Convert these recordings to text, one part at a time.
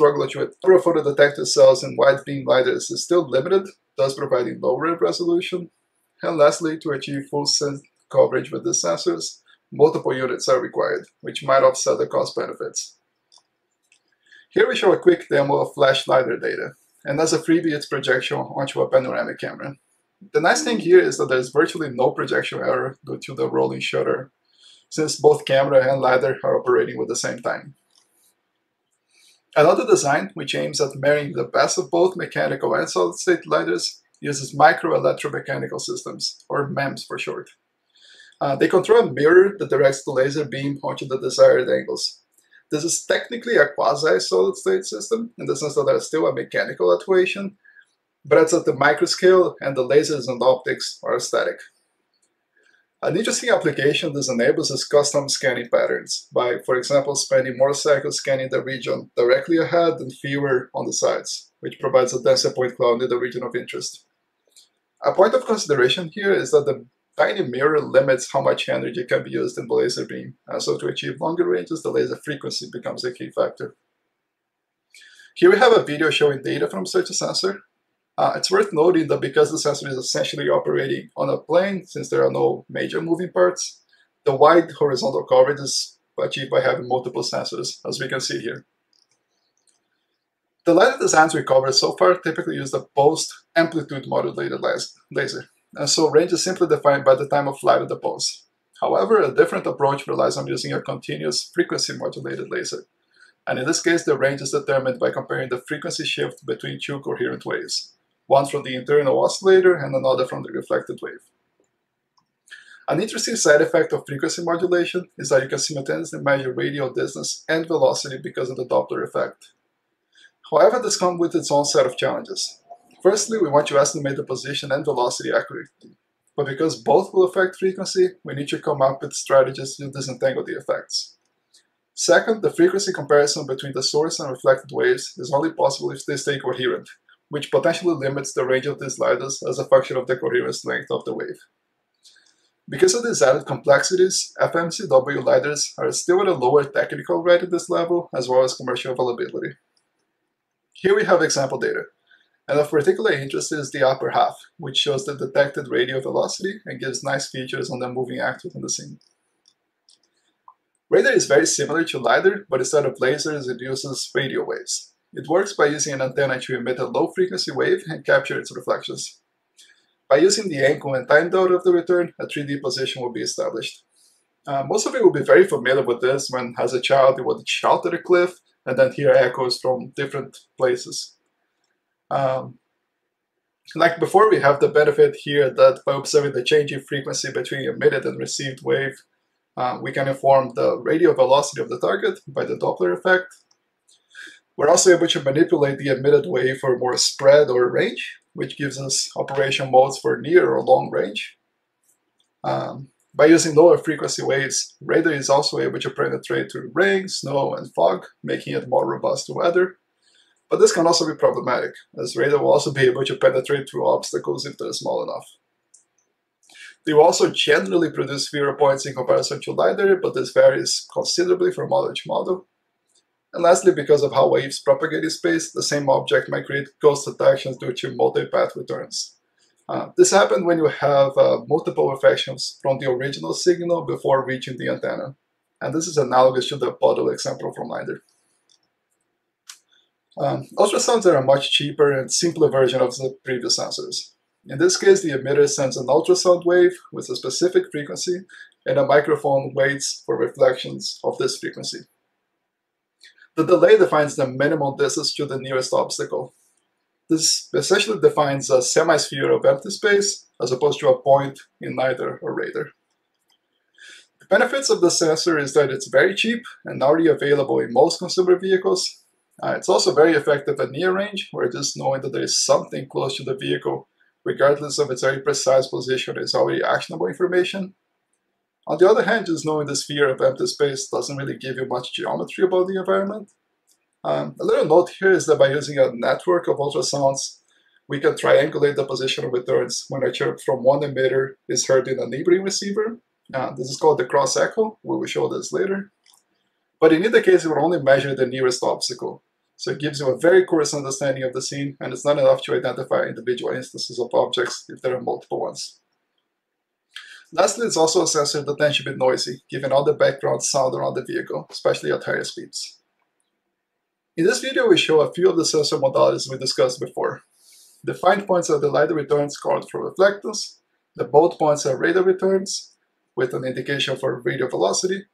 Of photodetector cells and wide beam lidars is still limited, thus providing lower resolution. And lastly, to achieve full sense coverage with the sensors, multiple units are required, which might offset the cost benefits. Here we show a quick demo of flash LiDAR data, and as a freebie it's projection onto a panoramic camera. The nice thing here is that there's virtually no projection error due to the rolling shutter, since both camera and LiDAR are operating with the same time. Another design, which aims at marrying the best of both mechanical and solid-state LiDARs, uses micro-electromechanical systems, or MEMS for short. Uh, they control a mirror that directs the laser beam onto the desired angles. This is technically a quasi-solid-state system, in the sense that there's still a mechanical actuation, but it's at the microscale and the lasers and optics are static. An interesting application this enables is custom scanning patterns by, for example, spending more cycles scanning the region directly ahead and fewer on the sides, which provides a denser point cloud in the region of interest. A point of consideration here is that the tiny mirror limits how much energy can be used in the laser beam, and so to achieve longer ranges, the laser frequency becomes a key factor. Here we have a video showing data from such a sensor, uh, it's worth noting that because the sensor is essentially operating on a plane, since there are no major moving parts, the wide horizontal coverage is achieved by having multiple sensors, as we can see here. The LiDAR designs we covered so far typically use the pulsed amplitude modulated laser, and so range is simply defined by the time of flight of the pulse. However, a different approach relies on using a continuous frequency modulated laser, and in this case the range is determined by comparing the frequency shift between two coherent waves one from the internal oscillator and another from the reflected wave. An interesting side effect of frequency modulation is that you can simultaneously measure radial distance and velocity because of the Doppler effect. However, this comes with its own set of challenges. Firstly, we want to estimate the position and velocity accurately, but because both will affect frequency, we need to come up with strategies to disentangle the effects. Second, the frequency comparison between the source and reflected waves is only possible if they stay coherent, which potentially limits the range of these lidars as a function of the coherence length of the wave. Because of these added complexities, FMCW lidars are still at a lower technical readiness level as well as commercial availability. Here we have example data, and of particular interest is the upper half, which shows the detected radial velocity and gives nice features on the moving actors in the scene. Radar is very similar to LiDAR, but instead of lasers, it uses radio waves. It works by using an antenna to emit a low-frequency wave and capture its reflections. By using the angle and time delta of the return, a 3D position will be established. Uh, most of you will be very familiar with this when, as a child, you would shout at a cliff and then hear echoes from different places. Um, like before, we have the benefit here that by observing the change in frequency between emitted and received wave, uh, we can inform the radial velocity of the target by the Doppler effect, we're also able to manipulate the emitted wave for more spread or range, which gives us operation modes for near or long range. Um, by using lower frequency waves, radar is also able to penetrate through rain, snow, and fog, making it more robust to weather. But this can also be problematic, as radar will also be able to penetrate through obstacles if they're small enough. They will also generally produce fewer points in comparison to LiDAR, but this varies considerably from model to model. And lastly, because of how waves propagate in space, the same object might create ghost detections due to multi-path returns. Uh, this happens when you have uh, multiple reflections from the original signal before reaching the antenna. And this is analogous to the puddle example from LiDAR. Um, ultrasounds are a much cheaper and simpler version of the previous sensors. In this case, the emitter sends an ultrasound wave with a specific frequency, and a microphone waits for reflections of this frequency. The delay defines the minimal distance to the nearest obstacle. This essentially defines a semi-sphere of empty space as opposed to a point in neither a radar. The benefits of the sensor is that it's very cheap and already available in most consumer vehicles. Uh, it's also very effective at near range, where just knowing that there is something close to the vehicle, regardless of its very precise position, is already actionable information. On the other hand, just knowing the sphere of empty space doesn't really give you much geometry about the environment. Um, a little note here is that by using a network of ultrasounds, we can triangulate the position of returns when a chirp from one emitter is heard in a neighboring receiver. Uh, this is called the cross echo. We will show this later. But in either case, we will only measure the nearest obstacle. so it gives you a very coarse understanding of the scene, and it's not enough to identify individual instances of objects if there are multiple ones. Lastly, it's also a sensor that tends to be noisy, given all the background sound around the vehicle, especially at higher speeds. In this video, we show a few of the sensor modalities we discussed before. The fine points are the LiDAR returns called for reflectance, the bold points are radar returns, with an indication for radial velocity,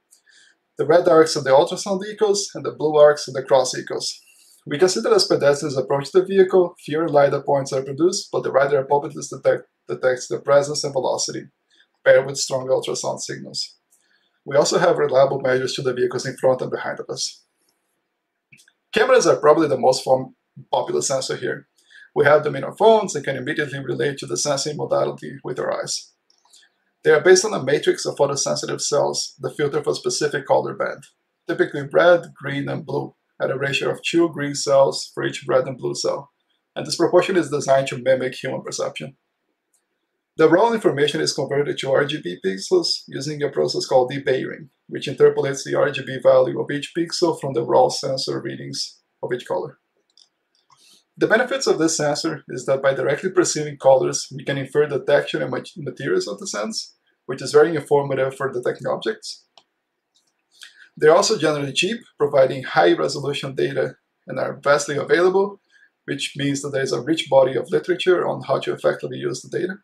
the red arcs are the ultrasound echoes, and the blue arcs are the cross echoes. We consider as pedestrians approach the vehicle, fewer LiDAR points are produced, but the radar appropriately detect, detects the presence and velocity, paired with strong ultrasound signals. We also have reliable measures to the vehicles in front and behind of us. Cameras are probably the most popular sensor here. We have them in our phones and can immediately relate to the sensing modality with our eyes. They are based on a matrix of photosensitive cells that filter for a specific color band, typically red, green, and blue, at a ratio of two green cells for each red and blue cell, and this proportion is designed to mimic human perception. The raw information is converted to RGB pixels using a process called debayering, which interpolates the RGB value of each pixel from the raw sensor readings of each color. The benefits of this sensor is that by directly perceiving colors, we can infer the texture and materials of the sense, which is very informative for detecting objects. They're also generally cheap, providing high resolution data and are vastly available, which means that there's a rich body of literature on how to effectively use the data.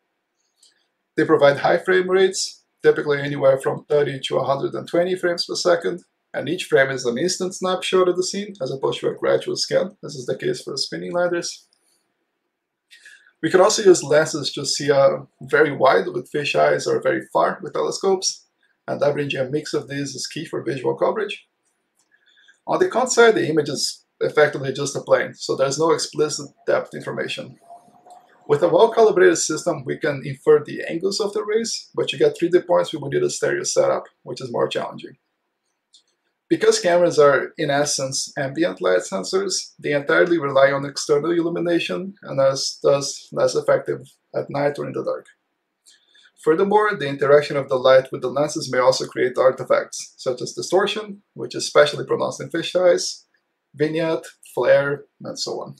They provide high frame rates, typically anywhere from 30 to 120 frames per second, and each frame is an instant snapshot of the scene as opposed to a gradual scan. This is the case for spinning LiDARs. We can also use lenses to see uh, very wide with fisheyes or very far with telescopes, and averaging a mix of these is key for visual coverage. On the con side, the image is effectively just a plane, so there's no explicit depth information. With a well-calibrated system, we can infer the angles of the rays, but you get 3D points, we would need a stereo setup, which is more challenging. Because cameras are, in essence, ambient light sensors, they entirely rely on external illumination and are thus less effective at night or in the dark. Furthermore, the interaction of the light with the lenses may also create artifacts, such as distortion, which is especially pronounced in fisheyes, vignette, flare, and so on.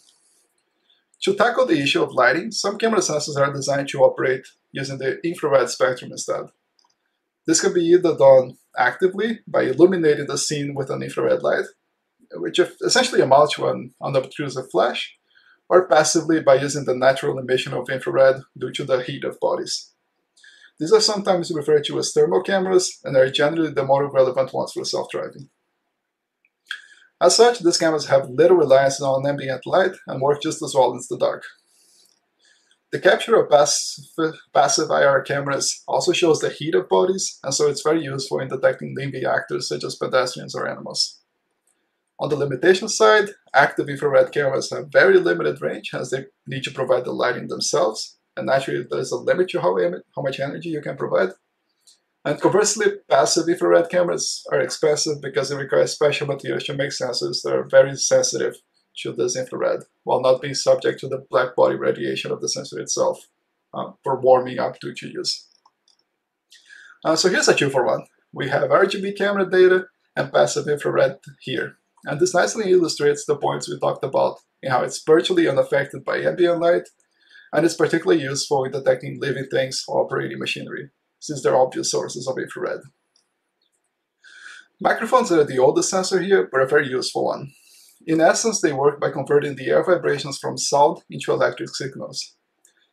To tackle the issue of lighting, some camera sensors are designed to operate using the infrared spectrum instead. This can be either done actively by illuminating the scene with an infrared light, which essentially amounts to an unobtrusive flash, or passively by using the natural emission of infrared due to the heat of bodies. These are sometimes referred to as thermal cameras and are generally the more relevant ones for self-driving. As such, these cameras have little reliance on ambient light and work just as well in the dark. The capture of passive, passive IR cameras also shows the heat of bodies, and so it's very useful in detecting living actors such as pedestrians or animals. On the limitation side, active infrared cameras have very limited range as they need to provide the lighting themselves, and naturally there's a limit to how, how much energy you can provide. And conversely, passive infrared cameras are expensive because they require special materials to make sensors that are very sensitive to this infrared while not being subject to the black body radiation of the sensor itself uh, for warming up due to use. Uh, so here's a two for one. We have RGB camera data and passive infrared here. And this nicely illustrates the points we talked about in how it's virtually unaffected by ambient light and is particularly useful in detecting living things or operating machinery, since they're obvious sources of infrared. Microphones are the oldest sensor here, but a very useful one. In essence, they work by converting the air vibrations from sound into electric signals.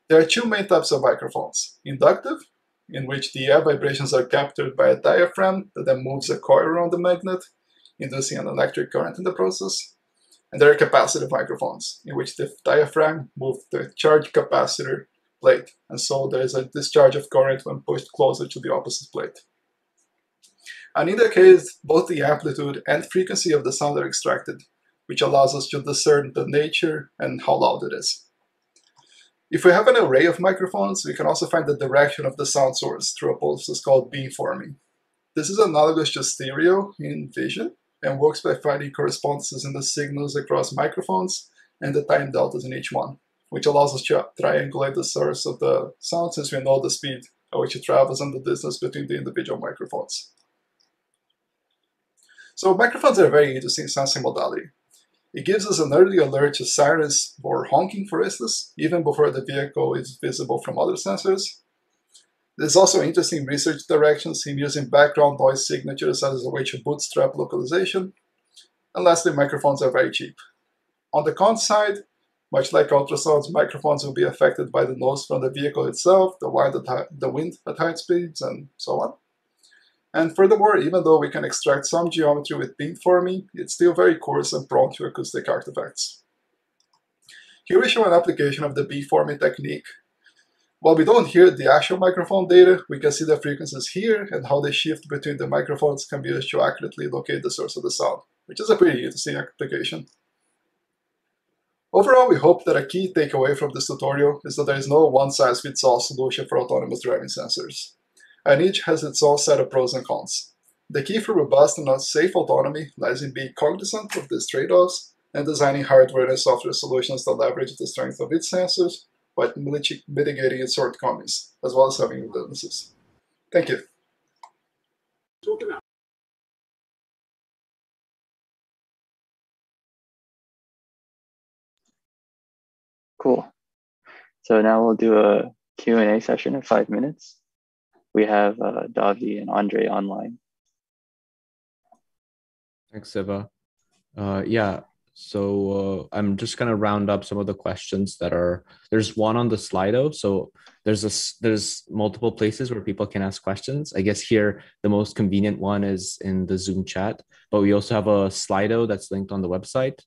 There are two main types of microphones. Inductive, in which the air vibrations are captured by a diaphragm that then moves a coil around the magnet, inducing an electric current in the process. And there are capacitive microphones, in which the diaphragm moves the charged capacitor plate, and so there is a discharge of current when pushed closer to the opposite plate. And in that case, both the amplitude and frequency of the sound are extracted, which allows us to discern the nature and how loud it is. If we have an array of microphones, we can also find the direction of the sound source through a process called beamforming. This is analogous to stereo in vision and works by finding correspondences in the signals across microphones and the time deltas in each one, which allows us to triangulate the source of the sound since we know the speed at which it travels and the distance between the individual microphones. So microphones are a very interesting sensing modality. It gives us an early alert to sirens or honking, for instance, even before the vehicle is visible from other sensors. There's also interesting research directions in using background noise signatures as a way to bootstrap localization. And lastly, microphones are very cheap. On the con side, much like ultrasounds, microphones will be affected by the noise from the vehicle itself, the wind at, the wind at high speeds, and so on. And furthermore, even though we can extract some geometry with beamforming, it's still very coarse and prone to acoustic artifacts. Here we show an application of the beamforming technique. While we don't hear the actual microphone data, we can see the frequencies here and how they shift between the microphones can be used to accurately locate the source of the sound, which is a pretty interesting application. Overall, we hope that a key takeaway from this tutorial is that there is no one-size-fits-all solution for autonomous driving sensors, and each has its own set of pros and cons. The key for robust and safe autonomy lies in being cognizant of these trade-offs and designing hardware and software solutions that leverage the strength of its sensors while mitigating its shortcomings, as well as having redundancies. Thank you. Cool. So now we'll do a Q&A session in five minutes. We have uh, Davi and Andre online. Thanks, Siva. Uh, yeah, so uh, I'm just gonna round up some of the questions that are. There's one on the Slido. So there's a there's multiple places where people can ask questions. I guess here the most convenient one is in the Zoom chat, but we also have a Slido that's linked on the website,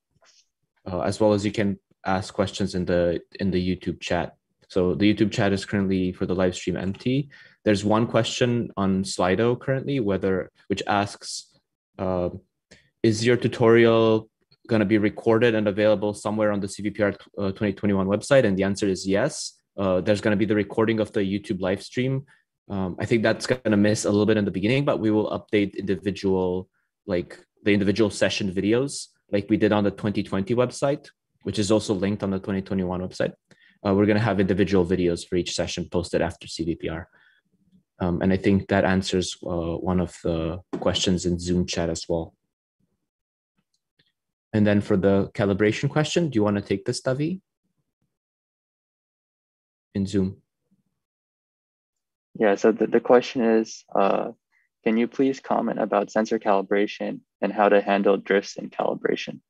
uh, as well as you can ask questions in the in the YouTube chat. So the YouTube chat is currently for the live stream empty. There's one question on Slido currently, whether which asks, uh, is your tutorial going to be recorded and available somewhere on the CVPR uh, 2021 website? And the answer is yes. Uh, there's going to be the recording of the YouTube live stream. Um, I think that's going to miss a little bit in the beginning, but we will update individual, like the individual session videos, like we did on the 2020 website which is also linked on the 2021 website. Uh, we're going to have individual videos for each session posted after CVPR. Um, and I think that answers uh, one of the questions in Zoom chat as well. And then for the calibration question, do you want to take this, Davi? In Zoom. Yeah, so the, the question is, uh, can you please comment about sensor calibration and how to handle drifts in calibration?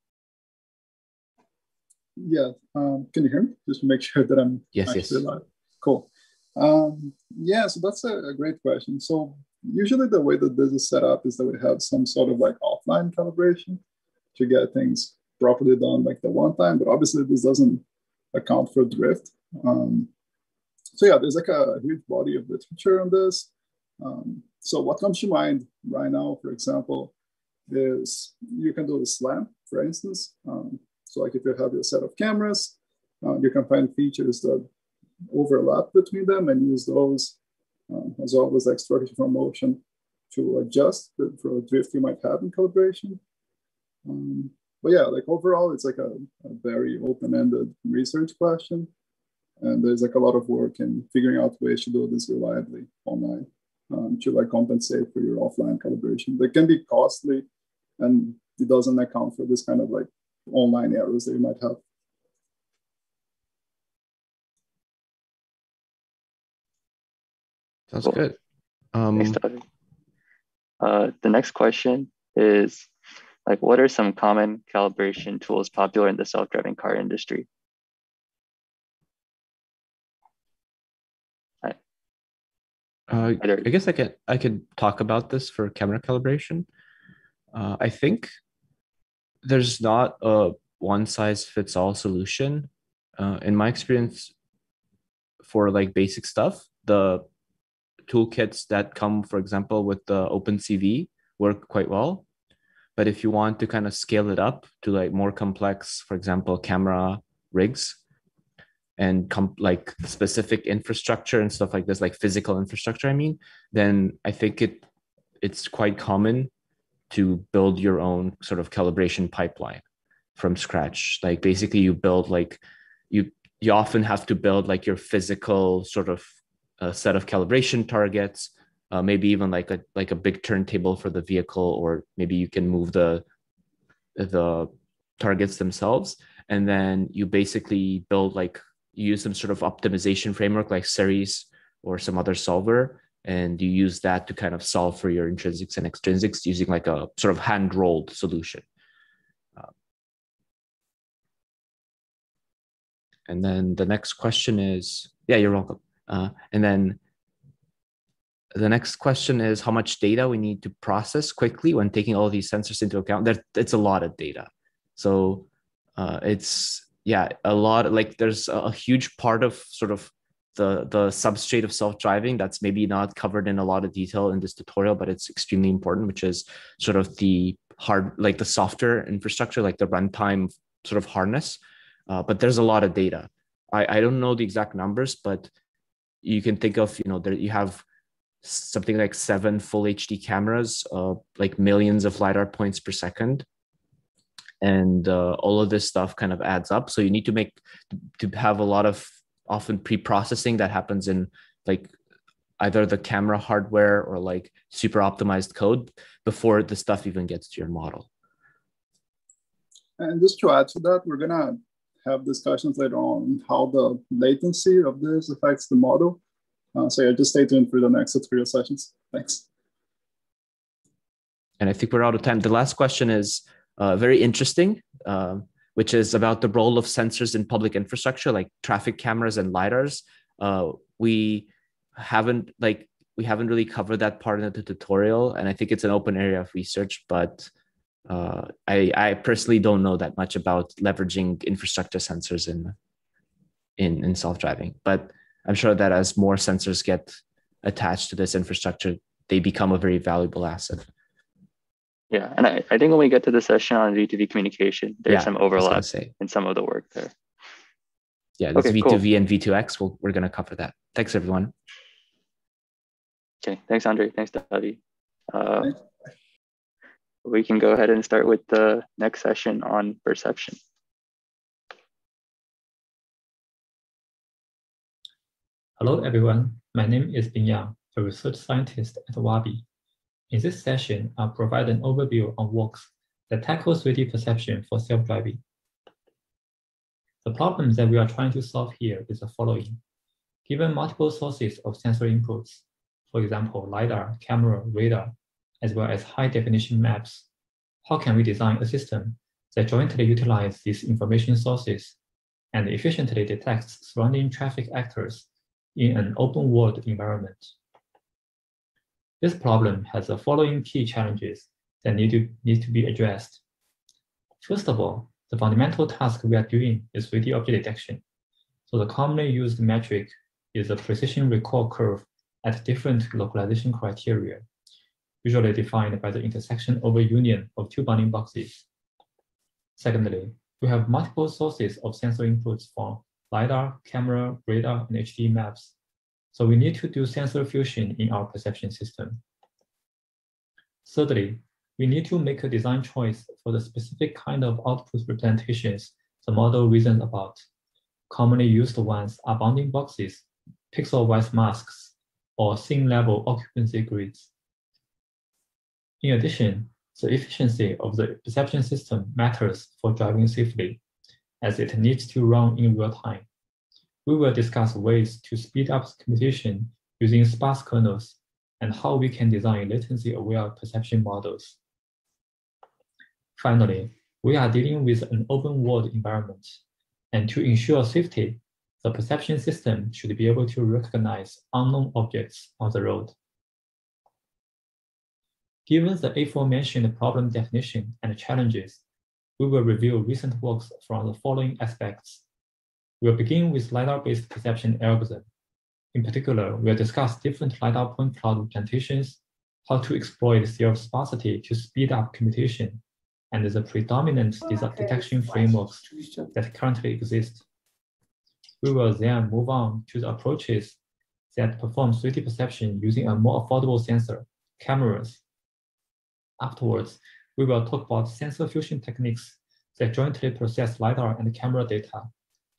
Yeah, um, can you hear me? Just to make sure that I'm yes, yes. Live. Cool. Um, yeah, so that's a, a, great question. So usually the way that this is set up is that we have some sort of like offline calibration to get things properly done like the one time, but obviously this doesn't account for drift. Um, so yeah, there's like a huge body of literature on this. Um, so what comes to mind right now, for example, is you can do a SLAM, for instance. Um, so like if you have your set of cameras, uh, you can find features that overlap between them and use those um, as as like structure from motion to adjust the, for a drift you might have in calibration. Um, but yeah, like overall, it's like a, a very open-ended research question. And there's like a lot of work in figuring out ways to do this reliably online um, to like compensate for your offline calibration. That can be costly and it doesn't account for this kind of like online errors that you might have. Sounds cool. good. Um, Thanks, uh, the next question is like, what are some common calibration tools popular in the self-driving car industry? Uh, I guess I could I could talk about this for camera calibration. Uh, I think there's not a one size fits all solution. Uh, in my experience, for like basic stuff, the toolkits that come, for example, with the OpenCV work quite well. But if you want to kind of scale it up to like more complex, for example, camera rigs and com- like specific infrastructure and stuff like this, like physical infrastructure, I mean, then I think it it's quite common to build your own sort of calibration pipeline from scratch. Like basically you build like you you often have to build like your physical sort of uh, set of calibration targets uh, maybe even like a like a big turntable for the vehicle or maybe you can move the the targets themselves, and then you basically build like you use some sort of optimization framework like Ceres or some other solver, and you use that to kind of solve for your intrinsics and extrinsics using like a sort of hand rolled solution. Uh, and then the next question is, yeah, you're welcome. Uh, and then the next question is how much data we need to process quickly when taking all these sensors into account. That it's a lot of data. So uh, it's yeah, a lot like there's a huge part of sort of the the substrate of self-driving that's maybe not covered in a lot of detail in this tutorial, but it's extremely important, which is sort of the hard like the software infrastructure, like the runtime sort of harness. Uh, but there's a lot of data. I, I don't know the exact numbers, but you can think of you know there you have something like seven full HD cameras, uh, like millions of LiDAR points per second. And uh, all of this stuff kind of adds up. So you need to make, to have a lot of often pre-processing that happens in like either the camera hardware or like super optimized code before the stuff even gets to your model. And just to add to that, we're gonna have discussions later on how the latency of this affects the model. Uh, so yeah, just stay tuned for the next tutorial sessions. Thanks. And I think we're out of time. The last question is uh, very interesting, uh, which is about the role of sensors in public infrastructure like traffic cameras and lidars. Uh, we haven't like we haven't really covered that part in the tutorial, and I think it's an open area of research. But uh, I, I personally don't know that much about leveraging infrastructure sensors in in, in self driving, but I'm sure that as more sensors get attached to this infrastructure, they become a very valuable asset. Yeah, and I, I think when we get to the session on V2V communication, there's yeah, some overlap in some of the work there. Yeah, this okay, V2V cool. and V2X, we'll, we're going to cover that. Thanks, everyone. Okay, thanks, Andre. Thanks, Davi. Uh, we can go ahead and start with the next session on perception. Hello, everyone. My name is Bin Yang, a research scientist at Waabi. In this session, I'll provide an overview on works that tackle 3D perception for self-driving. The problem that we are trying to solve here is the following. Given multiple sources of sensor inputs, for example, LiDAR, camera, radar, as well as high-definition maps, how can we design a system that jointly utilizes these information sources and efficiently detects surrounding traffic actors in an open world environment. This problem has the following key challenges that need to, need to be addressed. First of all, the fundamental task we are doing is 3D object detection. So the commonly used metric is the precision recall curve at different localization criteria, usually defined by the intersection over union of two bounding boxes. Secondly, we have multiple sources of sensor inputs from LiDAR, camera, radar, and HD maps. So we need to do sensor fusion in our perception system. Thirdly, we need to make a design choice for the specific kind of output representations the model reasons about. Commonly used ones are bounding boxes, pixel-wise masks, or scene-level occupancy grids. In addition, the efficiency of the perception system matters for driving safely as it needs to run in real time. We will discuss ways to speed up computation using sparse kernels and how we can design latency-aware perception models. Finally, we are dealing with an open world environment, and to ensure safety, the perception system should be able to recognize unknown objects on the road. Given the aforementioned problem definition and challenges, we will review recent works from the following aspects. We'll begin with LiDAR-based perception algorithm. In particular, we'll discuss different LiDAR point cloud representations, how to exploit their sparsity to speed up computation, and the predominant okay. detection frameworks that currently exist. We will then move on to the approaches that perform 3D perception using a more affordable sensor, cameras. Afterwards, we will talk about sensor fusion techniques that jointly process LiDAR and camera data,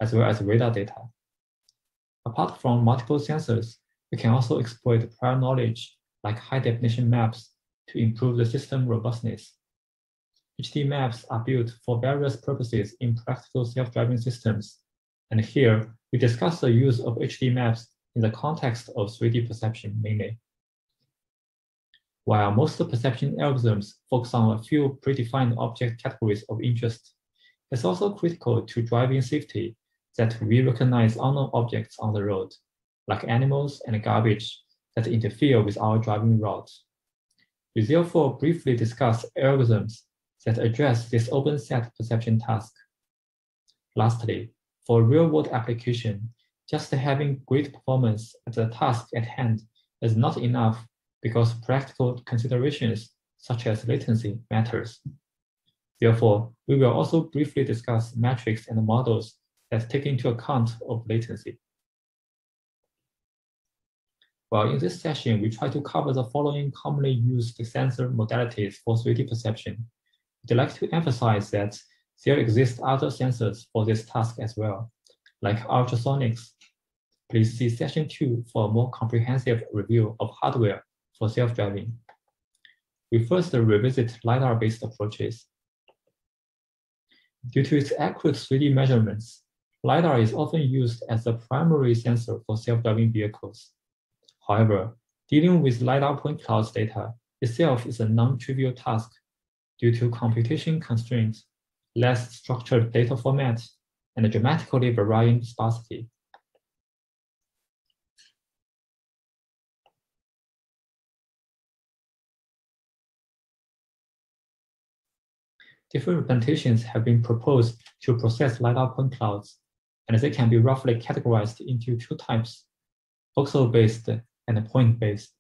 as well as radar data. Apart from multiple sensors, we can also exploit prior knowledge like high definition maps to improve the system robustness. HD maps are built for various purposes in practical self-driving systems. And here, we discuss the use of HD maps in the context of 3D perception mainly. While most perception algorithms focus on a few predefined object categories of interest, it's also critical to driving safety that we recognize unknown objects on the road, like animals and garbage that interfere with our driving routes. We therefore briefly discuss algorithms that address this open set perception task. Lastly, for real-world application, just having great performance at the task at hand is not enough because practical considerations such as latency matters. Therefore, we will also briefly discuss metrics and models that taken into account of latency. Well, in this session, we try to cover the following commonly used sensor modalities for 3D perception. We'd like to emphasize that there exist other sensors for this task as well, like ultrasonics. Please see session two for a more comprehensive review of hardware for self-driving. We first revisit LiDAR-based approaches. Due to its accurate 3D measurements, LiDAR is often used as the primary sensor for self-driving vehicles. However, dealing with LiDAR point clouds data itself is a non-trivial task due to computation constraints, less structured data format, and dramatically varying sparsity. Different representations have been proposed to process LiDAR point clouds, and they can be roughly categorized into two types, voxel-based and point-based.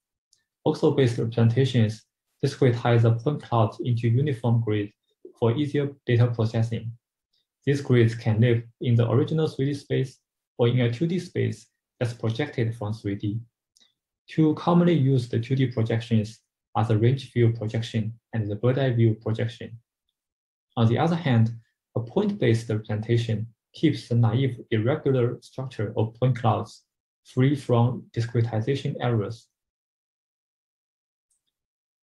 Voxel-based representations discretize the point clouds into uniform grids for easier data processing. These grids can live in the original 3D space or in a 2D space that's projected from 3D. Two commonly used 2D projections are the range view projection and the bird eye view projection. On the other hand, a point-based representation keeps the naive irregular structure of point clouds free from discretization errors.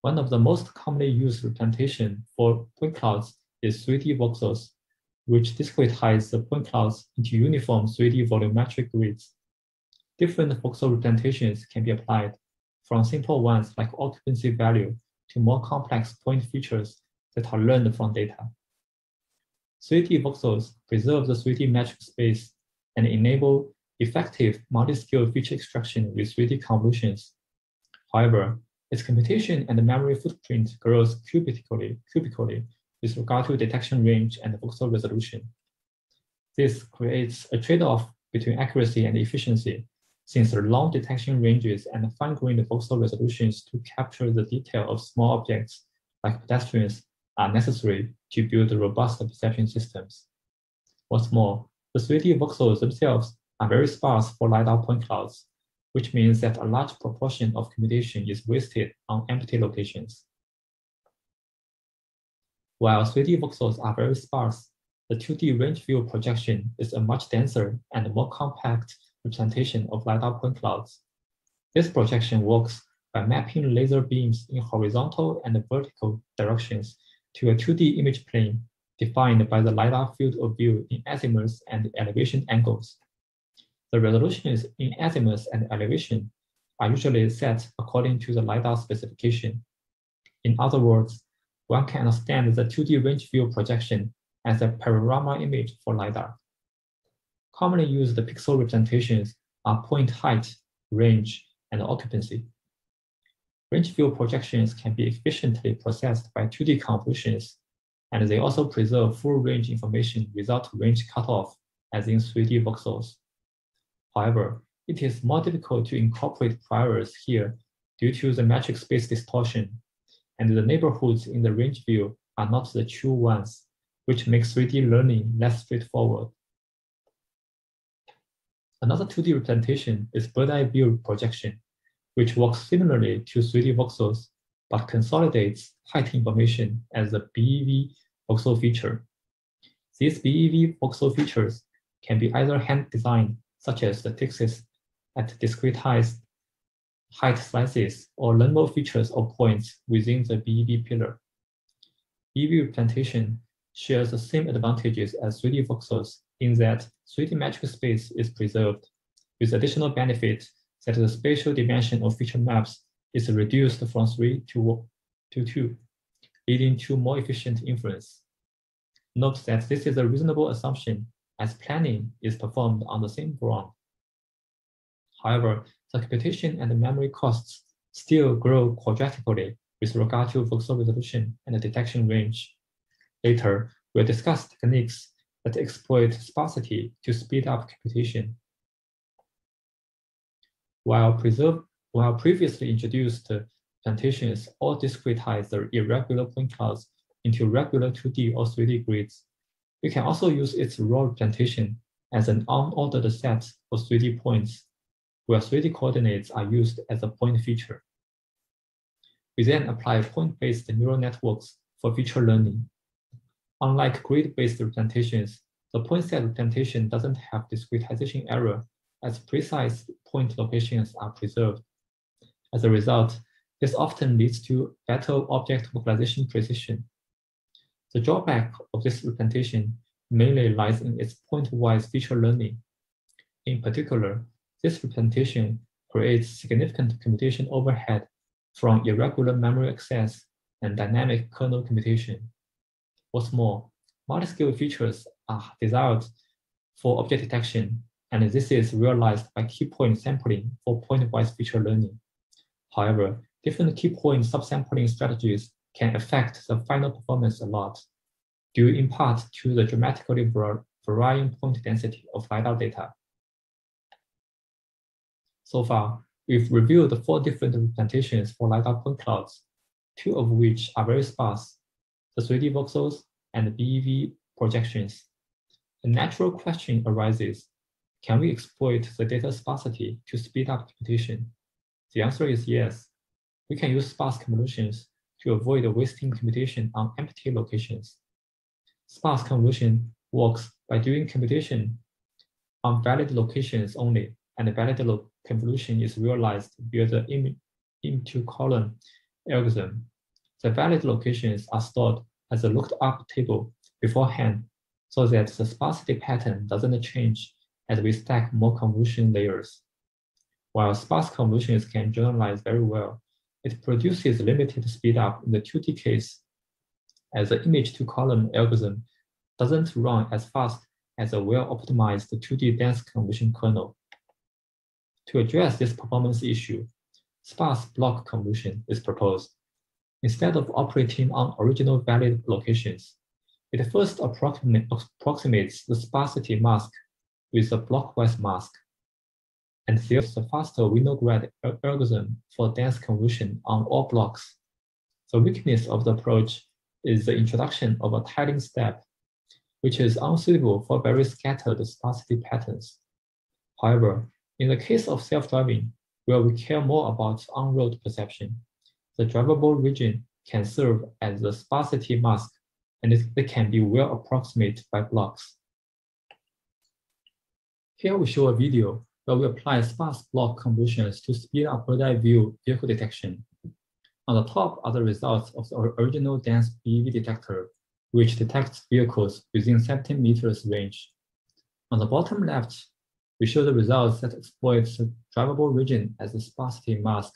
One of the most commonly used representation for point clouds is 3D voxels, which discretize the point clouds into uniform 3D volumetric grids. Different voxel representations can be applied, from simple ones like occupancy value to more complex point features that are learned from data. 3D voxels preserve the 3D metric space and enable effective multi-scale feature extraction with 3D convolutions. However, its computation and memory footprint grows cubically, cubically with regard to detection range and voxel resolution. This creates a trade-off between accuracy and efficiency, since the long detection ranges and fine-grained voxel resolutions to capture the detail of small objects like pedestrians are necessary to build robust perception systems. What's more, the 3D voxels themselves are very sparse for LiDAR point clouds, which means that a large proportion of computation is wasted on empty locations. While 3D voxels are very sparse, the 2D range view projection is a much denser and more compact representation of LiDAR point clouds. This projection works by mapping laser beams in horizontal and vertical directions to a 2D image plane defined by the LiDAR field of view in azimuths and elevation angles. The resolutions in azimuths and elevation are usually set according to the LiDAR specification. In other words, one can understand the 2D range view projection as a panorama image for LiDAR. Commonly used pixel representations are point height, range, and occupancy. Range view projections can be efficiently processed by 2D convolutions, and they also preserve full range information without range cutoff, as in 3D voxels. However, it is more difficult to incorporate priors here due to the metric space distortion, and the neighborhoods in the range view are not the true ones, which makes 3D learning less straightforward. Another 2D representation is bird eye view projection which works similarly to 3D voxels, but consolidates height information as a BEV voxel feature. These BEV voxel features can be either hand-designed, such as the Tixis at discretized height slices or learnable features or points within the BEV pillar. BEV representation shares the same advantages as 3D voxels in that 3D metric space is preserved, with additional benefit that the spatial dimension of feature maps is reduced from 3 to, to 2, leading to more efficient inference. Note that this is a reasonable assumption as planning is performed on the same ground. However, the computation and memory costs still grow quadratically with regard to voxel resolution and the detection range. Later, we'll discuss techniques that exploit sparsity to speed up computation. While, while previously introduced representations all discretize the irregular point clouds into regular 2D or 3D grids, we can also use its raw representation as an unordered set of 3D points, where 3D coordinates are used as a point feature. We then apply point-based neural networks for feature learning. Unlike grid-based representations, the point set representation doesn't have discretization error as precise point locations are preserved. As a result, this often leads to better object localization precision. The drawback of this representation mainly lies in its point-wise feature learning. In particular, this representation creates significant computation overhead from irregular memory access and dynamic kernel computation. What's more, multi-scale features are desired for object detection, and this is realized by key point sampling for point-wise feature learning. However, different key point subsampling strategies can affect the final performance a lot, due in part to the dramatically varying point density of LiDAR data. So far, We've reviewed four different representations for LiDAR point clouds, two of which are very sparse, the 3D voxels and the BEV projections. A natural question arises, can we exploit the data sparsity to speed up computation? The answer is yes. We can use sparse convolutions to avoid wasting computation on empty locations. Sparse convolution works by doing computation on valid locations only and valid convolution is realized via the Im into column algorithm. The valid locations are stored as a looked up table beforehand so that the sparsity pattern doesn't change as we stack more convolution layers. While sparse convolutions can generalize very well, it produces limited speedup in the 2D case as the image to column algorithm doesn't run as fast as a well-optimized 2D dense convolution kernel. To address this performance issue, sparse block convolution is proposed. Instead of operating on original valid locations, it first approximates the sparsity mask with a blockwise mask, and there's a faster Winograd algorithm er-, for dense convolution on all blocks. The weakness of the approach is the introduction of a tiling step, which is unsuitable for very scattered sparsity patterns. However, in the case of self-driving, where we care more about on-road perception, the drivable region can serve as the sparsity mask, and it, can be well approximated by blocks. Here we show a video where we apply sparse block convolutions to speed up bird-eye view vehicle detection. On the top are the results of the original dense BEV detector, which detects vehicles within 17 meters range. On the bottom left we show the results that exploit the drivable region as a sparsity mask,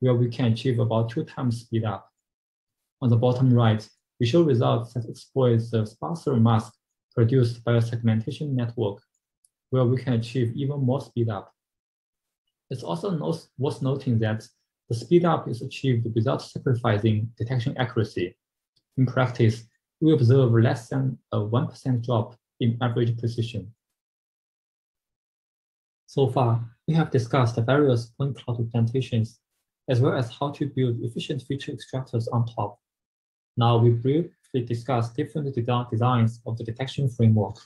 where we can achieve about two times speed up. On the bottom right, we show results that exploit the sparser mask produced by a segmentation network, where we can achieve even more speed up. It's also worth noting that the speed up is achieved without sacrificing detection accuracy. In practice, we observe less than a 1% drop in average precision. So far, we have discussed the various point cloud representations, as well as how to build efficient feature extractors on top. Now we briefly discuss different designs of the detection framework.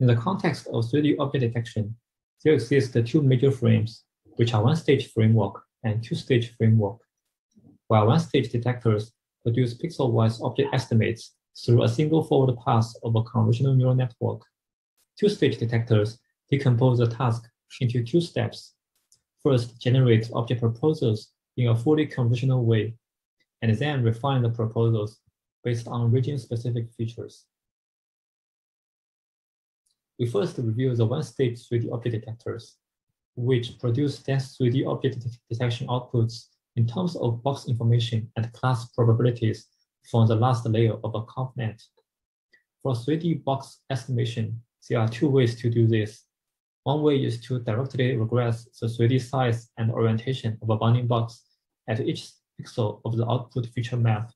In the context of 3D object detection, there exist two major frames, which are one-stage framework and two-stage framework. While one-stage detectors produce pixel-wise object estimates through a single forward pass of a convolutional neural network, two-stage detectors decompose the task into two steps. First, generate object proposals in a fully convolutional way, and then refine the proposals based on region-specific features. We first review the one-stage 3D object detectors, which produce dense 3D object detection outputs in terms of box information and class probabilities from the last layer of a ConvNet. For 3D box estimation, there are two ways to do this. One way is to directly regress the 3D size and orientation of a bounding box at each pixel of the output feature map.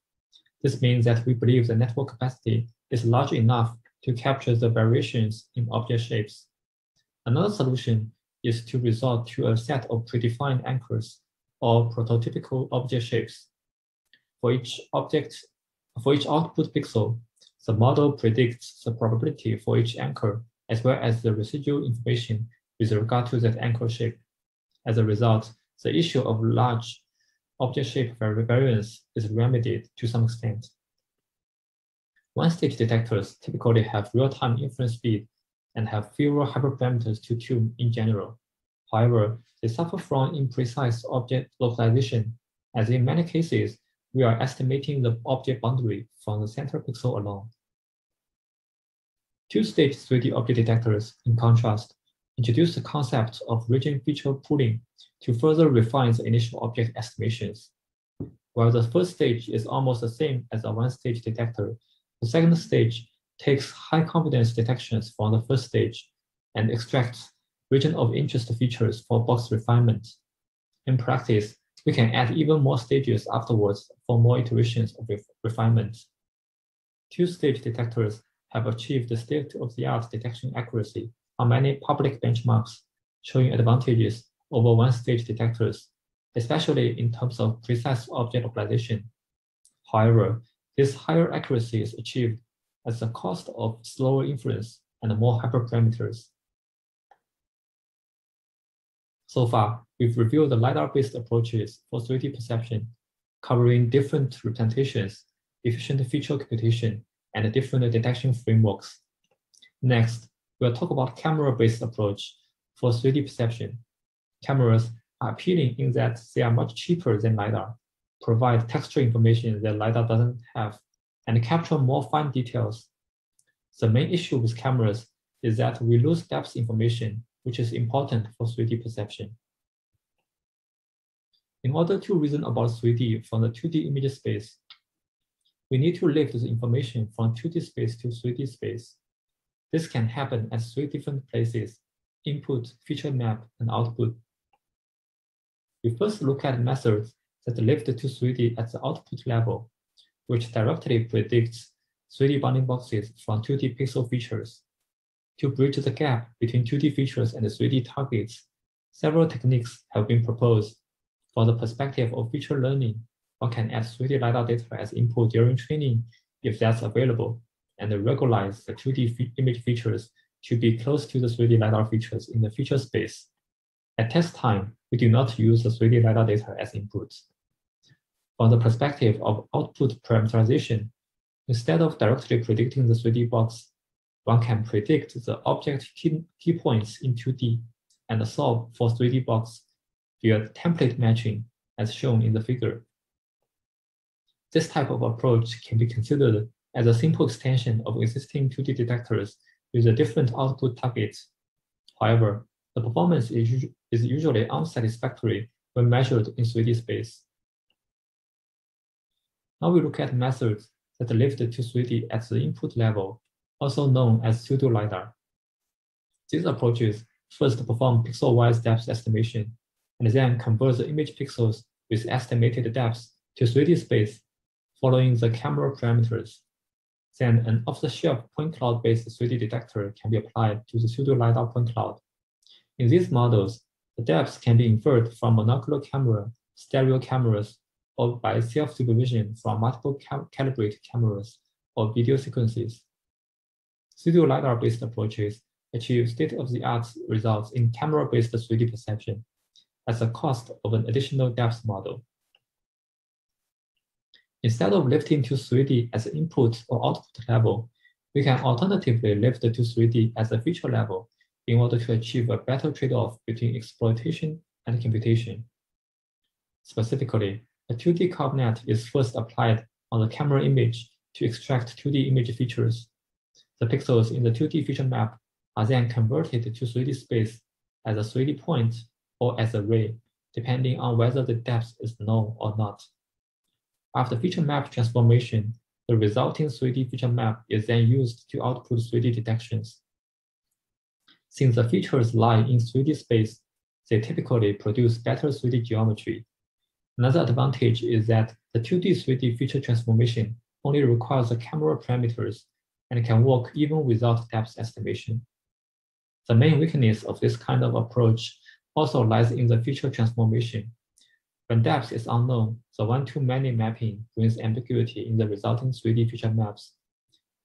This means that we believe the network capacity is large enough to capture the variations in object shapes. Another solution is to resort to a set of predefined anchors or prototypical object shapes. For each object, for each output pixel, the model predicts the probability for each anchor as well as the residual information with regard to that anchor shape. As a result, the issue of large object shape variance is remedied to some extent. One-stage detectors typically have real-time inference speed and have fewer hyperparameters to tune in general. However, they suffer from imprecise object localization, as in many cases, we are estimating the object boundary from the center pixel alone. Two-stage 3D object detectors, in contrast, introduce the concept of region feature pooling to further refine the initial object estimations. While the first stage is almost the same as a one-stage detector, the second stage takes high confidence detections from the first stage and extracts region of interest features for box refinement. In practice, we can add even more stages afterwards for more iterations of refinement. Two-stage detectors have achieved the state-of-the-art detection accuracy on many public benchmarks, showing advantages over one-stage detectors, especially in terms of precise object localization. However, this higher accuracy is achieved at the cost of slower inference and more hyperparameters. So far, we've reviewed the LiDAR-based approaches for 3D perception, covering different representations, efficient feature computation, and different detection frameworks. Next, we'll talk about camera-based approach for 3D perception. Cameras are appealing in that they are much cheaper than LiDAR, provide texture information that LiDAR doesn't have, and capture more fine details. The main issue with cameras is that we lose depth information, which is important for 3D perception. In order to reason about 3D from the 2D image space, we need to lift the information from 2D space to 3D space. This can happen at three different places, input, feature map, and output. We first look at methods that lift to 3D at the output level, which directly predicts 3D bounding boxes from 2D pixel features. To bridge the gap between 2D features and 3D targets, several techniques have been proposed. From the perspective of feature learning, one can add 3D LiDAR data as input during training if that's available, and regularize the 2D image features to be close to the 3D LiDAR features in the feature space. At test time, we do not use the 3D LiDAR data as input. From the perspective of output parameterization, instead of directly predicting the 3D box, one can predict the object key, key points in 2D and solve for 3D box via template matching as shown in the figure. This type of approach can be considered as a simple extension of existing 2D detectors with a different output target. However, the performance is, is usually unsatisfactory when measured in 3D space. Now we look at methods that lift to 3D at the input level, also known as pseudo-LiDAR. These approaches first perform pixel-wise depth estimation, and then convert the image pixels with estimated depths to 3D space following the camera parameters. Then an off-the-shelf point cloud-based 3D detector can be applied to the pseudo-LiDAR point cloud. In these models, the depths can be inferred from monocular camera, stereo cameras, or by self-supervision from multiple cal calibrated cameras or video sequences. Pseudo LiDAR-based approaches achieve state-of-the-art results in camera-based 3D perception at the cost of an additional depth model. Instead of lifting to 3D as an input or output level, we can alternatively lift to 3D as a feature level in order to achieve a better trade-off between exploitation and computation. Specifically, a 2D ConvNet is first applied on the camera image to extract 2D image features. The pixels in the 2D feature map are then converted to 3D space as a 3D point or as a ray, depending on whether the depth is known or not. After feature map transformation, the resulting 3D feature map is then used to output 3D detections. Since the features lie in 3D space, they typically produce better 3D geometry. Another advantage is that the 2D 3D feature transformation only requires the camera parameters and can work even without depth estimation. The main weakness of this kind of approach also lies in the feature transformation. When depth is unknown, the one-to-many mapping brings ambiguity in the resulting 3D feature maps.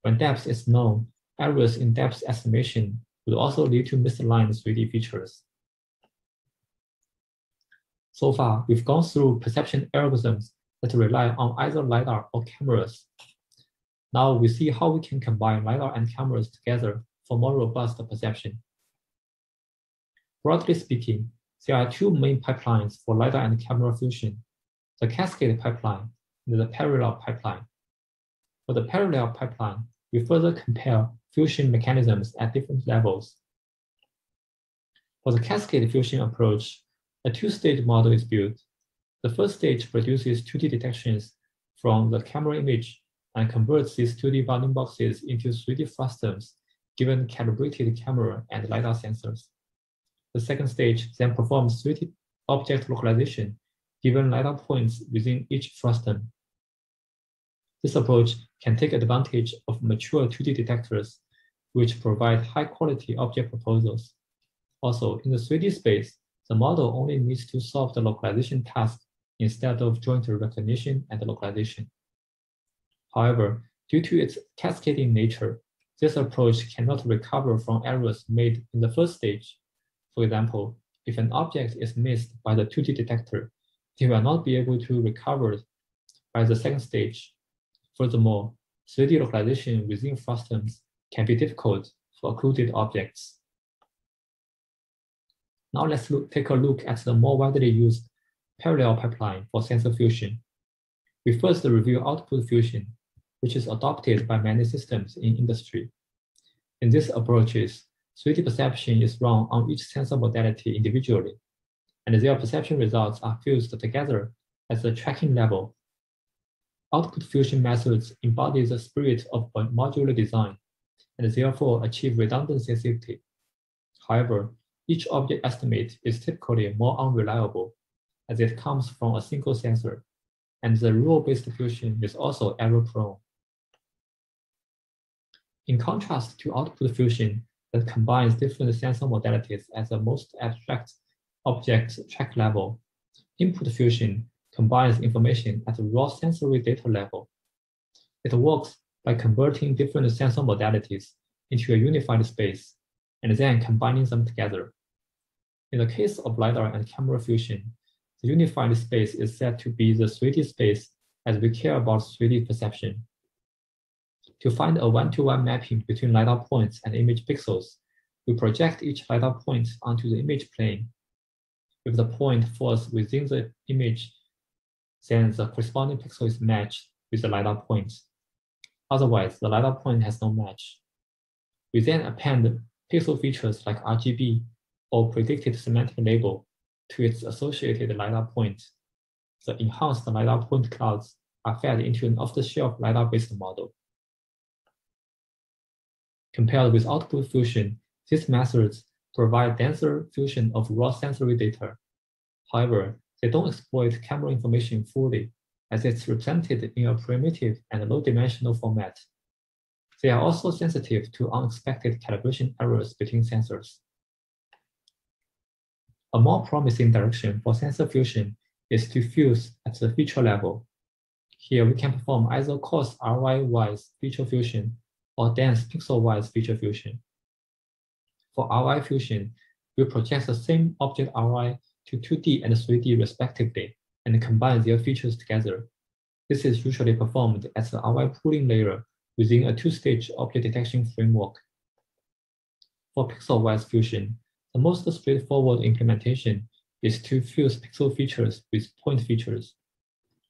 When depth is known, errors in depth estimation would also lead to misaligned 3D features. So far, we've gone through perception algorithms that rely on either LiDAR or cameras. Now we see how we can combine LiDAR and cameras together for more robust perception. Broadly speaking, there are two main pipelines for LiDAR and camera fusion, the cascade pipeline and the parallel pipeline. For the parallel pipeline, we further compare fusion mechanisms at different levels. For the cascade fusion approach, a two-stage model is built. The first stage produces 2D detections from the camera image and converts these 2D bounding boxes into 3D frustums given calibrated camera and LiDAR sensors. The second stage then performs 3D object localization given LiDAR points within each frustum. This approach can take advantage of mature 2D detectors, which provide high-quality object proposals. Also, in the 3D space, the model only needs to solve the localization task instead of joint recognition and localization. However, due to its cascading nature, this approach cannot recover from errors made in the first stage. For example, if an object is missed by the 2D detector, it will not be able to recover by the second stage. Furthermore, 3D localization within frustums can be difficult for occluded objects. Now let's look, take a look at the more widely used parallel pipeline for sensor fusion. We first review output fusion, which is adopted by many systems in industry. In these approaches, 3D perception is run on each sensor modality individually, and their perception results are fused together at the tracking level. Output fusion methods embody the spirit of modular design and therefore achieve redundancy safety. However, each object estimate is typically more unreliable as it comes from a single sensor, and the rule-based fusion is also error-prone. In contrast to output fusion that combines different sensor modalities at the most abstract object track level, input fusion combines information at the raw sensory data level. It works by converting different sensor modalities into a unified space and then combining them together. In the case of LiDAR and camera fusion, the unified space is said to be the 3D space as we care about 3D perception. To find a one-to-one -one mapping between LiDAR points and image pixels, we project each LiDAR point onto the image plane. If the point falls within the image, then the corresponding pixel is matched with the LiDAR point. Otherwise, the LiDAR point has no match. We then append pixel features like RGB or predicted semantic label to its associated LiDAR point. The enhanced LiDAR point clouds are fed into an off-the-shelf LiDAR-based model. Compared with output fusion, these methods provide denser fusion of raw sensory data. However, they don't exploit camera information fully, as it's represented in a primitive and low-dimensional format. They are also sensitive to unexpected calibration errors between sensors. A more promising direction for sensor fusion is to fuse at the feature level. Here we can perform either coarse ROI-wise feature fusion or dense pixel-wise feature fusion. For ROI fusion, we project the same object ROI to 2D and 3D respectively and combine their features together. This is usually performed as the ROI pooling layer within a two-stage object detection framework. For pixel-wise fusion, the most straightforward implementation is to fuse pixel features with point features.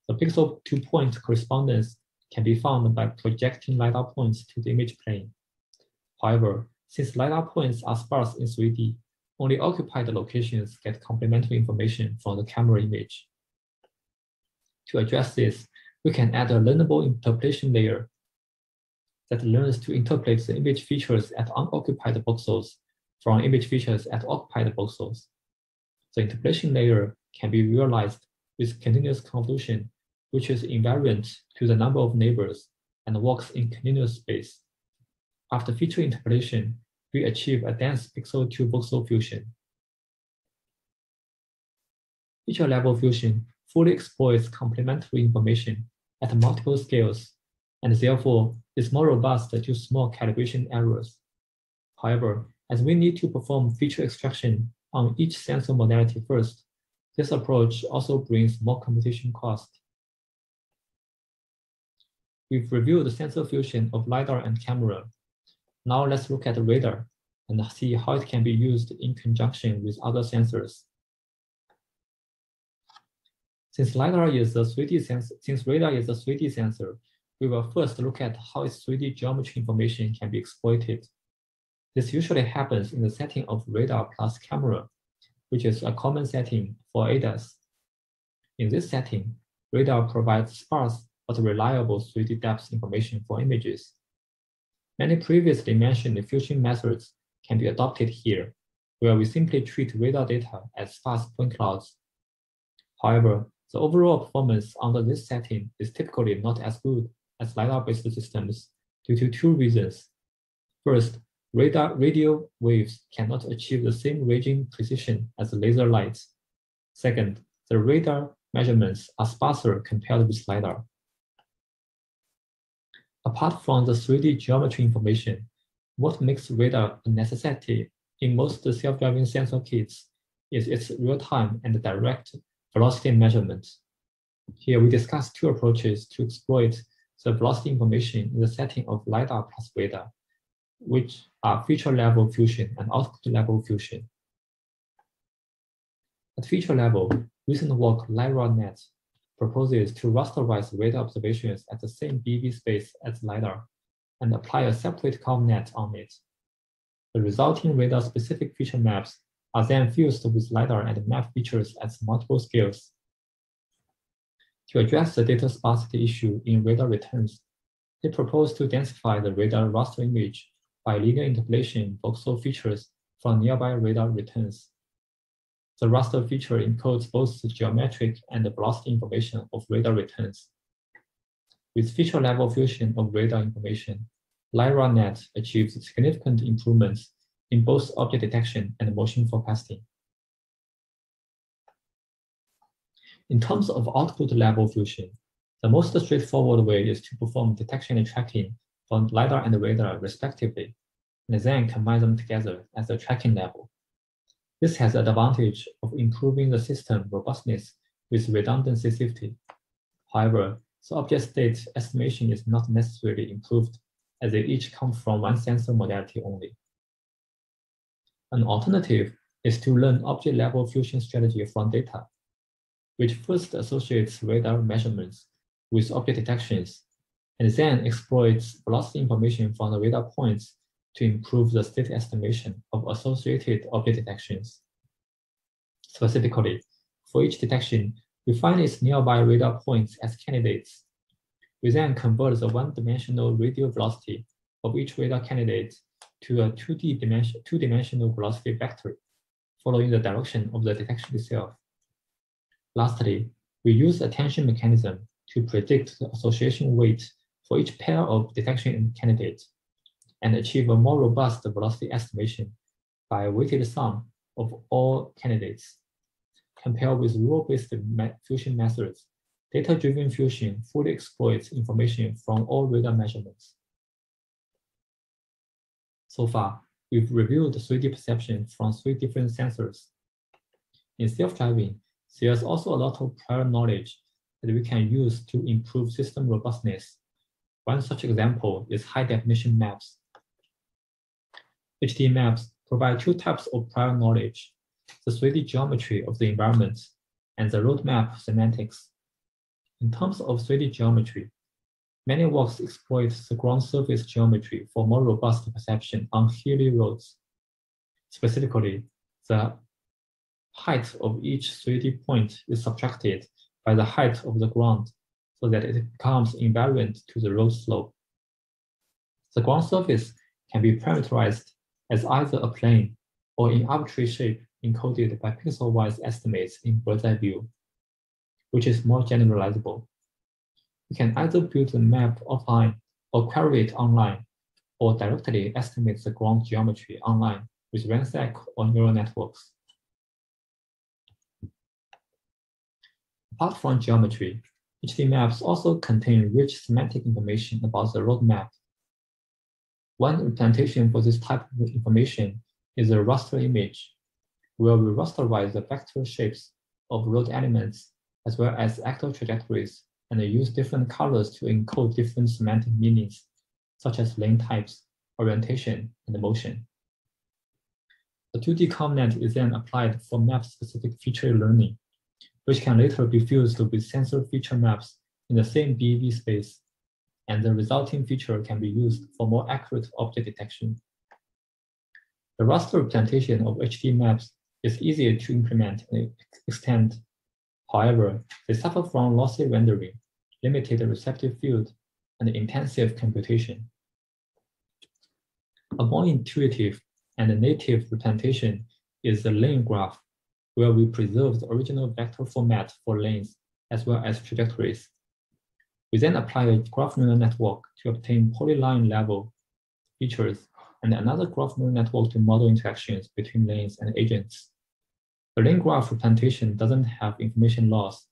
The pixel to point correspondence can be found by projecting LiDAR points to the image plane. However, since LiDAR points are sparse in 3D, only occupied locations get complementary information from the camera image. To address this, we can add a learnable interpolation layer that learns to interpolate the image features at unoccupied voxels from image features at occupied voxels. The interpolation layer can be realized with continuous convolution, which is invariant to the number of neighbors and works in continuous space. After feature interpolation, we achieve a dense pixel-to-voxel fusion. Feature level fusion fully exploits complementary information at multiple scales and therefore is more robust to small calibration errors. However, as we need to perform feature extraction on each sensor modality first, this approach also brings more computation cost. We've reviewed the sensor fusion of LiDAR and camera. Now let's look at the radar and see how it can be used in conjunction with other sensors. Since LiDAR is a 3D sensor, since radar is a 3D sensor, we will first look at how its 3D geometry information can be exploited. This usually happens in the setting of radar plus camera, which is a common setting for ADAS. In this setting, radar provides sparse but reliable 3D depth information for images. Many previously mentioned fusion methods can be adopted here, where we simply treat radar data as sparse point clouds. However, the overall performance under this setting is typically not as good as LiDAR-based systems due to two reasons. First, radar radio waves cannot achieve the same ranging precision as laser light. Second, the radar measurements are sparser compared with LiDAR. Apart from the 3D geometry information, what makes radar a necessity in most self-driving sensor kits is its real-time and direct velocity measurement. Here we discuss two approaches to exploit the velocity information in the setting of LiDAR plus radar, which are feature level fusion and output level fusion. At feature level, recent work LiRaNet proposes to rasterize radar observations at the same BV space as LiDAR and apply a separate ConvNet on it. The resulting radar-specific feature maps are then fused with LiDAR and map features at multiple scales to address the data sparsity issue in radar returns, they propose to densify the radar raster image by linear interpolation voxel features from nearby radar returns. The raster feature encodes both the geometric and the velocity information of radar returns. With feature level fusion of radar information, LiRaNet achieves significant improvements in both object detection and motion forecasting. In terms of output level fusion, the most straightforward way is to perform detection and tracking for LiDAR and radar respectively, and then combine them together at the tracking level. This has the advantage of improving the system robustness with redundancy safety. However, the object state estimation is not necessarily improved as they each come from one sensor modality only. An alternative is to learn object level fusion strategy from data which first associates radar measurements with object detections and then exploits velocity information from the radar points to improve the state estimation of associated object detections. Specifically, for each detection, we find its nearby radar points as candidates. We then convert the one-dimensional radial velocity of each radar candidate to a 2D dimension, two-dimensional velocity vector, following the direction of the detection itself. Lastly, we use attention mechanism to predict the association weight for each pair of detection candidates and achieve a more robust velocity estimation by a weighted sum of all candidates. Compared with rule-based fusion methods, data-driven fusion fully exploits information from all radar measurements. So far, we've reviewed 3D perception from three different sensors. In self-driving, there's also a lot of prior knowledge that we can use to improve system robustness. One such example is high definition maps. HD maps provide two types of prior knowledge, the 3D geometry of the environment and the roadmap semantics. In terms of 3D geometry, Many works exploit the ground surface geometry for more robust perception on hilly roads. Specifically, the height of each 3D point is subtracted by the height of the ground so that it becomes invariant to the road slope. The ground surface can be parameterized as either a plane or in arbitrary shape encoded by pixel-wise estimates in bird's eye view, which is more generalizable. You can either build the map offline or query it online, or directly estimate the ground geometry online with RANSAC or neural networks. Apart from geometry, HD maps also contain rich semantic information about the road map. One representation for this type of information is a raster image, where we rasterize the vector shapes of road elements as well as actual trajectories and use different colors to encode different semantic meanings, such as lane types, orientation, and motion. The 2D ConvNet is then applied for map-specific feature learning, which can later be fused with sensor feature maps in the same BEV space, and the resulting feature can be used for more accurate object detection. The raster representation of HD maps is easier to implement and extend. However, they suffer from lossy rendering, limited receptive field, and intensive computation. A more intuitive and native representation is the lane graph, where we preserve the original vector format for lanes as well as trajectories. We then apply a graph neural network to obtain polyline level features and another graph neural network to model interactions between lanes and agents. The lane graph representation doesn't have information loss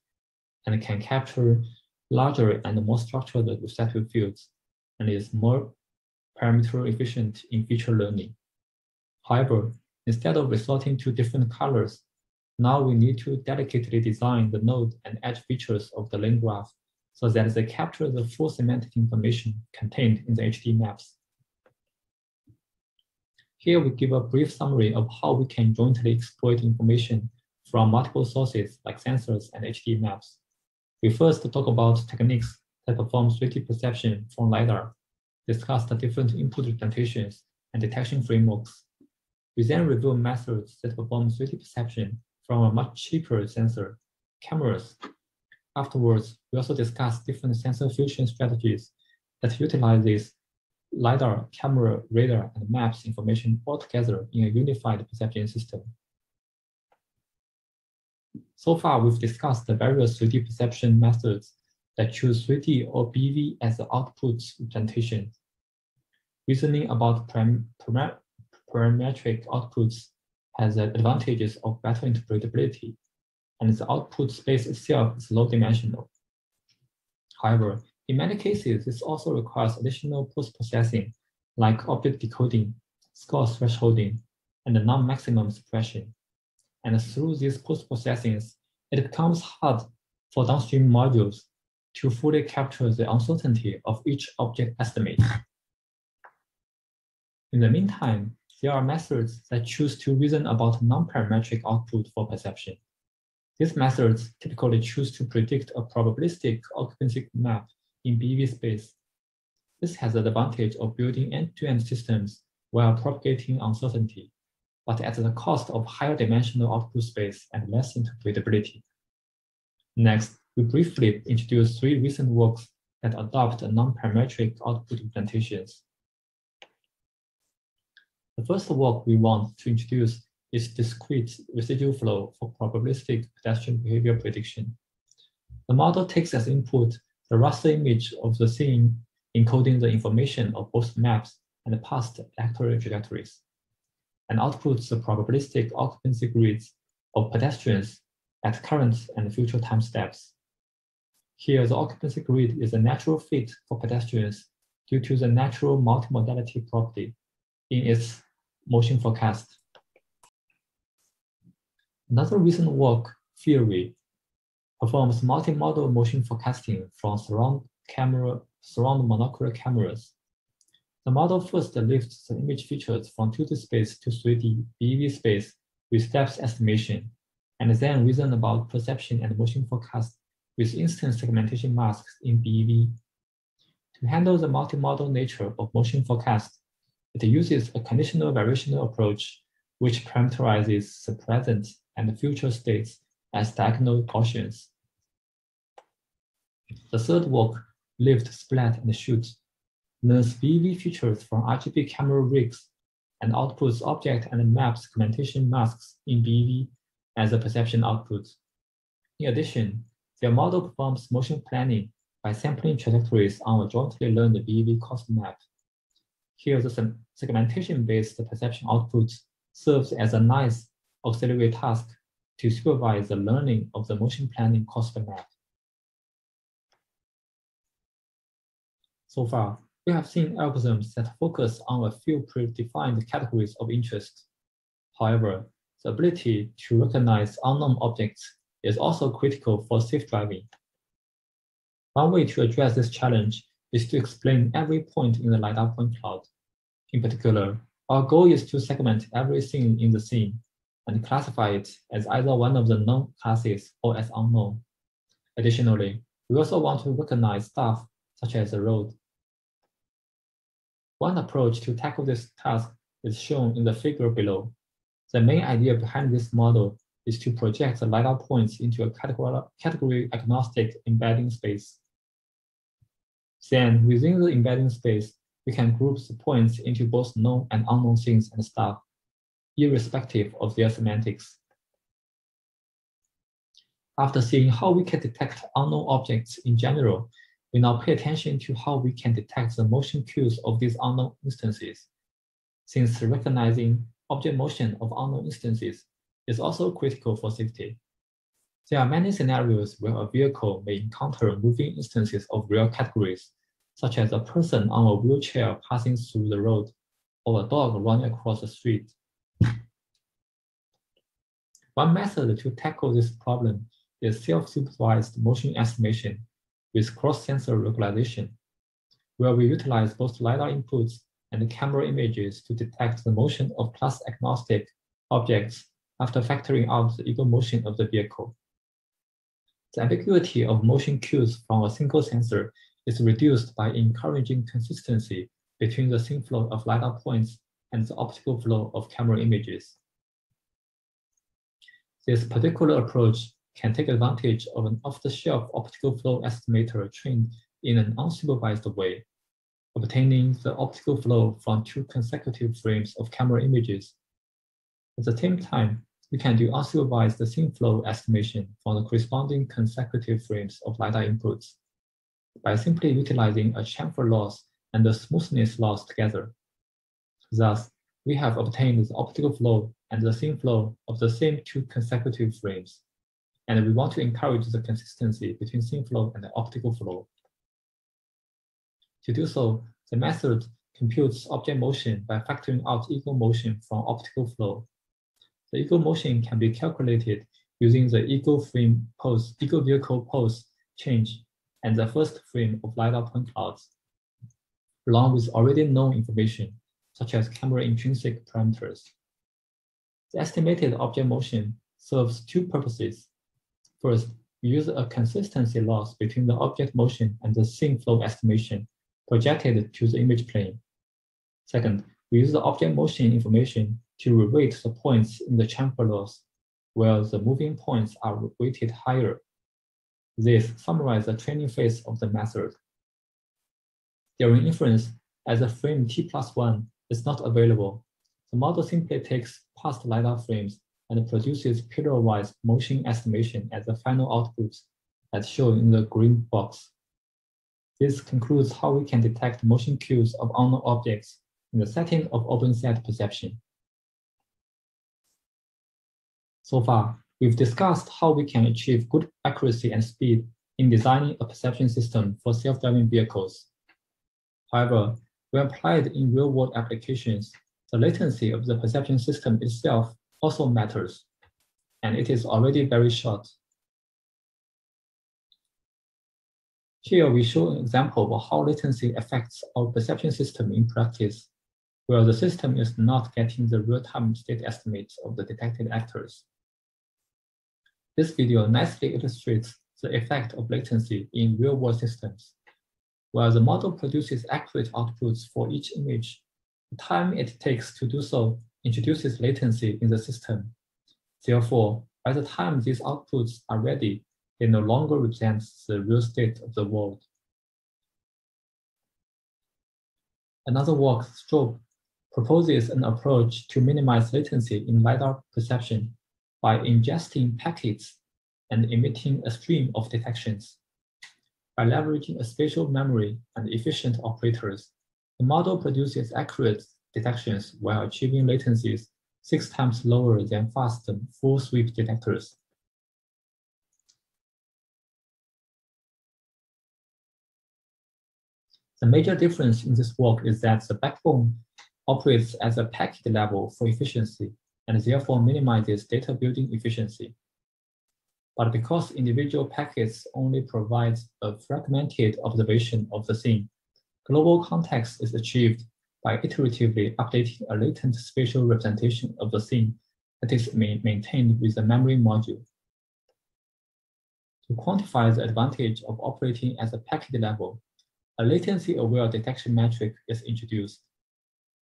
and can capture larger and more structured receptive fields and is more parameter efficient in feature learning. However, instead of resorting to different colors, now we need to delicately design the node and edge features of the lane graph so that they capture the full semantic information contained in the HD maps. Here we give a brief summary of how we can jointly exploit information from multiple sources like sensors and HD maps. We first talk about techniques that perform 3D perception from LiDAR, discuss the different input representations and detection frameworks. We then review methods that perform 3D perception from a much cheaper sensor, cameras. Afterwards, we also discuss different sensor fusion strategies that utilizes LiDAR, camera, radar, and maps information all together in a unified perception system. So far, we've discussed the various 3D perception methods that choose 3D or BV as the output representation. Reasoning about param parametric outputs has the advantages of better interpretability, and the output space itself is low dimensional. However, in many cases, this also requires additional post-processing, like object decoding, score thresholding, and non-maximum suppression. And through these post-processings, it becomes hard for downstream modules to fully capture the uncertainty of each object estimate. In the meantime, there are methods that choose to reason about non-parametric output for perception. These methods typically choose to predict a probabilistic occupancy map in BEV space. This has the advantage of building end-to-end -end systems while propagating uncertainty, but at the cost of higher dimensional output space and less interpretability. Next, we briefly introduce three recent works that adopt non-parametric output representations. The first work we want to introduce is discrete residual flow for probabilistic pedestrian behavior prediction. The model takes as input the raster image of the scene encoding the information of both maps and past electoral trajectories, and outputs the probabilistic occupancy grids of pedestrians at current and future time steps. Here, the occupancy grid is a natural fit for pedestrians due to the natural multimodality property in its motion forecast. Another recent work, FIERY, performs multimodal motion forecasting from surround camera, surround monocular cameras. The model first lifts the image features from 2D space to 3D BEV space with steps estimation, and then reason about perception and motion forecast with instance segmentation masks in BEV. To handle the multimodal nature of motion forecast, it uses a conditional variational approach which parameterizes the present and future states as diagonal Gaussians. The third work, Lift, Splat, and Shoot, learns BEV features from RGB camera rigs and outputs object and map segmentation masks in BEV as a perception output. In addition, their model performs motion planning by sampling trajectories on a jointly learned BEV cost map. Here, the segmentation-based perception output serves as a nice auxiliary task to supervise the learning of the motion planning cost map. So far, we have seen algorithms that focus on a few predefined categories of interest. However, the ability to recognize unknown objects is also critical for safe driving. One way to address this challenge is to explain every point in the LiDAR point cloud. In particular, our goal is to segment every scene in the scene and classify it as either one of the known classes or as unknown. Additionally, we also want to recognize stuff such as the road. One approach to tackle this task is shown in the figure below. The main idea behind this model is to project the LiDAR points into a category, category agnostic embedding space. Then within the embedding space, we can group the points into both known and unknown things and stuff, irrespective of their semantics. After seeing how we can detect unknown objects in general, we now pay attention to how we can detect the motion cues of these unknown instances. Since recognizing object motion of unknown instances is also critical for safety. There are many scenarios where a vehicle may encounter moving instances of real categories, such as a person on a wheelchair passing through the road or a dog running across the street. One method to tackle this problem is self-supervised motion estimation with cross-sensor localization, where we utilize both LiDAR inputs and camera images to detect the motion of class-agnostic objects after factoring out the ego motion of the vehicle. The ambiguity of motion cues from a single sensor is reduced by encouraging consistency between the scene flow of LiDAR points and the optical flow of camera images. This particular approach can take advantage of an off-the-shelf optical flow estimator trained in an unsupervised way, obtaining the optical flow from two consecutive frames of camera images. At the same time, we can do unsupervised the scene flow estimation from the corresponding consecutive frames of LiDAR inputs by simply utilizing a chamfer loss and a smoothness loss together. Thus, we have obtained the optical flow and the scene flow of the same two consecutive frames and we want to encourage the consistency between scene flow and the optical flow. To do so, the method computes object motion by factoring out ego motion from optical flow. The ego motion can be calculated using the ego frame pose, ego vehicle pose change, and the first frame of LiDAR point clouds, along with already known information, such as camera intrinsic parameters. The estimated object motion serves two purposes. First, we use a consistency loss between the object motion and the scene flow estimation projected to the image plane. Second, we use the object motion information to reweight the points in the chamfer loss, where the moving points are weighted higher. This summarizes the training phase of the method. During inference, as the frame t plus 1 is not available, the model simply takes past LiDAR frames and produces pillar-wise motion estimation as the final output as shown in the green box. This concludes how we can detect motion cues of unknown objects in the setting of open set perception. So far, we've discussed how we can achieve good accuracy and speed in designing a perception system for self-driving vehicles. However, when applied in real-world applications, the latency of the perception system itself also matters, and it is already very short. Here we show an example of how latency affects our perception system in practice, where the system is not getting the real-time state estimates of the detected actors. This video nicely illustrates the effect of latency in real-world systems. while the model produces accurate outputs for each image, the time it takes to do so introduces latency in the system. Therefore, by the time these outputs are ready, they no longer represent the real state of the world. Another work, Strobe, proposes an approach to minimize latency in LiDAR perception by ingesting packets and emitting a stream of detections. By leveraging a spatial memory and efficient operators, the model produces accurate detections while achieving latencies six times lower than fast full sweep detectors. The major difference in this work is that the backbone operates at a packet level for efficiency and therefore minimizes data building efficiency. But because individual packets only provides a fragmented observation of the scene, global context is achieved by iteratively updating a latent spatial representation of the scene that is maintained with the memory module. To quantify the advantage of operating at the packet level, a latency-aware detection metric is introduced,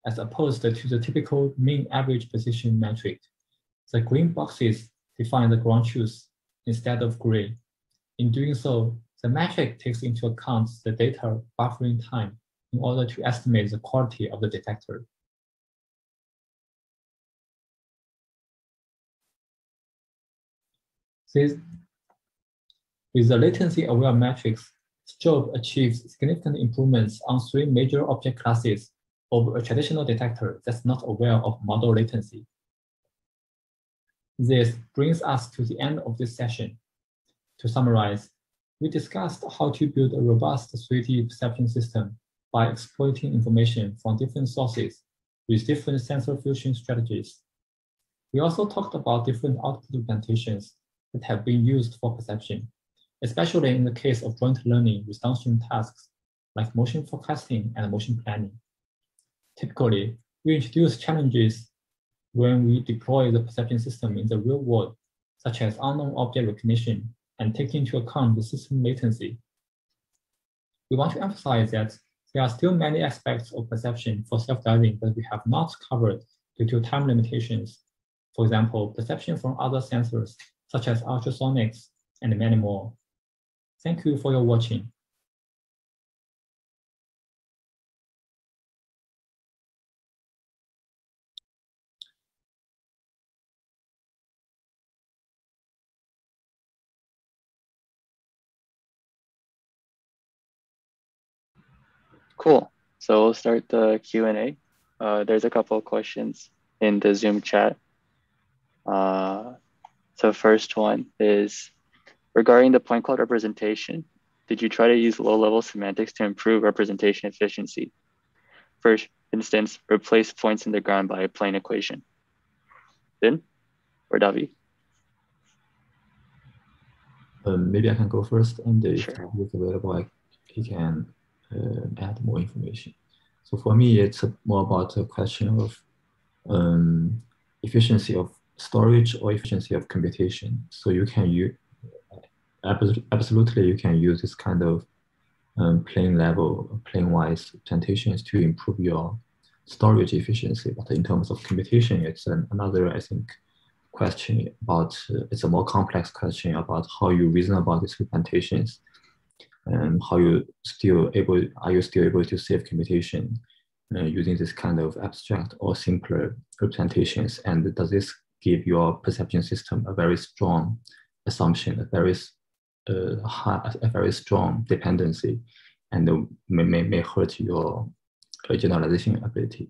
as opposed to the typical mean average precision metric. The green boxes define the ground truth instead of gray. In doing so, the metric takes into account the data buffering time in order to estimate the quality of the detector. This, with the latency-aware metrics, Strobe achieves significant improvements on three major object classes over a traditional detector that's not aware of model latency. This brings us to the end of this session. To summarize, we discussed how to build a robust 3D perception system by exploiting information from different sources with different sensor fusion strategies. We also talked about different output representations that have been used for perception, especially in the case of joint learning with downstream tasks like motion forecasting and motion planning. Typically, we introduce challenges when we deploy the perception system in the real world, such as unknown object recognition and take into account the system latency. We want to emphasize that there are still many aspects of perception for self-driving that we have not covered due to time limitations. For example, perception from other sensors, such as ultrasonics and many more. Thank you for your watching. Cool. So we'll start the Q&A. Uh, there's a couple of questions in the Zoom chat. Uh, so first one is, Regarding the point cloud representation, did you try to use low-level semantics to improve representation efficiency? For instance, replace points in the ground by a plane equation. Then, or Davi? Um, maybe I can go first, and if Sure. Davi is available, I, he can uh, add more information. So for me, it's a, more about a question of um, efficiency of storage or efficiency of computation. So you can use absolutely you can use this kind of um, plane level, plane wise representations to improve your storage efficiency. But in terms of computation, it's an, another, I think, question about, uh, it's a more complex question about how you reason about these representations and how you still able, are you still able to save computation uh, using this kind of abstract or simpler representations? And does this give your perception system a very strong assumption, a very uh, a very strong dependency and may, may, may hurt your generalization ability.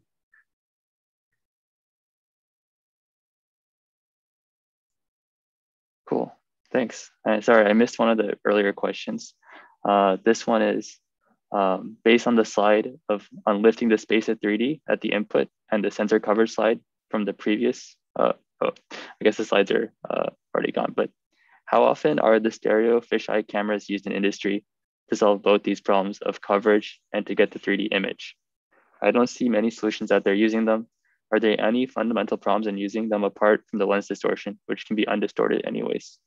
Cool, thanks. Uh, sorry, I missed one of the earlier questions. Uh, this one is um, based on the slide of on lifting the space at 3D at the input and the sensor coverage slide from the previous, uh, oh, I guess the slides are uh, already gone, but how often are the stereo fisheye cameras used in industry to solve both these problems of coverage and to get the 3D image? I don't see many solutions out there using them. Are there any fundamental problems in using them apart from the lens distortion, which can be undistorted anyways?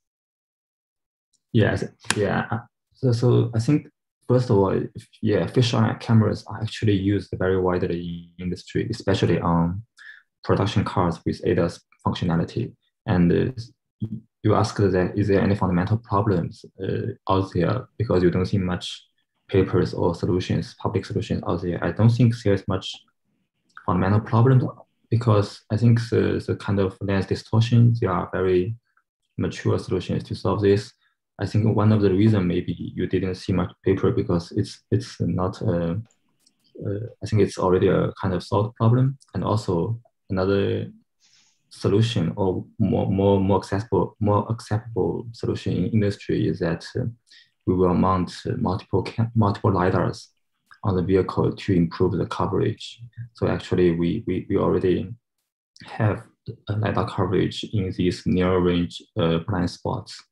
Yes, yeah. So, so I think first of all, yeah, fisheye cameras are actually used very widely in industry, especially on production cars with ADAS functionality. And uh, you ask that is there any fundamental problems uh, out there because you don't see much papers or solutions, public solutions out there. I don't think there's much fundamental problem because I think the, the kind of lens distortion, there are very mature solutions to solve this. I think one of the reason maybe you didn't see much paper because it's it's not uh, uh, I think it's already a kind of solved problem and also another solution or more more more accessible more acceptable solution in industry is that uh, we will mount multiple multiple lidars on the vehicle to improve the coverage. So actually, we we, we already have lidar coverage in these near range uh, blind spots.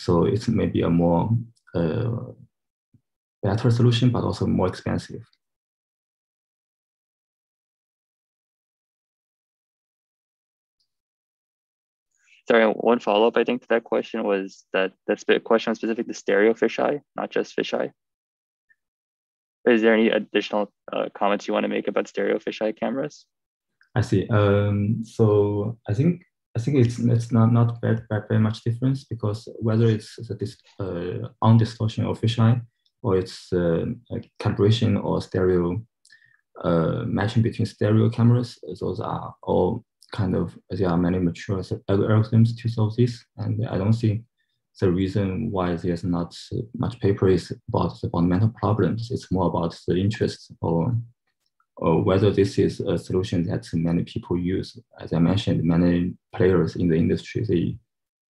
So it's maybe a more uh, better solution, but also more expensive. Sorry, one follow up. I think to that question was that that's the question was specific to stereo fisheye, not just fisheye. Is there any additional uh, comments you want to make about stereo fisheye cameras? I see. Um, so I think I think it's it's not not very very, much difference because whether it's a dis, uh, on distortion or fisheye or it's uh, calibration or stereo uh, matching between stereo cameras, those are all kind of there are many mature algorithms to solve this, and I don't see the reason why there's not much paper is about the fundamental problems. It's more about the interest or, or whether this is a solution that many people use. As I mentioned, many players in the industry, they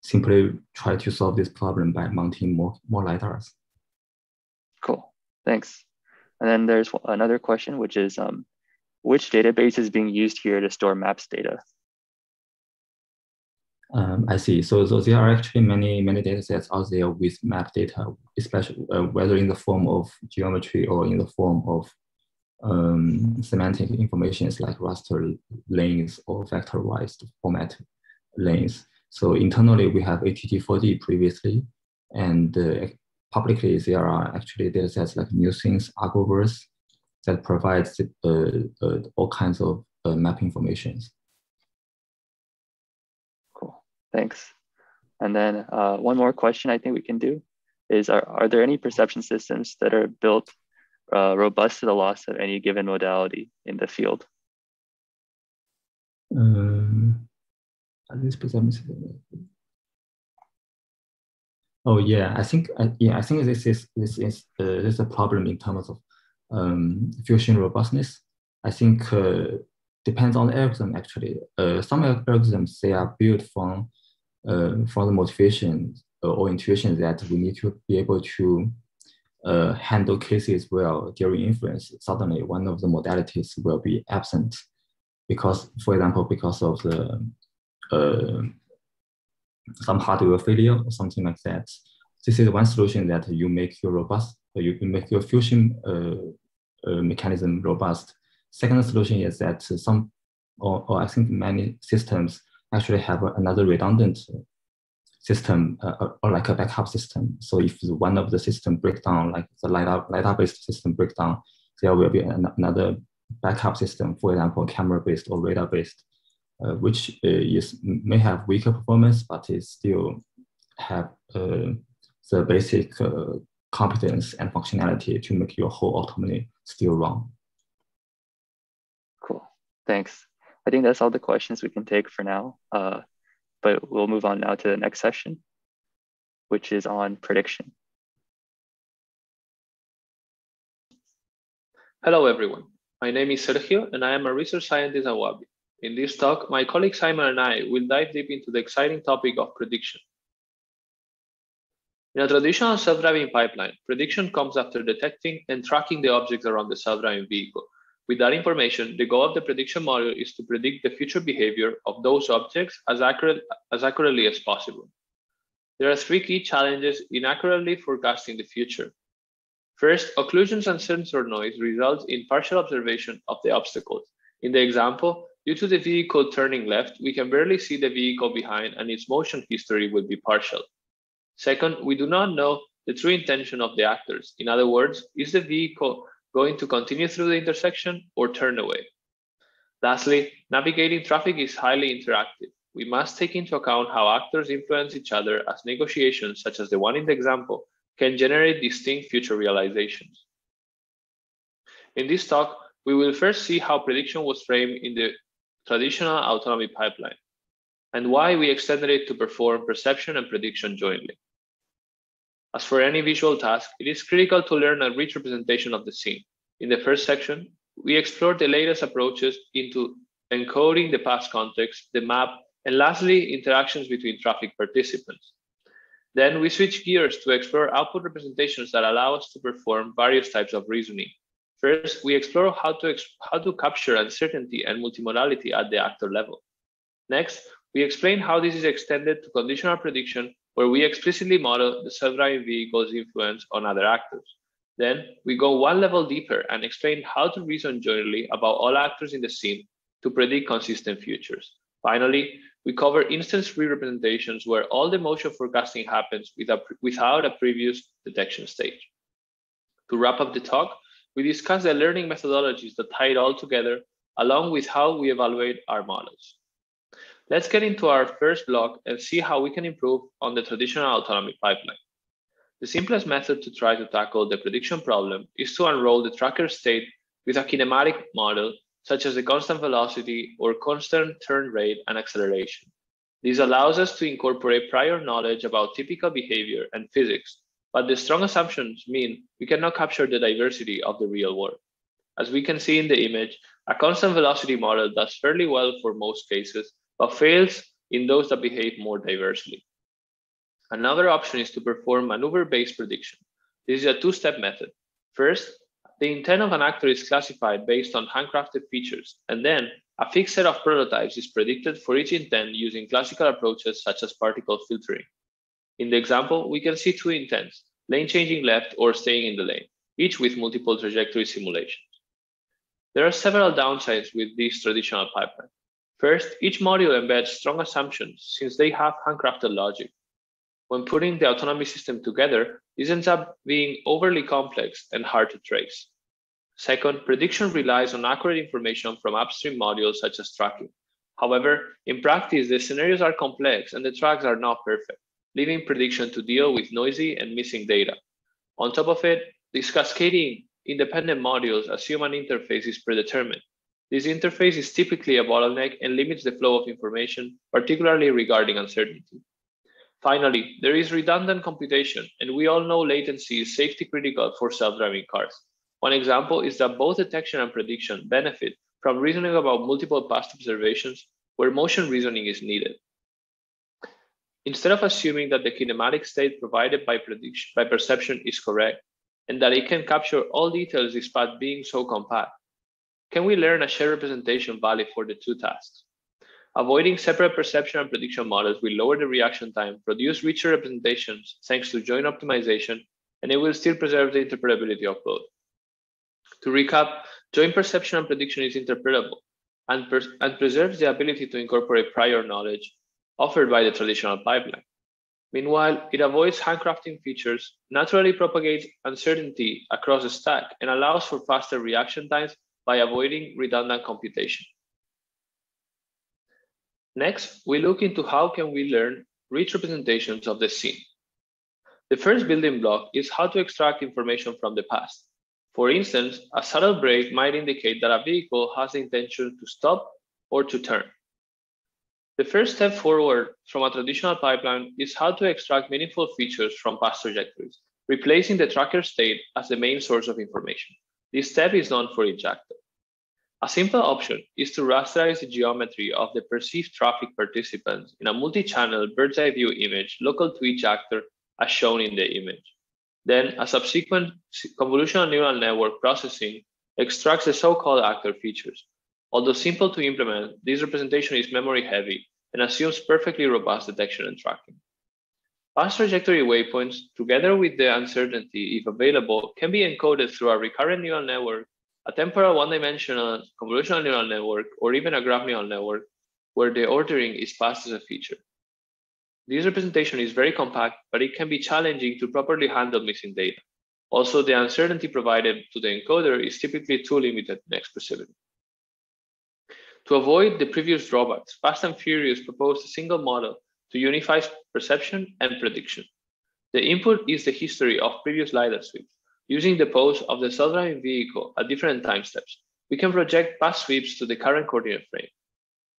simply try to solve this problem by mounting more, more LiDARs. Cool, thanks. And then there's another question, which is um, which database is being used here to store maps data? Um, I see. So, so there are actually many, many data sets out there with map data, especially uh, whether in the form of geometry or in the form of um, semantic informations like raster lanes or vectorized format lanes. So internally, we have ATG4D previously, and uh, publicly, there are actually data sets like nuScenes, Argoverse, that provides uh, uh, all kinds of uh, map informations. Cool, thanks. And then uh, one more question I think we can do is, are, are there any perception systems that are built uh, robust to the loss of any given modality in the field? Um, Oh yeah, I think uh, yeah, I think this is this is uh, this is a problem in terms of um, fusion robustness, I think uh, depends on the algorithm actually. Uh, some algorithms, they are built from, uh, from the motivation uh, or intuition that we need to be able to uh, handle cases well during inference. Suddenly one of the modalities will be absent because, for example, because of the uh, some hardware failure or something like that. This is one solution that you make your robust, you make your fusion uh, mechanism robust. Second solution is that some, or, or I think many systems actually have another redundant system uh, or like a backup system. So if one of the system break down, like the LiDAR, LiDAR-based system break down, there will be an, another backup system, for example, camera-based or radar-based, uh, which uh, is may have weaker performance, but it still have uh, the basic uh, competence and functionality to make your whole autonomy still run. Cool, thanks. I think that's all the questions we can take for now, uh, but we'll move on now to the next session, which is on prediction. Hello, everyone. My name is Sergio, and I am a research scientist at Waabi. In this talk, my colleague Simon and I will dive deep into the exciting topic of prediction. In a traditional self-driving pipeline, prediction comes after detecting and tracking the objects around the self-driving vehicle. With that information, the goal of the prediction model is to predict the future behavior of those objects as, accurate, as accurately as possible. There are three key challenges in accurately forecasting the future. First, occlusions and sensor noise results in partial observation of the obstacles. In the example, due to the vehicle turning left, we can barely see the vehicle behind and its motion history will be partial. Second, we do not know the true intention of the actors. In other words, is the vehicle going to continue through the intersection or turn away? Lastly, navigating traffic is highly interactive. We must take into account how actors influence each other as negotiations, such as the one in the example, can generate distinct future realizations. In this talk, we will first see how prediction was framed in the traditional autonomy pipeline and why we extended it to perform perception and prediction jointly. As for any visual task, it is critical to learn a rich representation of the scene. In the first section, we explore the latest approaches into encoding the past context, the map, and lastly, interactions between traffic participants. Then we switch gears to explore output representations that allow us to perform various types of reasoning. First, we explore how to, how to capture uncertainty and multimodality at the actor level. Next, we explain how this is extended to conditional prediction, where we explicitly model the self-driving vehicle's influence on other actors. Then we go one level deeper and explain how to reason jointly about all actors in the scene to predict consistent futures. Finally, we cover instance-free representations where all the motion forecasting happens without a previous detection stage. To wrap up the talk, we discuss the learning methodologies that tie it all together, along with how we evaluate our models. Let's get into our first block and see how we can improve on the traditional autonomy pipeline. The simplest method to try to tackle the prediction problem is to unroll the tracker state with a kinematic model, such as the constant velocity or constant turn rate and acceleration. This allows us to incorporate prior knowledge about typical behavior and physics, but the strong assumptions mean we cannot capture the diversity of the real world. As we can see in the image, a constant velocity model does fairly well for most cases, but fails in those that behave more diversely. Another option is to perform maneuver-based prediction. This is a two-step method. First, the intent of an actor is classified based on handcrafted features, and then a fixed set of prototypes is predicted for each intent using classical approaches such as particle filtering. In the example, we can see two intents, lane changing left or staying in the lane, each with multiple trajectory simulations. There are several downsides with this traditional pipeline. First, each module embeds strong assumptions since they have handcrafted logic. When putting the autonomy system together, this ends up being overly complex and hard to trace. Second, prediction relies on accurate information from upstream modules such as tracking. However, in practice, the scenarios are complex and the tracks are not perfect, leaving prediction to deal with noisy and missing data. On top of it, these cascading independent modules assume an interface is predetermined, this interface is typically a bottleneck and limits the flow of information, particularly regarding uncertainty. Finally, there is redundant computation, and we all know latency is safety critical for self-driving cars. One example is that both detection and prediction benefit from reasoning about multiple past observations where motion reasoning is needed. Instead of assuming that the kinematic state provided by, prediction, by perception is correct, and that it can capture all details despite being so compact, can we learn a shared representation value for the two tasks? Avoiding separate perception and prediction models will lower the reaction time, produce richer representations thanks to joint optimization, and it will still preserve the interpretability of both. To recap, joint perception and prediction is interpretable and, and preserves the ability to incorporate prior knowledge offered by the traditional pipeline. Meanwhile, it avoids handcrafting features, naturally propagates uncertainty across the stack, and allows for faster reaction times by avoiding redundant computation. Next, we look into how can we learn rich representations of the scene. The first building block is how to extract information from the past. For instance, a subtle brake might indicate that a vehicle has the intention to stop or to turn. The first step forward from a traditional pipeline is how to extract meaningful features from past trajectories, replacing the tracker state as the main source of information. This step is done for each actor. A simple option is to rasterize the geometry of the perceived traffic participants in a multi-channel bird's eye view image local to each actor as shown in the image. Then a subsequent convolutional neural network processing extracts the so-called actor features. Although simple to implement, this representation is memory heavy and assumes perfectly robust detection and tracking. Past trajectory waypoints, together with the uncertainty, if available, can be encoded through a recurrent neural network, a temporal one-dimensional convolutional neural network, or even a graph neural network, where the ordering is passed as a feature. This representation is very compact, but it can be challenging to properly handle missing data. Also, the uncertainty provided to the encoder is typically too limited in expressivity. To avoid the previous drawbacks, Fast and Furious proposed a single model to unify perception and prediction. The input is the history of previous LiDAR sweeps. Using the pose of the self-driving vehicle at different time steps, we can project past sweeps to the current coordinate frame.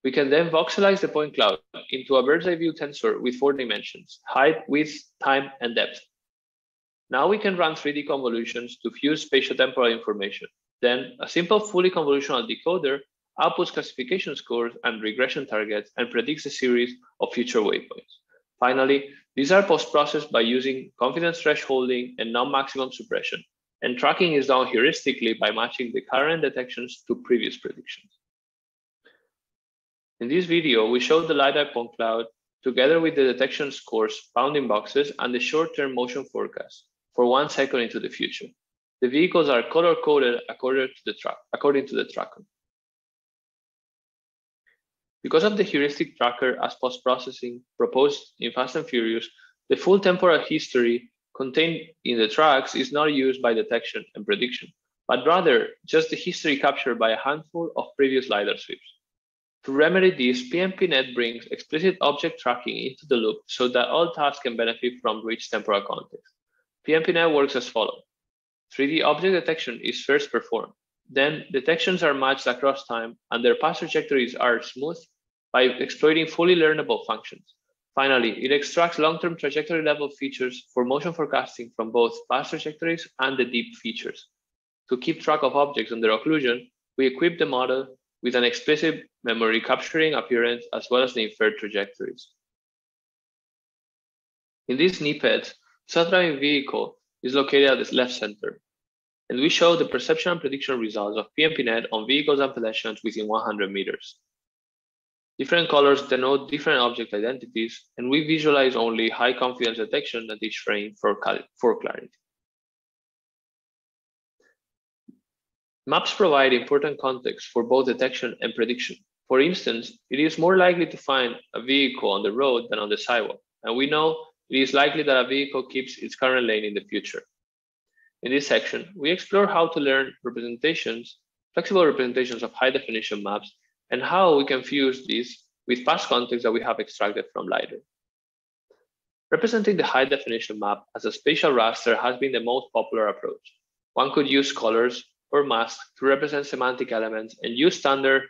We can then voxelize the point cloud into a bird's eye view tensor with four dimensions, height, width, time, and depth. Now we can run 3D convolutions to fuse spatial-temporal information. Then a simple fully convolutional decoder outputs classification scores and regression targets and predicts a series of future waypoints. Finally, these are post-processed by using confidence thresholding and non-maximum suppression, and tracking is done heuristically by matching the current detections to previous predictions. In this video, we show the LiDAR point cloud together with the detection scores, bounding boxes, and the short-term motion forecast for one second into the future. The vehicles are color coded according to the track, according to the tracker. Because of the heuristic tracker as post-processing proposed in Fast and Furious, the full temporal history contained in the tracks is not used by detection and prediction, but rather just the history captured by a handful of previous LiDAR sweeps. To remedy this, PnPNet brings explicit object tracking into the loop so that all tasks can benefit from rich temporal context. PnPNet works as follows. 3D object detection is first performed. Then detections are matched across time and their path trajectories are smoothed by exploiting fully learnable functions. Finally, it extracts long-term trajectory level features for motion forecasting from both past trajectories and the deep features. To keep track of objects under occlusion, we equip the model with an explicit memory capturing appearance as well as the inferred trajectories. In this snippet, self-driving vehicle is located at the left center, and we show the perception and prediction results of PnPNet on vehicles and pedestrians within 100 meters. Different colors denote different object identities, and we visualize only high confidence detection at each frame for, for clarity. Maps provide important context for both detection and prediction. For instance, it is more likely to find a vehicle on the road than on the sidewalk, and we know it is likely that a vehicle keeps its current lane in the future. In this section, we explore how to learn representations, flexible representations of high definition maps, and how we can fuse these with past context that we have extracted from LiDAR. Representing the high definition map as a spatial raster has been the most popular approach. One could use colors or masks to represent semantic elements and use standard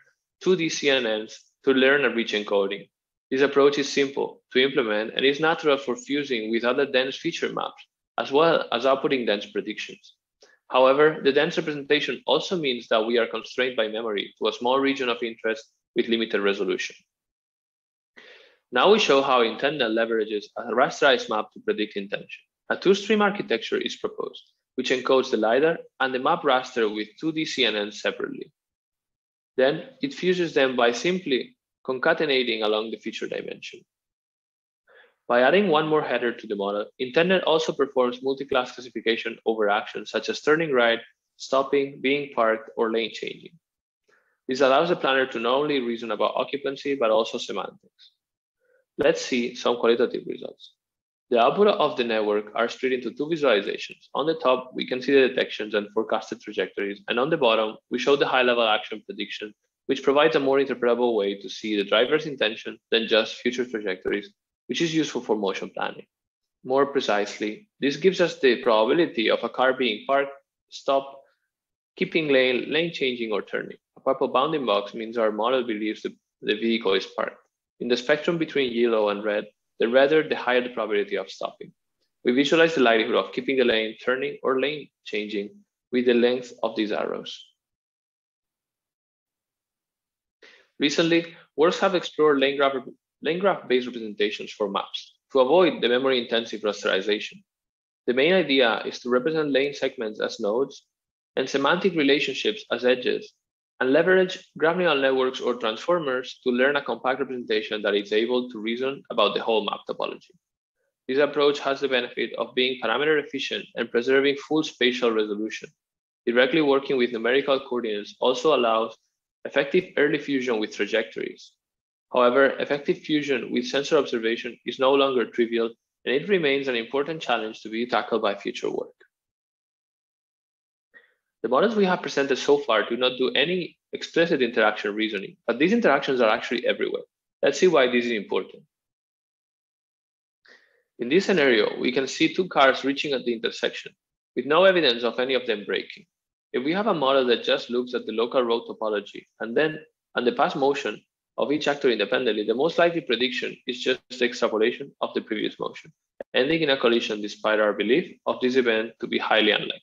2D CNNs to learn a rich encoding. This approach is simple to implement and is natural for fusing with other dense feature maps, as well as outputting dense predictions. However, the dense representation also means that we are constrained by memory to a small region of interest with limited resolution. Now we show how IntentNet leverages a rasterized map to predict intention. A two-stream architecture is proposed, which encodes the LiDAR and the map raster with 2D CNNs separately. Then it fuses them by simply concatenating along the feature dimension. By adding one more header to the model, IntentNet also performs multi-class classification over actions such as turning right, stopping, being parked, or lane changing. This allows the planner to not only reason about occupancy, but also semantics. Let's see some qualitative results. The output of the network are split into two visualizations. On the top, we can see the detections and forecasted trajectories, and on the bottom, we show the high-level action prediction which provides a more interpretable way to see the driver's intention than just future trajectories, which is useful for motion planning. More precisely, this gives us the probability of a car being parked, stopped, keeping lane, lane changing, or turning. A purple bounding box means our model believes the, the vehicle is parked. In the spectrum between yellow and red, the redder, the higher the probability of stopping. We visualize the likelihood of keeping the lane, turning, or lane changing with the length of these arrows. Recently, works have explored lane graph, lane graph based representations for maps to avoid the memory intensive rasterization. The main idea is to represent lane segments as nodes and semantic relationships as edges and leverage graph neural networks or transformers to learn a compact representation that is able to reason about the whole map topology. This approach has the benefit of being parameter efficient and preserving full spatial resolution. Directly working with numerical coordinates also allows effective early fusion with trajectories. However, effective fusion with sensor observation is no longer trivial, and it remains an important challenge to be tackled by future work. The models we have presented so far do not do any explicit interaction reasoning, but these interactions are actually everywhere. Let's see why this is important. In this scenario, we can see two cars reaching at the intersection with no evidence of any of them braking. If we have a model that just looks at the local road topology and then and the past motion of each actor independently, the most likely prediction is just the extrapolation of the previous motion, ending in a collision despite our belief of this event to be highly unlikely.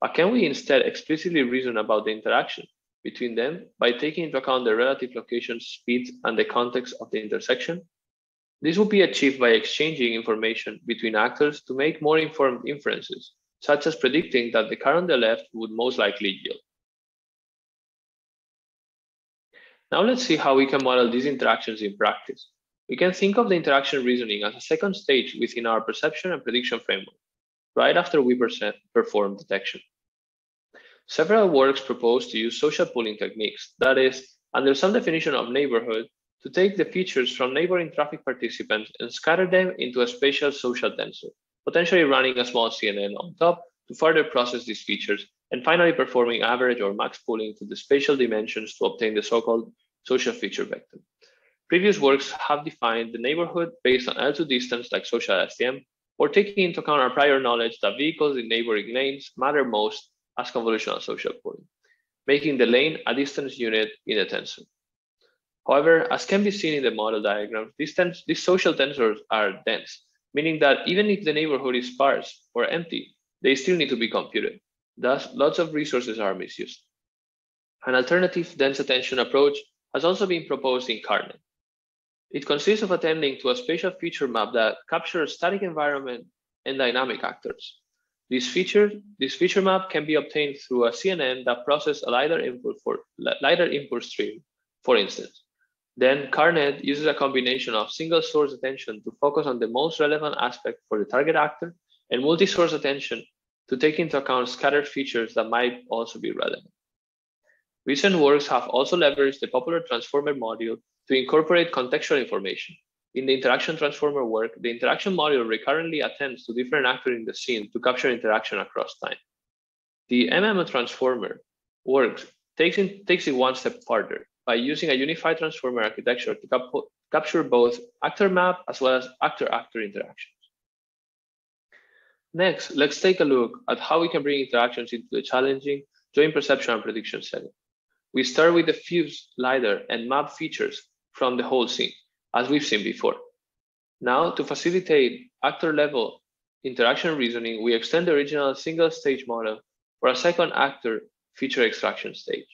But can we instead explicitly reason about the interaction between them by taking into account the relative location, speed, and the context of the intersection? This would be achieved by exchanging information between actors to make more informed inferences, such as predicting that the car on the left would most likely yield. Now let's see how we can model these interactions in practice. We can think of the interaction reasoning as a second stage within our perception and prediction framework, right after we perform detection. Several works propose to use social pooling techniques, that is, under some definition of neighborhood, to take the features from neighboring traffic participants and scatter them into a spatial social tensor, potentially running a small CNN on top to further process these features, and finally performing average or max pooling to the spatial dimensions to obtain the so-called social feature vector. Previous works have defined the neighborhood based on L2 distance like social LSTM, or taking into account our prior knowledge that vehicles in neighboring lanes matter most as convolutional social pooling, making the lane a distance unit in a tensor. However, as can be seen in the model diagram, these, tens these social tensors are dense, meaning that even if the neighborhood is sparse or empty, they still need to be computed. Thus, lots of resources are misused. An alternative dense attention approach has also been proposed in CarNet. It consists of attending to a spatial feature map that captures static environment and dynamic actors. This feature, this feature map can be obtained through a CNN that processes a LiDAR input for LiDAR input stream, for instance. Then CarNet uses a combination of single source attention to focus on the most relevant aspect for the target actor and multi-source attention to take into account scattered features that might also be relevant. Recent works have also leveraged the popular transformer module to incorporate contextual information. In the interaction transformer work, the interaction module recurrently attends to different actors in the scene to capture interaction across time. The MM transformer works takes, in, takes it one step further by using a unified transformer architecture to cap capture both actor map as well as actor-actor interactions. Next, let's take a look at how we can bring interactions into the challenging joint perception and prediction setting. We start with the fuse, LiDAR, and map features from the whole scene, as we've seen before. Now, to facilitate actor-level interaction reasoning, we extend the original single-stage model for a second actor feature extraction stage.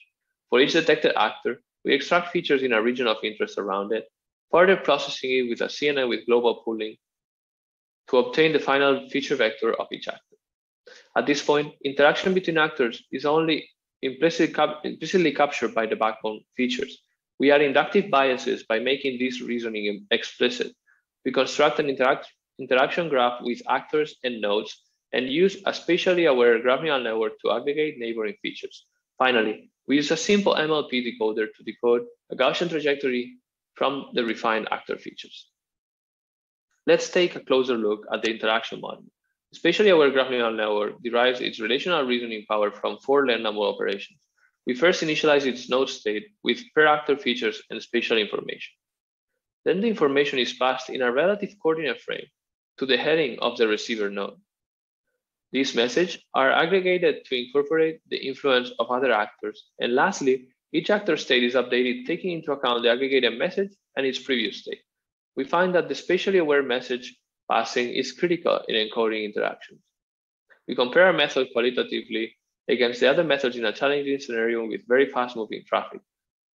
For each detected actor, we extract features in a region of interest around it, further processing it with a CNN with global pooling to obtain the final feature vector of each actor. At this point, interaction between actors is only implicitly, cap implicitly captured by the backbone features. We add inductive biases by making this reasoning explicit. We construct an interact interaction graph with actors and nodes and use a spatially aware graph neural network to aggregate neighboring features. Finally, we use a simple MLP decoder to decode a Gaussian trajectory from the refined actor features. Let's take a closer look at the interaction model. Spatially aware graph neural network derives its relational reasoning power from four learnable operations. We first initialize its node state with per actor features and spatial information. Then the information is passed in a relative coordinate frame to the heading of the receiver node. These messages are aggregated to incorporate the influence of other actors. And lastly, each actor state is updated taking into account the aggregated message and its previous state. We find that the spatially aware message passing is critical in encoding interactions. We compare our method qualitatively against the other methods in a challenging scenario with very fast moving traffic.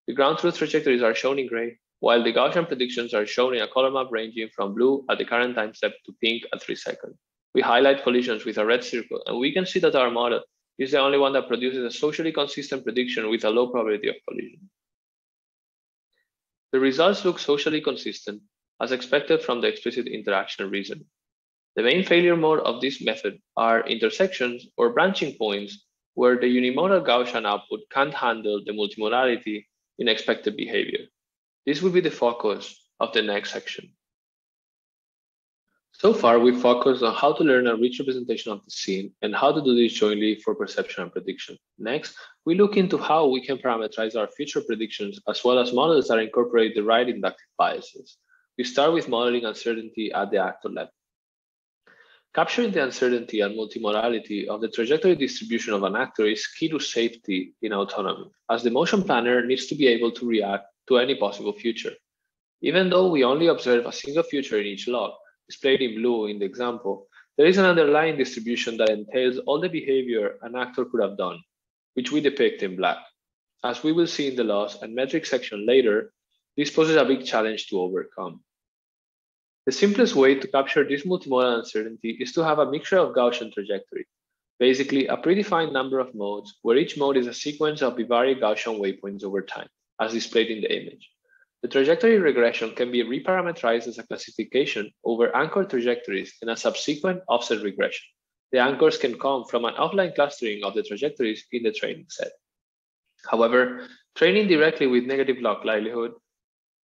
The ground truth trajectories are shown in gray, while the Gaussian predictions are shown in a color map ranging from blue at the current time step to pink at three seconds. We highlight collisions with a red circle, and we can see that our model is the only one that produces a socially consistent prediction with a low probability of collision. The results look socially consistent, as expected from the explicit interaction reason. The main failure mode of this method are intersections or branching points where the unimodal Gaussian output can't handle the multimodality in expected behavior. This will be the focus of the next section. So far, we focused on how to learn a rich representation of the scene and how to do this jointly for perception and prediction. Next, we look into how we can parameterize our future predictions as well as models that incorporate the right inductive biases. We start with modeling uncertainty at the actor level. Capturing the uncertainty and multimodality of the trajectory distribution of an actor is key to safety in autonomy, as the motion planner needs to be able to react to any possible future. Even though we only observe a single future in each log, displayed in blue in the example, there is an underlying distribution that entails all the behavior an actor could have done, which we depict in black. As we will see in the loss and metric section later, this poses a big challenge to overcome. The simplest way to capture this multimodal uncertainty is to have a mixture of Gaussian trajectory, basically a predefined number of modes where each mode is a sequence of bivariate Gaussian waypoints over time, as displayed in the image. The trajectory regression can be reparameterized as a classification over anchor trajectories in a subsequent offset regression. The anchors can come from an offline clustering of the trajectories in the training set. However, training directly with negative log likelihood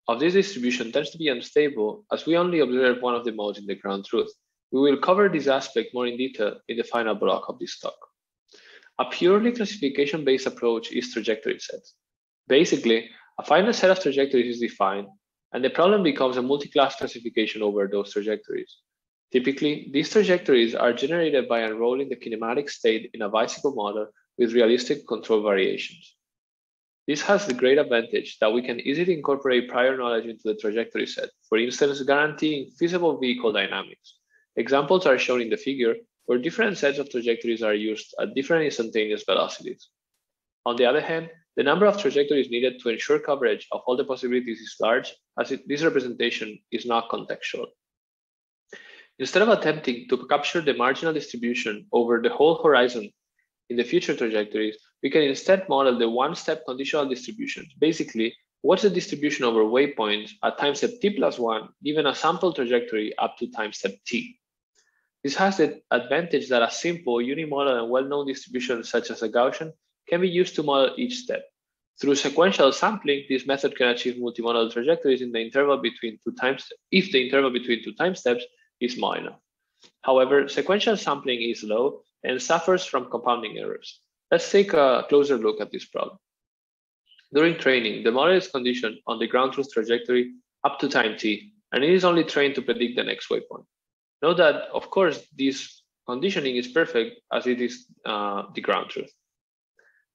of this distribution tends to be unstable as we only observe one of the modes in the ground truth. We will cover this aspect more in detail in the final block of this talk. A purely classification-based approach is trajectory sets. Basically, a final set of trajectories is defined, and the problem becomes a multi-class classification over those trajectories. Typically, these trajectories are generated by enrolling the kinematic state in a bicycle model with realistic control variations. This has the great advantage that we can easily incorporate prior knowledge into the trajectory set, for instance, guaranteeing feasible vehicle dynamics. Examples are shown in the figure where different sets of trajectories are used at different instantaneous velocities. On the other hand, the number of trajectories needed to ensure coverage of all the possibilities is large, as it, this representation is not contextual. Instead of attempting to capture the marginal distribution over the whole horizon in the future trajectories, we can instead model the one-step conditional distribution. Basically, what's the distribution over waypoints at time step t plus one, given a sample trajectory up to time step t. This has the advantage that a simple unimodal and well-known distribution such as a Gaussian can be used to model each step. Through sequential sampling, this method can achieve multimodal trajectories in the interval between two times if the interval between two time steps is enough. However, sequential sampling is low and suffers from compounding errors. Let's take a closer look at this problem. During training, the model is conditioned on the ground truth trajectory up to time t, and it is only trained to predict the next waypoint. Note that, of course, this conditioning is perfect as it is uh, the ground truth.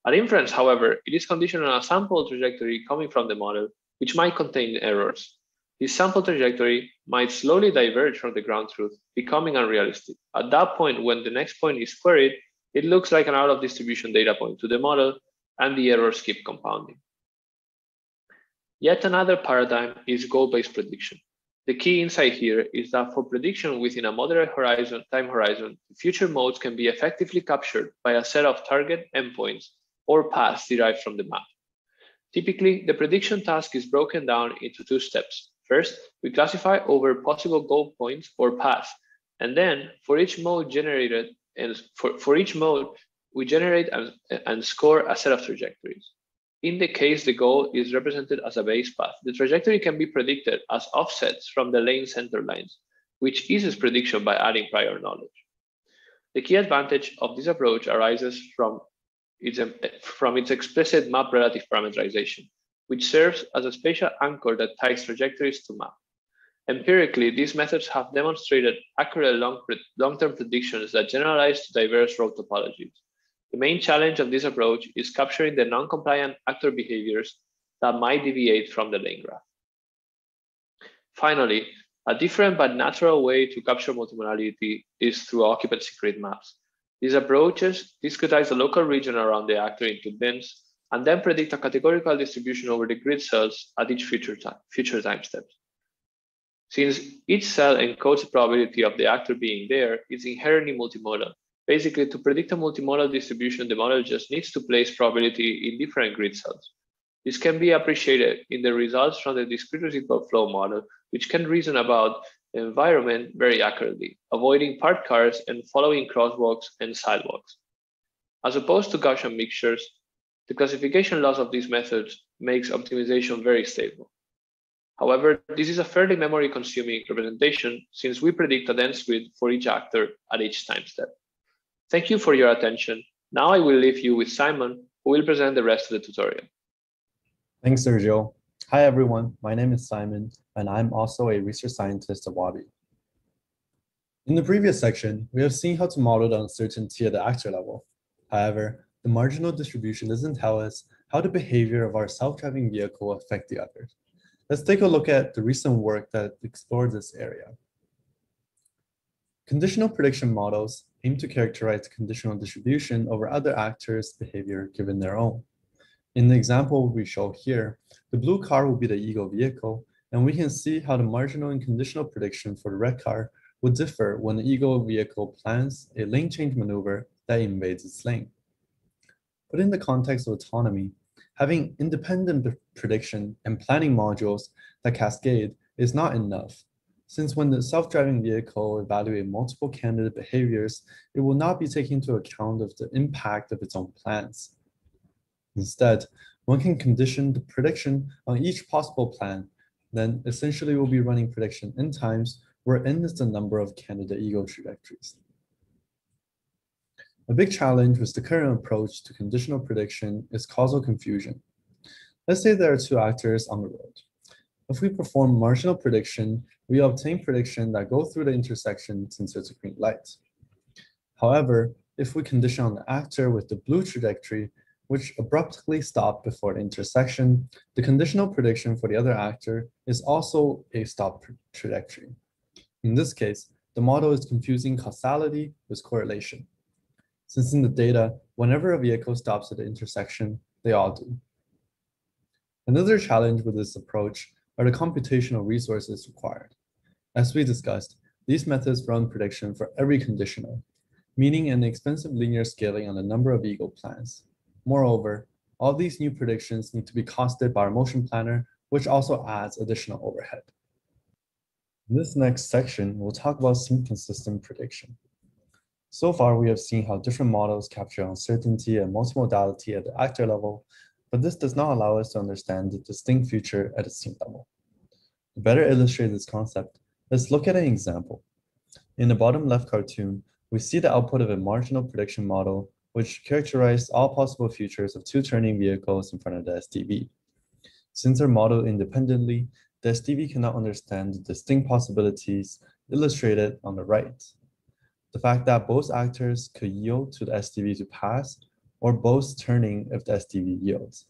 At inference, however, it is conditioned on a sample trajectory coming from the model, which might contain errors. This sample trajectory might slowly diverge from the ground truth, becoming unrealistic. At that point, when the next point is queried, it looks like an out of distribution data point to the model, and the errors keep compounding. Yet another paradigm is goal-based prediction. The key insight here is that for prediction within a moderate horizon, time horizon, future modes can be effectively captured by a set of target endpoints or paths derived from the map. Typically, the prediction task is broken down into two steps. First, we classify over possible goal points or paths, and then for each mode generated and for, for each mode, we generate and, and score a set of trajectories. In the case the goal is represented as a base path, the trajectory can be predicted as offsets from the lane center lines, which eases prediction by adding prior knowledge. The key advantage of this approach arises from its, from its explicit map relative parameterization, which serves as a spatial anchor that ties trajectories to map. Empirically, these methods have demonstrated accurate long-term predictions that generalize to diverse road topologies. The main challenge of this approach is capturing the non-compliant actor behaviors that might deviate from the lane graph. Finally, a different but natural way to capture multimodality is through occupancy grid maps. These approaches discretize the local region around the actor into bins and then predict a categorical distribution over the grid cells at each future time, future time steps. Since each cell encodes the probability of the actor being there, it's inherently multimodal. Basically, to predict a multimodal distribution, the model just needs to place probability in different grid cells. This can be appreciated in the results from the discrete residual flow model, which can reason about the environment very accurately, avoiding parked cars and following crosswalks and sidewalks. As opposed to Gaussian mixtures, the classification loss of these methods makes optimization very stable. However, this is a fairly memory consuming representation since we predict a dense grid for each actor at each time step. Thank you for your attention. Now I will leave you with Simon, who will present the rest of the tutorial. Thanks, Sergio. Hi, everyone. My name is Simon, and I'm also a research scientist at Waabi. In the previous section, we have seen how to model the uncertainty at the actor level. However, the marginal distribution doesn't tell us how the behavior of our self-driving vehicle affect the others. Let's take a look at the recent work that explored this area. Conditional prediction models aim to characterize conditional distribution over other actors' behavior given their own. In the example we show here, the blue car will be the ego vehicle, and we can see how the marginal and conditional prediction for the red car would differ when the ego vehicle plans a lane change maneuver that invades its lane. But in the context of autonomy, having independent prediction and planning modules that cascade is not enough, since when the self-driving vehicle evaluates multiple candidate behaviors, it will not be taking into account of the impact of its own plans. Instead, one can condition the prediction on each possible plan, then essentially we'll be running prediction n times where n is the number of candidate ego trajectories. A big challenge with the current approach to conditional prediction is causal confusion. Let's say there are two actors on the road. If we perform marginal prediction, we obtain prediction that go through the intersection since it's a green light. However, if we condition on the actor with the blue trajectory, which abruptly stopped before the intersection, the conditional prediction for the other actor is also a stop trajectory. In this case, the model is confusing causality with correlation. Since in the data, whenever a vehicle stops at an intersection, they all do. Another challenge with this approach are the computational resources required. As we discussed, these methods run prediction for every conditional, meaning an expensive linear scaling on the number of ego plans. Moreover, all these new predictions need to be costed by our motion planner, which also adds additional overhead. In this next section, we'll talk about scene-consistent prediction. So far, we have seen how different models capture uncertainty and multimodality at the actor level, but this does not allow us to understand the distinct future at the scene level. To better illustrate this concept, let's look at an example. In the bottom left cartoon, we see the output of a marginal prediction model which characterized all possible futures of two turning vehicles in front of the SDV. Since they're modeled independently, the SDV cannot understand the distinct possibilities illustrated on the right. The fact that both actors could yield to the SDV to pass, or both turning if the SDV yields.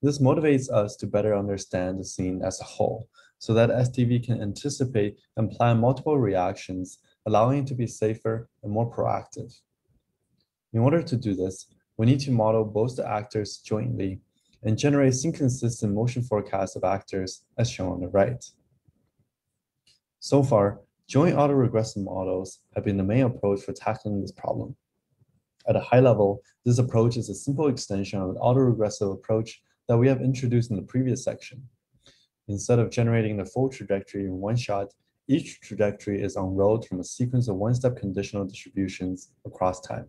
This motivates us to better understand the scene as a whole, so that SDV can anticipate and plan multiple reactions, allowing it to be safer and more proactive. In order to do this, we need to model both the actors jointly and generate scene-consistent motion forecasts of actors as shown on the right. So far, joint autoregressive models have been the main approach for tackling this problem. At a high level, this approach is a simple extension of an autoregressive approach that we have introduced in the previous section. Instead of generating the full trajectory in one shot, each trajectory is unrolled from a sequence of one-step conditional distributions across time.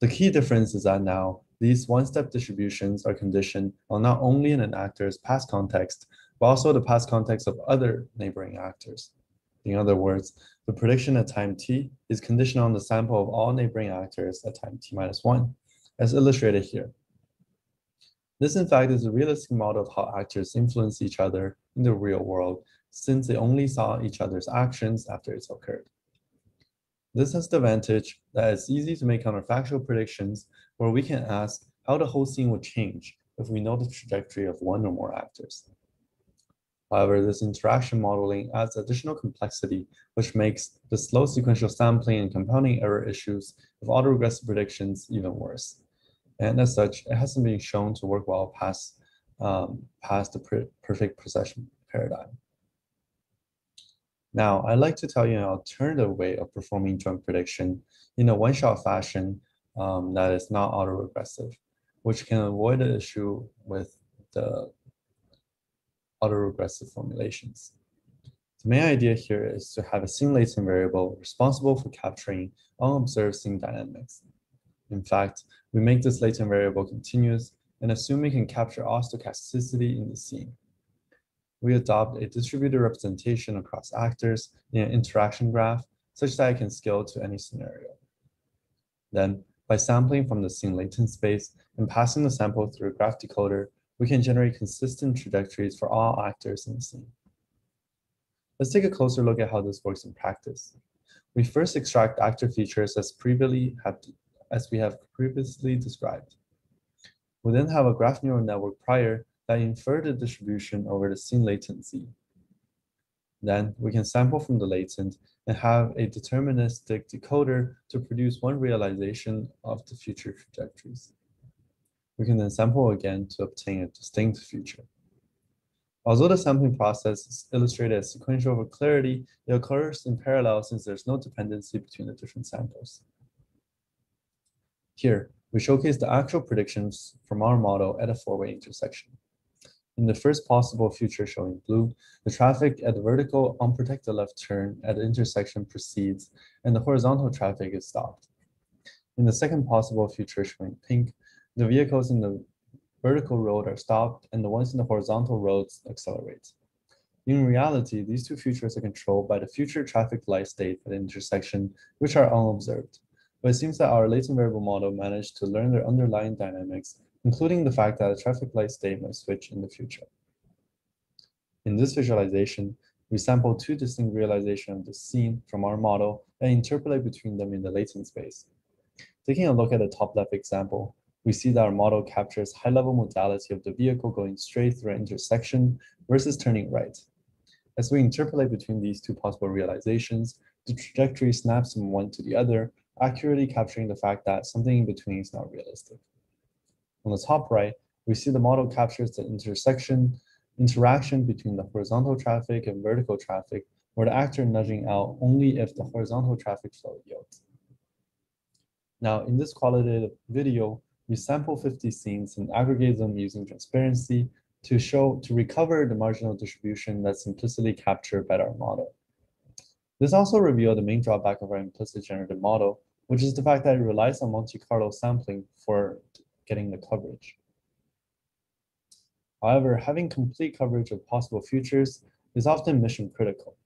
The key difference is that now these one-step distributions are conditioned on not only in an actor's past context, but also the past context of other neighboring actors. In other words, the prediction at time t is conditional on the sample of all neighboring actors at time t minus 1, as illustrated here. This, in fact, is a realistic model of how actors influence each other in the real world, since they only saw each other's actions after it's occurred. This has the advantage that it's easy to make counterfactual predictions where we can ask how the whole scene would change if we know the trajectory of one or more actors. However, this interaction modeling adds additional complexity, which makes the slow sequential sampling and compounding error issues of autoregressive predictions even worse. And as such, it hasn't been shown to work well past, um, past the perfect precession paradigm. Now, I'd like to tell you an alternative way of performing joint prediction in a one-shot fashion um, that is not autoregressive, which can avoid the issue with the autoregressive formulations. The main idea here is to have a scene latent variable responsible for capturing unobserved scene dynamics. In fact, we make this latent variable continuous and assume we can capture all stochasticity in the scene. we adopt a distributed representation across actors in an interaction graph such that it can scale to any scenario. Then, by sampling from the scene latent space and passing the sample through a graph decoder, we can generate consistent trajectories for all actors in the scene. Let's take a closer look at how this works in practice. We first extract actor features as previously have, as we have previously described. We then have a graph neural network prior that infer the distribution over the scene latency. Then we can sample from the latent and have a deterministic decoder to produce one realization of the future trajectories. We can then sample again to obtain a distinct future. Although the sampling process is illustrated as sequential for clarity, it occurs in parallel since there's no dependency between the different samples. Here, we showcase the actual predictions from our model at a four-way intersection. In the first possible future showing blue, the traffic at the vertical unprotected left turn at the intersection proceeds and the horizontal traffic is stopped. In the second possible future showing pink, the vehicles in the vertical road are stopped and the ones in the horizontal roads accelerate. In reality, these two futures are controlled by the future traffic light state at the intersection, which are unobserved. But it seems that our latent variable model managed to learn their underlying dynamics including the fact that a traffic light state may switch in the future. In this visualization, we sample two distinct realizations of the scene from our model and interpolate between them in the latent space. Taking a look at the top left example, we see that our model captures high-level modality of the vehicle going straight through an intersection versus turning right. As we interpolate between these two possible realizations, the trajectory snaps from one to the other, accurately capturing the fact that something in between is not realistic. On the top right, we see the model captures the intersection interaction between the horizontal traffic and vertical traffic, where the actor nudging out only if the horizontal traffic flow yields. Now, in this qualitative video, we sample 50 scenes and aggregate them using transparency to show to recover the marginal distribution that's implicitly captured by our model. This also revealed the main drawback of our implicit generative model, which is the fact that it relies on Monte Carlo sampling for getting the coverage. However, having complete coverage of possible futures is often mission critical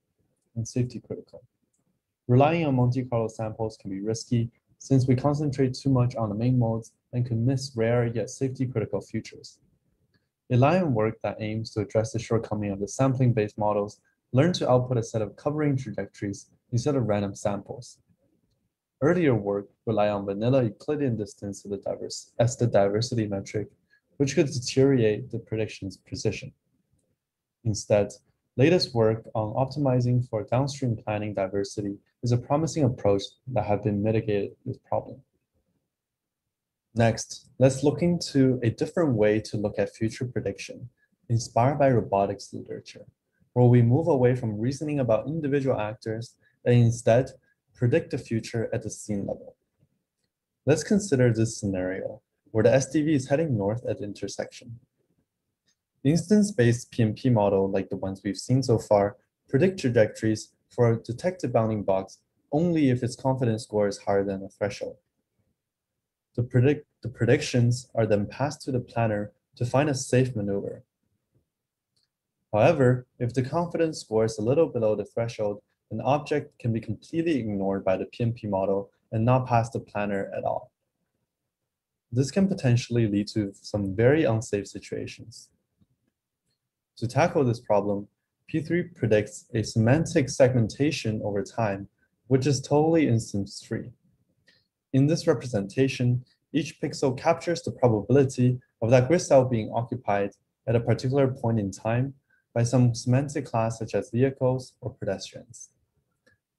and safety critical. Relying on Monte Carlo samples can be risky since we concentrate too much on the main modes and can miss rare yet safety critical futures. A line work that aims to address the shortcoming of the sampling-based models learned to output a set of covering trajectories instead of random samples. Earlier work rely on vanilla Euclidean distance the diverse, as the diversity metric, which could deteriorate the prediction's precision. Instead, latest work on optimizing for downstream planning diversity is a promising approach that have been mitigated this problem. Next, let's look into a different way to look at future prediction, inspired by robotics literature, where we move away from reasoning about individual actors and instead predict the future at the scene level. Let's consider this scenario where the SDV is heading north at the intersection. Instance-based PNP model like the ones we've seen so far predict trajectories for a detected bounding box only if its confidence score is higher than a threshold. The, predict, the predictions are then passed to the planner to find a safe maneuver. However, if the confidence score is a little below the threshold, an object can be completely ignored by the PNP model and not pass the planner at all. This can potentially lead to some very unsafe situations. To tackle this problem, P3 predicts a semantic segmentation over time, which is totally instance-free. In this representation, each pixel captures the probability of that grid cell being occupied at a particular point in time by some semantic class such as vehicles or pedestrians.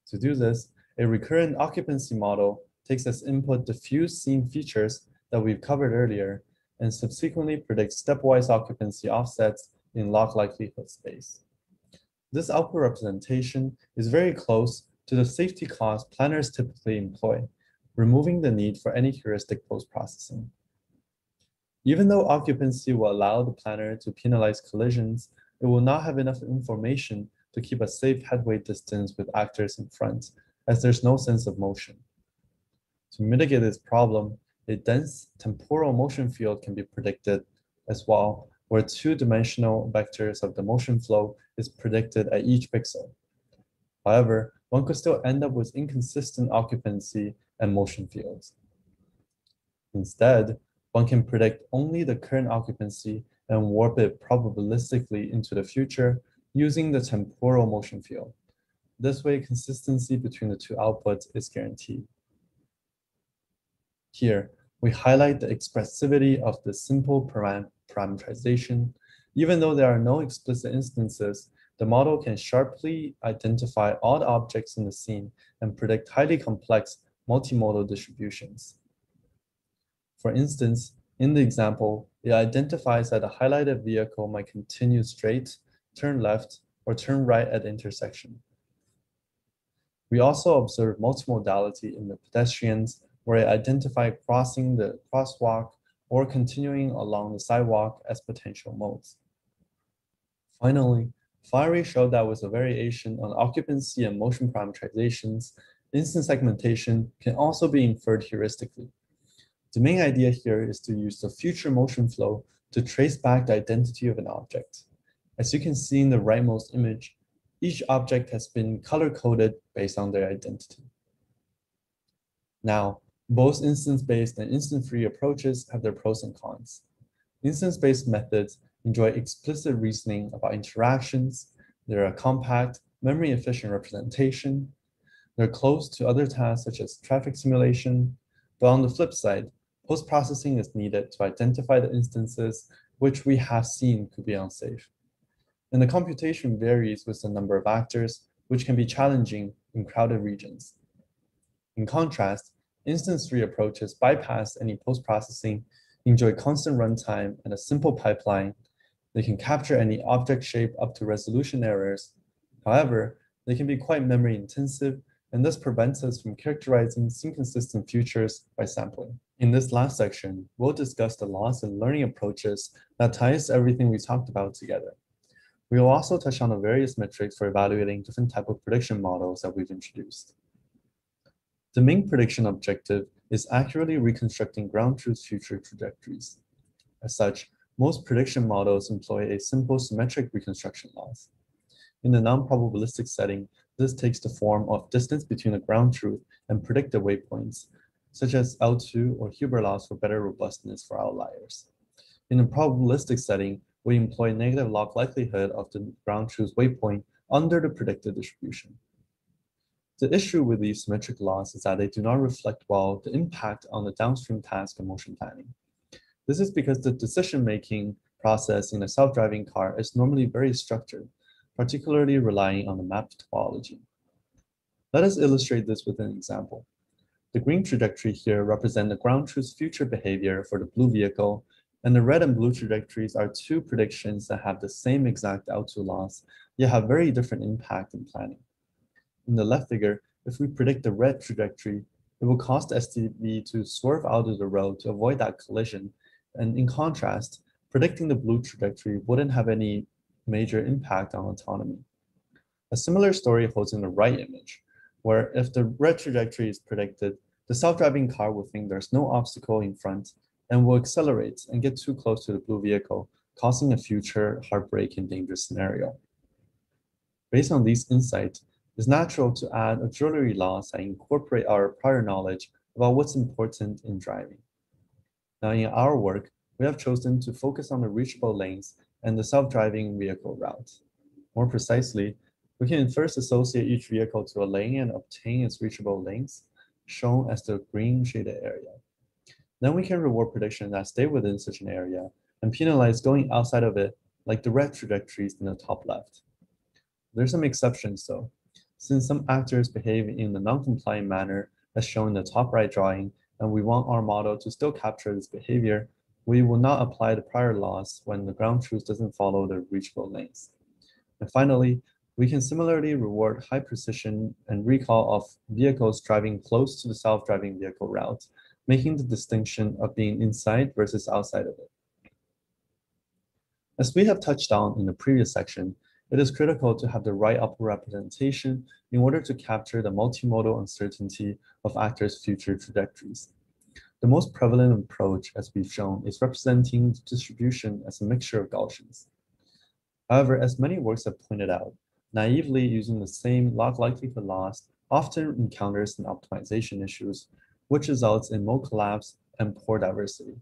To do this, a recurrent occupancy model takes as input diffuse scene features that we've covered earlier and subsequently predicts stepwise occupancy offsets in log likelihood space. This output representation is very close to the safety clause planners typically employ, removing the need for any heuristic post-processing. Even though occupancy will allow the planner to penalize collisions, it will not have enough information to keep a safe headway distance with actors in front, as there's no sense of motion. To mitigate this problem, a dense temporal motion field can be predicted as well where two-dimensional vectors of the motion flow is predicted at each pixel. However, one could still end up with inconsistent occupancy and motion fields. Instead, one can predict only the current occupancy and warp it probabilistically into the future using the temporal motion field. This way, consistency between the two outputs is guaranteed. Here, we highlight the expressivity of the simple param parameterization. Even though there are no explicit instances, the model can sharply identify odd objects in the scene and predict highly complex multimodal distributions. For instance, in the example, it identifies that a highlighted vehicle might continue straight, turn left, or turn right at the intersection. We also observe multimodality in the pedestrians where it identified crossing the crosswalk or continuing along the sidewalk as potential modes. Finally, FIERY showed that with a variation on occupancy and motion parameterizations, instance segmentation can also be inferred heuristically. The main idea here is to use the future motion flow to trace back the identity of an object. As you can see in the rightmost image, each object has been color-coded based on their identity. Now, both instance-based and instance-free approaches have their pros and cons. Instance-based methods enjoy explicit reasoning about interactions, they're a compact, memory-efficient representation, they're close to other tasks such as traffic simulation, but on the flip side, post-processing is needed to identify the instances which we have seen could be unsafe. And the computation varies with the number of actors, which can be challenging in crowded regions. In contrast, instance-free approaches bypass any post-processing, enjoy constant runtime and a simple pipeline. They can capture any object shape up to resolution errors. However, they can be quite memory intensive and this prevents us from characterizing scene-consistent futures by sampling. In this last section, we'll discuss the loss and learning approaches that ties everything we talked about together. We will also touch on the various metrics for evaluating different type of prediction models that we've introduced. The main prediction objective is accurately reconstructing ground truth future trajectories. As such, most prediction models employ a simple symmetric reconstruction loss. In the non-probabilistic setting, this takes the form of distance between the ground truth and predicted waypoints, such as L2 or Huber loss for better robustness for outliers. In a probabilistic setting, we employ negative log likelihood of the ground truth waypoint under the predicted distribution. The issue with these symmetric loss is that they do not reflect well the impact on the downstream task of motion planning. This is because the decision-making process in a self-driving car is normally very structured, particularly relying on the map topology. Let us illustrate this with an example. The green trajectory here represent the ground truth's future behavior for the blue vehicle, and the red and blue trajectories are two predictions that have the same exact L2 loss, yet have very different impact in planning. In the left figure, if we predict the red trajectory, it will cause the SDV to swerve out of the road to avoid that collision. And in contrast, predicting the blue trajectory wouldn't have any major impact on autonomy. A similar story holds in the right image, where if the red trajectory is predicted, the self-driving car will think there's no obstacle in front and will accelerate and get too close to the blue vehicle, causing a future heartbreak and dangerous scenario. Based on these insights, it's natural to add auxiliary loss that incorporate our prior knowledge about what's important in driving. Now in our work, we have chosen to focus on the reachable lanes and the self-driving vehicle route. More precisely, we can first associate each vehicle to a lane and obtain its reachable lanes, shown as the green shaded area. Then we can reward predictions that stay within such an area and penalize going outside of it, like the red trajectories in the top left. There's some exceptions though. Since some actors behave in a non-compliant manner, as shown in the top right drawing, and we want our model to still capture this behavior, we will not apply the prior loss when the ground truth doesn't follow the reachable lanes. And finally, we can similarly reward high precision and recall of vehicles driving close to the self-driving vehicle route, making the distinction of being inside versus outside of it. As we have touched on in the previous section, it is critical to have the right upper representation in order to capture the multimodal uncertainty of actors' future trajectories. The most prevalent approach, as we've shown, is representing distribution as a mixture of Gaussians. However, as many works have pointed out, naively using the same log likelihood loss often encounters some optimization issues, which results in mode collapse and poor diversity.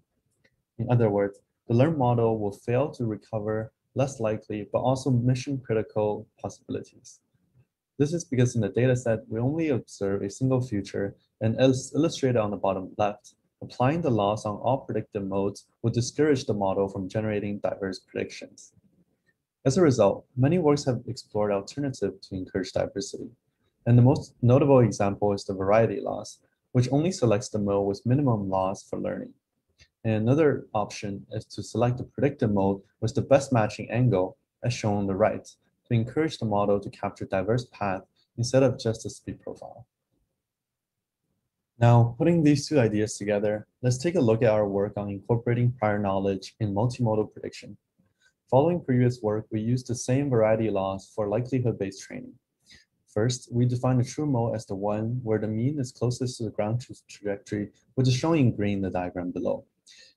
In other words, the learned model will fail to recover less likely, but also mission critical possibilities. This is because in the dataset, we only observe a single feature and as illustrated on the bottom left, applying the loss on all predicted modes will discourage the model from generating diverse predictions. As a result, many works have explored alternatives to encourage diversity. And the most notable example is the variety loss, which only selects the mode with minimum loss for learning. And another option is to select the predicted mode with the best matching angle, as shown on the right, to encourage the model to capture diverse paths instead of just a speed profile. Now, putting these two ideas together, let's take a look at our work on incorporating prior knowledge in multimodal prediction. Following previous work, we used the same variety loss for likelihood-based training. First, we define the true mode as the one where the mean is closest to the ground truth trajectory, which is shown in green in the diagram below.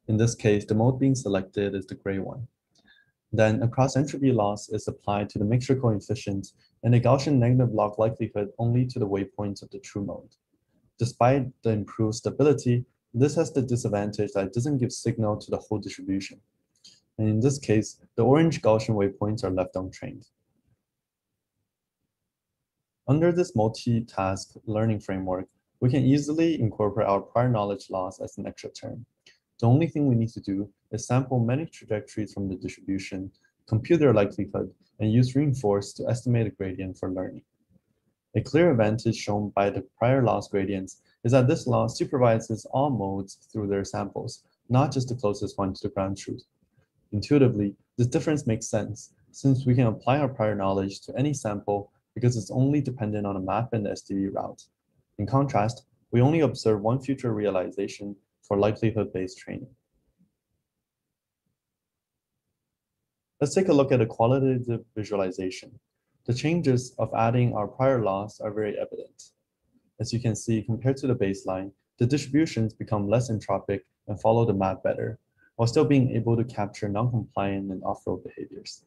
In this case, the mode being selected is the gray one. Then a cross entropy loss is applied to the mixture coefficient and a Gaussian negative log likelihood only to the waypoints of the true mode. Despite the improved stability, this has the disadvantage that it doesn't give signal to the whole distribution. And in this case, the orange Gaussian waypoints are left untrained. Under this multitask learning framework, we can easily incorporate our prior knowledge loss as an extra term. The only thing we need to do is sample many trajectories from the distribution, compute their likelihood, and use reinforce to estimate a gradient for learning. A clear advantage shown by the prior loss gradients is that this loss supervises all modes through their samples, not just the closest one to the ground truth. Intuitively, this difference makes sense since we can apply our prior knowledge to any sample because it's only dependent on a map and the SDV route. In contrast, we only observe one future realization for likelihood-based training. Let's take a look at a qualitative visualization. The changes of adding our prior loss are very evident. As you can see, compared to the baseline, the distributions become less entropic and follow the map better, while still being able to capture non-compliant and off-road behaviors.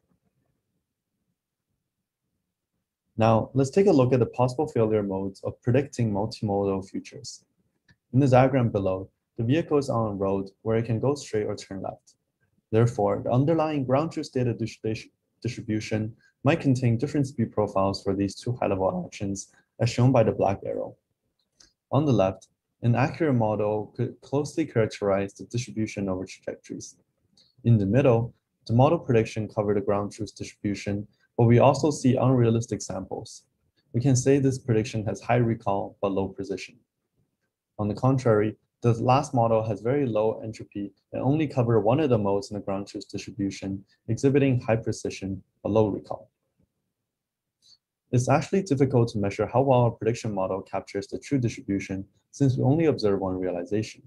Now, let's take a look at the possible failure modes of predicting multimodal futures. In the diagram below, the vehicle is on a road where it can go straight or turn left. Therefore, the underlying ground truth data distribution might contain different speed profiles for these two high-level actions, as shown by the black arrow. On the left, an accurate model could closely characterize the distribution over trajectories. In the middle, the model prediction covered the ground truth distribution, but we also see unrealistic samples. We can say this prediction has high recall but low precision. On the contrary, the last model has very low entropy and only cover one of the modes in the ground truth distribution, exhibiting high precision but low recall. It's actually difficult to measure how well a prediction model captures the true distribution since we only observe one realization.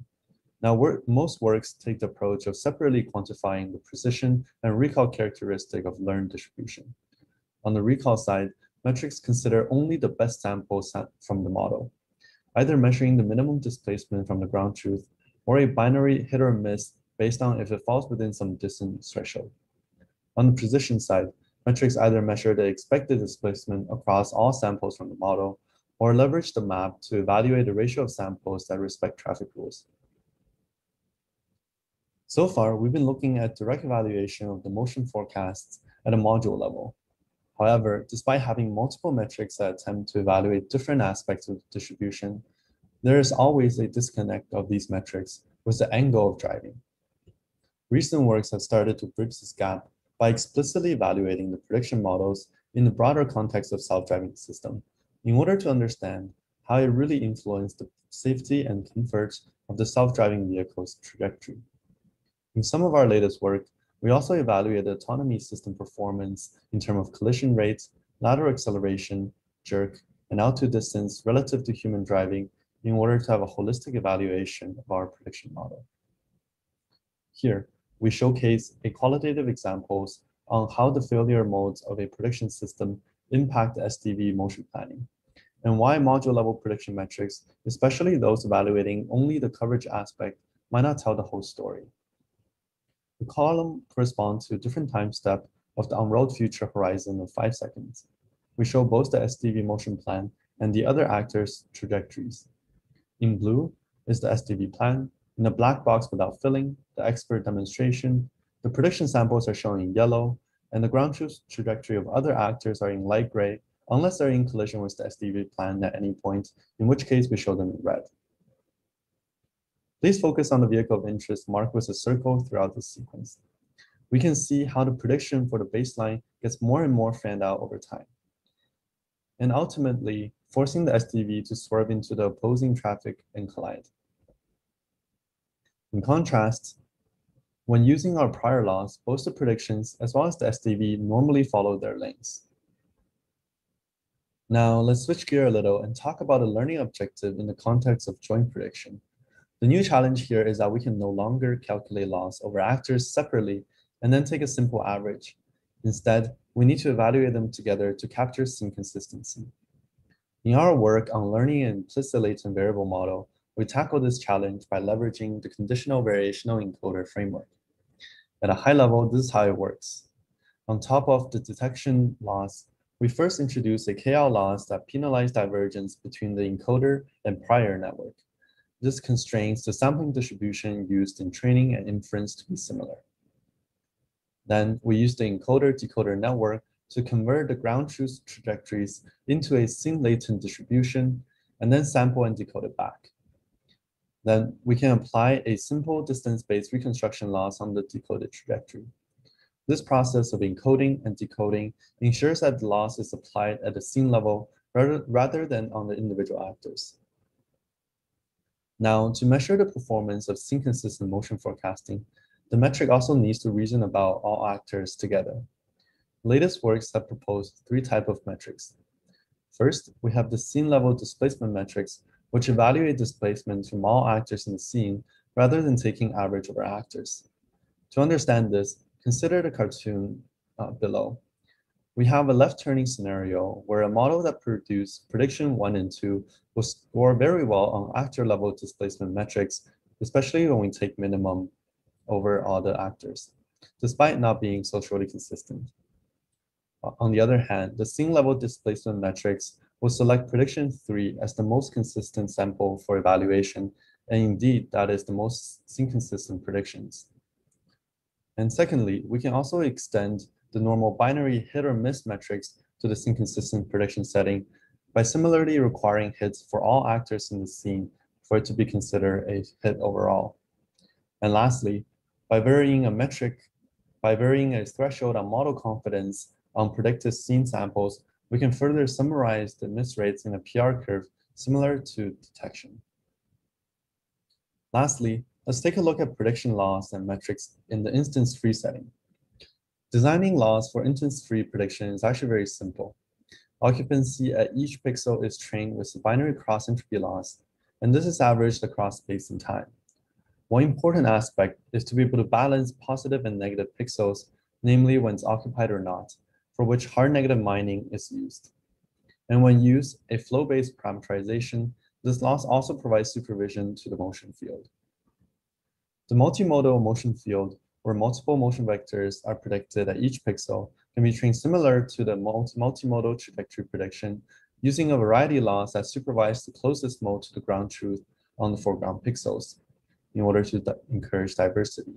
Now, most works take the approach of separately quantifying the precision and recall characteristic of learned distribution. On the recall side, metrics consider only the best samples from the model either measuring the minimum displacement from the ground truth or a binary hit or miss based on if it falls within some distance threshold. On the precision side, metrics either measure the expected displacement across all samples from the model or leverage the map to evaluate the ratio of samples that respect traffic rules. So far, we've been looking at direct evaluation of the motion forecasts at a module level. However, despite having multiple metrics that attempt to evaluate different aspects of the distribution, there is always a disconnect of these metrics with the angle of driving. Recent works have started to bridge this gap by explicitly evaluating the prediction models in the broader context of self-driving system in order to understand how it really influenced the safety and comfort of the self-driving vehicle's trajectory. In some of our latest work, we also evaluated autonomy system performance in terms of collision rates, lateral acceleration, jerk, and altitude distance relative to human driving in order to have a holistic evaluation of our prediction model. Here, we showcase a qualitative examples on how the failure modes of a prediction system impact SDV motion planning. and why module level prediction metrics, especially those evaluating only the coverage aspect, might not tell the whole story. The column corresponds to a different time step of the unrolled future horizon of five seconds. We show both the SDV motion plan and the other actors' trajectories. In blue is the SDV plan. In the black box without filling, the expert demonstration. The prediction samples are shown in yellow, and the ground truth trajectory of other actors are in light gray, unless they're in collision with the SDV plan at any point, in which case we show them in red. Please focus on the vehicle of interest marked with a circle throughout the sequence. We can see how the prediction for the baseline gets more and more fanned out over time. And ultimately, forcing the SDV to swerve into the opposing traffic and collide. In contrast, when using our prior loss, both the predictions as well as the SDV normally follow their lanes. Now let's switch gear a little and talk about a learning objective in the context of joint prediction. The new challenge here is that we can no longer calculate loss over actors separately and then take a simple average. Instead, we need to evaluate them together to capture scene consistency. In our work on learning an implicit latent variable model, we tackle this challenge by leveraging the conditional variational encoder framework. At a high level, this is how it works. On top of the detection loss, we first introduce a KL loss that penalizes divergence between the encoder and prior network. This constrains the sampling distribution used in training and inference to be similar. Then we use the encoder-decoder network to convert the ground truth trajectories into a scene latent distribution and then sample and decode it back. Then we can apply a simple distance-based reconstruction loss on the decoded trajectory. This process of encoding and decoding ensures that the loss is applied at the scene level rather, rather than on the individual actors. Now, to measure the performance of scene consistent motion forecasting, the metric also needs to reason about all actors together. Latest works have proposed three types of metrics. First, we have the scene level displacement metrics, which evaluate displacement from all actors in the scene rather than taking average over actors. To understand this, consider the cartoon uh, below. We have a left turning scenario where a model that produced prediction one and two will score very well on actor level displacement metrics, especially when we take minimum over all the actors, despite not being socially consistent. On the other hand, the scene level displacement metrics will select prediction three as the most consistent sample for evaluation, and indeed that is the most scene consistent predictions. And secondly, we can also extend the normal binary hit or miss metrics to the inconsistent prediction setting by similarly requiring hits for all actors in the scene for it to be considered a hit overall. And lastly, by varying a metric, by varying a threshold on model confidence on predicted scene samples, we can further summarize the miss rates in a PR curve similar to detection. Lastly, let's take a look at prediction loss and metrics in the instance-free setting. Designing loss for instance-free prediction is actually very simple. Occupancy at each pixel is trained with binary cross entropy loss, and this is averaged across space and time. One important aspect is to be able to balance positive and negative pixels, namely when it's occupied or not, for which hard negative mining is used. And when used a flow-based parameterization, this loss also provides supervision to the motion field. The multimodal motion field, where multiple motion vectors are predicted at each pixel, can be trained similar to the multimodal trajectory prediction using a variety loss that supervises the closest mode to the ground truth on the foreground pixels in order to encourage diversity.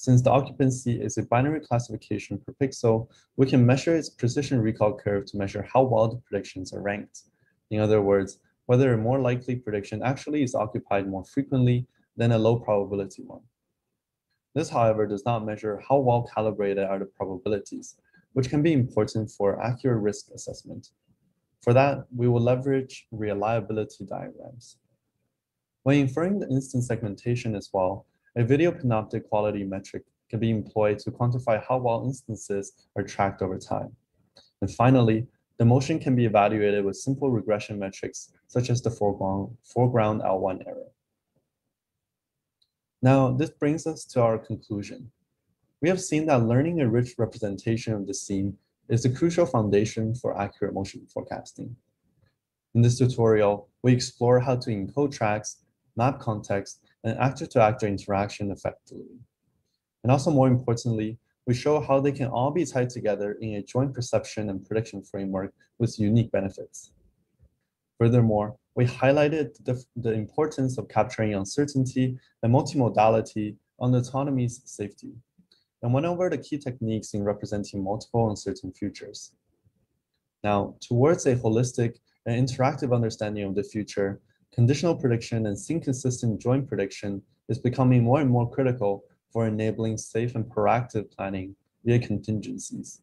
Since the occupancy is a binary classification per pixel, we can measure its precision recall curve to measure how well the predictions are ranked. In other words, whether a more likely prediction actually is occupied more frequently than a low probability one. This, however, does not measure how well calibrated are the probabilities, which can be important for accurate risk assessment. For that, we will leverage reliability diagrams. When inferring the instance segmentation as well, a video panoptic quality metric can be employed to quantify how well instances are tracked over time. And finally, the motion can be evaluated with simple regression metrics, such as the foreground, foreground L1 error. Now, this brings us to our conclusion. We have seen that learning a rich representation of the scene is the crucial foundation for accurate motion forecasting. In this tutorial, we explore how to encode tracks, map context, and actor-to-actor interaction effectively. And also more importantly, we show how they can all be tied together in a joint perception and prediction framework with unique benefits. Furthermore, we highlighted the, the importance of capturing uncertainty and multimodality on autonomy's safety, and went over the key techniques in representing multiple uncertain futures. Now, towards a holistic and interactive understanding of the future, conditional prediction and scene-consistent joint prediction is becoming more and more critical for enabling safe and proactive planning via contingencies.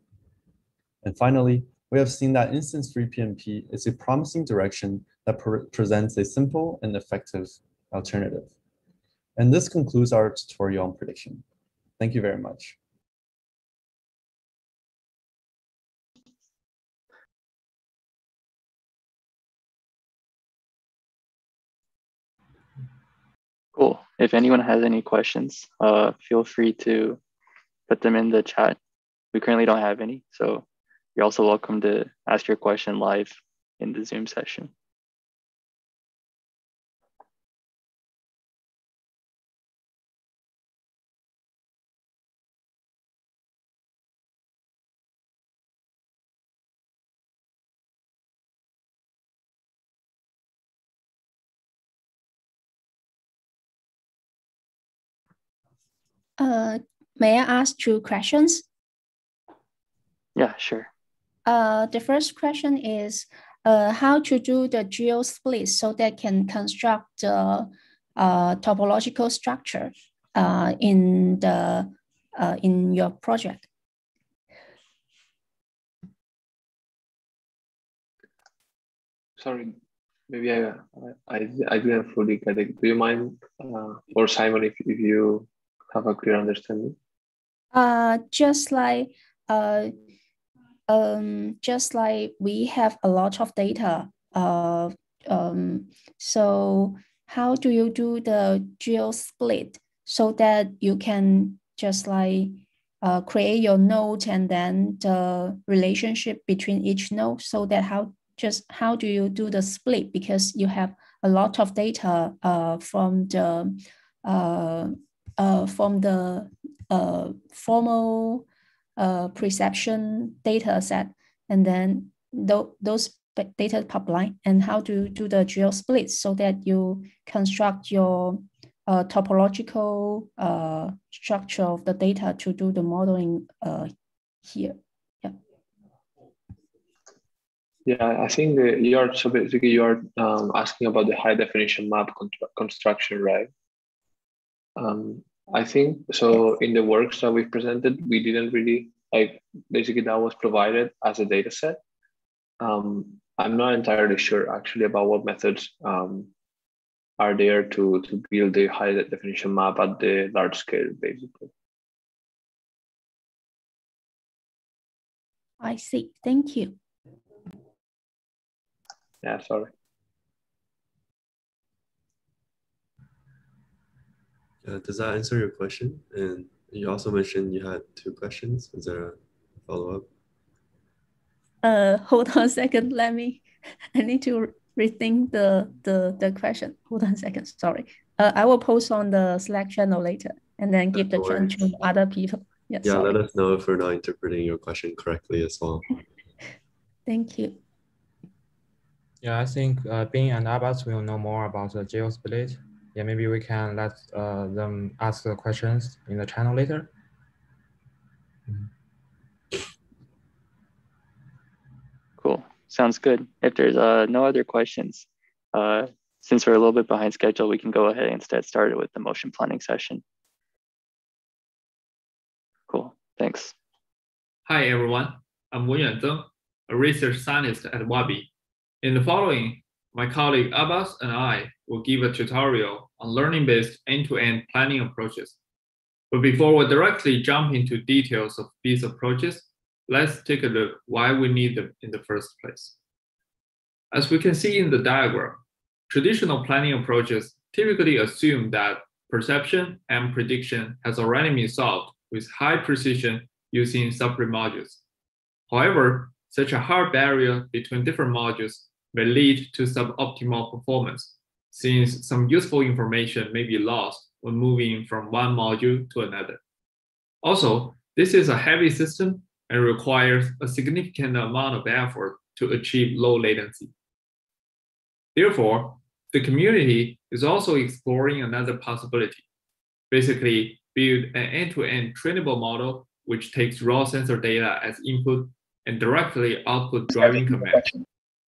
And finally, we have seen that instance-free PNP is a promising direction that pre presents a simple and effective alternative. And this concludes our tutorial on prediction. Thank you very much. Cool. If anyone has any questions, uh, feel free to put them in the chat. We currently don't have any, so you're also welcome to ask your question live in the Zoom session. Uh, may I ask two questions? Yeah, sure. Uh, the first question is uh, how to do the geo split so that can construct the uh, topological structure uh, in the uh, in your project. Sorry, maybe I I I didn't fully get it. Do you mind, uh, or Simon, if if you have a clear understanding? Uh, just like uh, um, just like we have a lot of data. Uh, um, so how do you do the geo split so that you can just like uh, create your node and then the relationship between each node so that how just how do you do the split because you have a lot of data uh, from the uh, from the uh, formal uh, perception data set, and then th those data pipeline, and how to do the geo split so that you construct your uh, topological uh, structure of the data to do the modeling uh, here. Yeah. Yeah, I think you're so basically you're um, asking about the high definition map construction, right? Um, I think so. In the works that we've presented, we didn't really like basically that was provided as a data set. Um, I'm not entirely sure actually about what methods um, are there to, to build the high definition map at the large scale, basically. I see. Thank you. Yeah, sorry. Uh, does that answer your question? And you also mentioned you had two questions. Is there a follow-up? Uh, hold on a second. Let me, I need to rethink the, the, the question. Hold on a second, sorry. Uh, I will post on the Slack channel later and then give the chance to other people. Yeah, yeah let us know if we're not interpreting your question correctly as well. Thank you. Yeah, I think uh, Bing and Abbas will know more about the geo split yeah, maybe we can let uh, them ask the questions in the channel later. Cool. Sounds good. If there's uh, no other questions, uh, since we're a little bit behind schedule, we can go ahead and instead start with the motion planning session. Cool. Thanks. Hi, everyone. I'm Wenyuan Zeng, a research scientist at Waabi. In the following, my colleague Abbas and I will give a tutorial on learning-based end-to-end planning approaches. But before we directly jump into details of these approaches, let's take a look why we need them in the first place. As we can see in the diagram, traditional planning approaches typically assume that perception and prediction has already been solved with high precision using separate modules. However, such a hard barrier between different modules may lead to suboptimal performance, since some useful information may be lost when moving from one module to another. Also, this is a heavy system and requires a significant amount of effort to achieve low latency. Therefore, the community is also exploring another possibility. Basically, build an end-to-end trainable model which takes raw sensor data as input and directly output driving commands.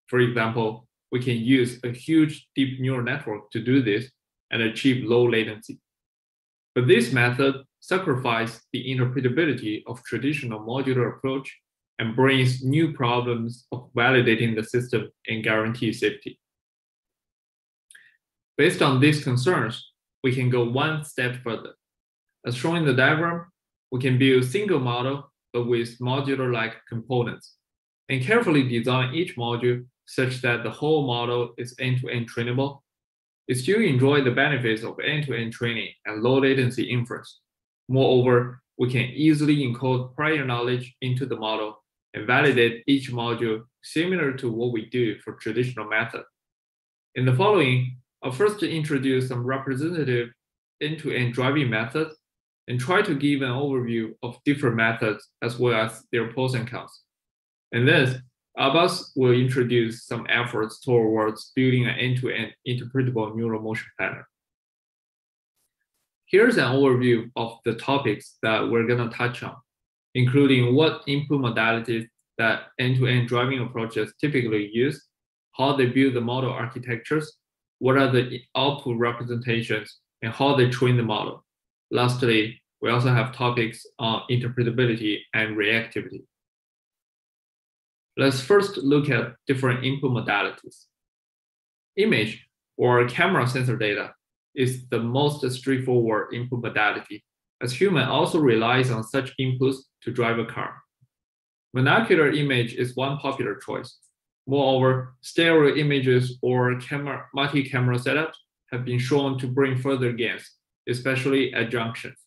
For example, we can use a huge deep neural network to do this and achieve low latency. But this method sacrifices the interpretability of traditional modular approach and brings new problems of validating the system and guarantee safety. Based on these concerns, we can go one step further. As shown in the diagram, we can build a single model, but with modular-like components, and carefully design each module such that the whole model is end-to-end trainable. It still enjoy the benefits of end-to-end training and low latency inference. Moreover, we can easily encode prior knowledge into the model and validate each module similar to what we do for traditional method. In the following, I'll first introduce some representative end-to-end driving methods and try to give an overview of different methods as well as their pros and cons. And then Abbas will introduce some efforts towards building an end-to-end interpretable neural motion planner. Here's an overview of the topics that we're gonna touch on, including what input modalities that end-to-end driving approaches typically use, how they build the model architectures, what are the output representations, and how they train the model. Lastly, we also have topics on interpretability and reactivity. Let's first look at different input modalities. Image or camera sensor data is the most straightforward input modality, as human also relies on such inputs to drive a car. Monocular image is one popular choice. Moreover, stereo images or camera, multi-camera setups have been shown to bring further gains, especially at junctions.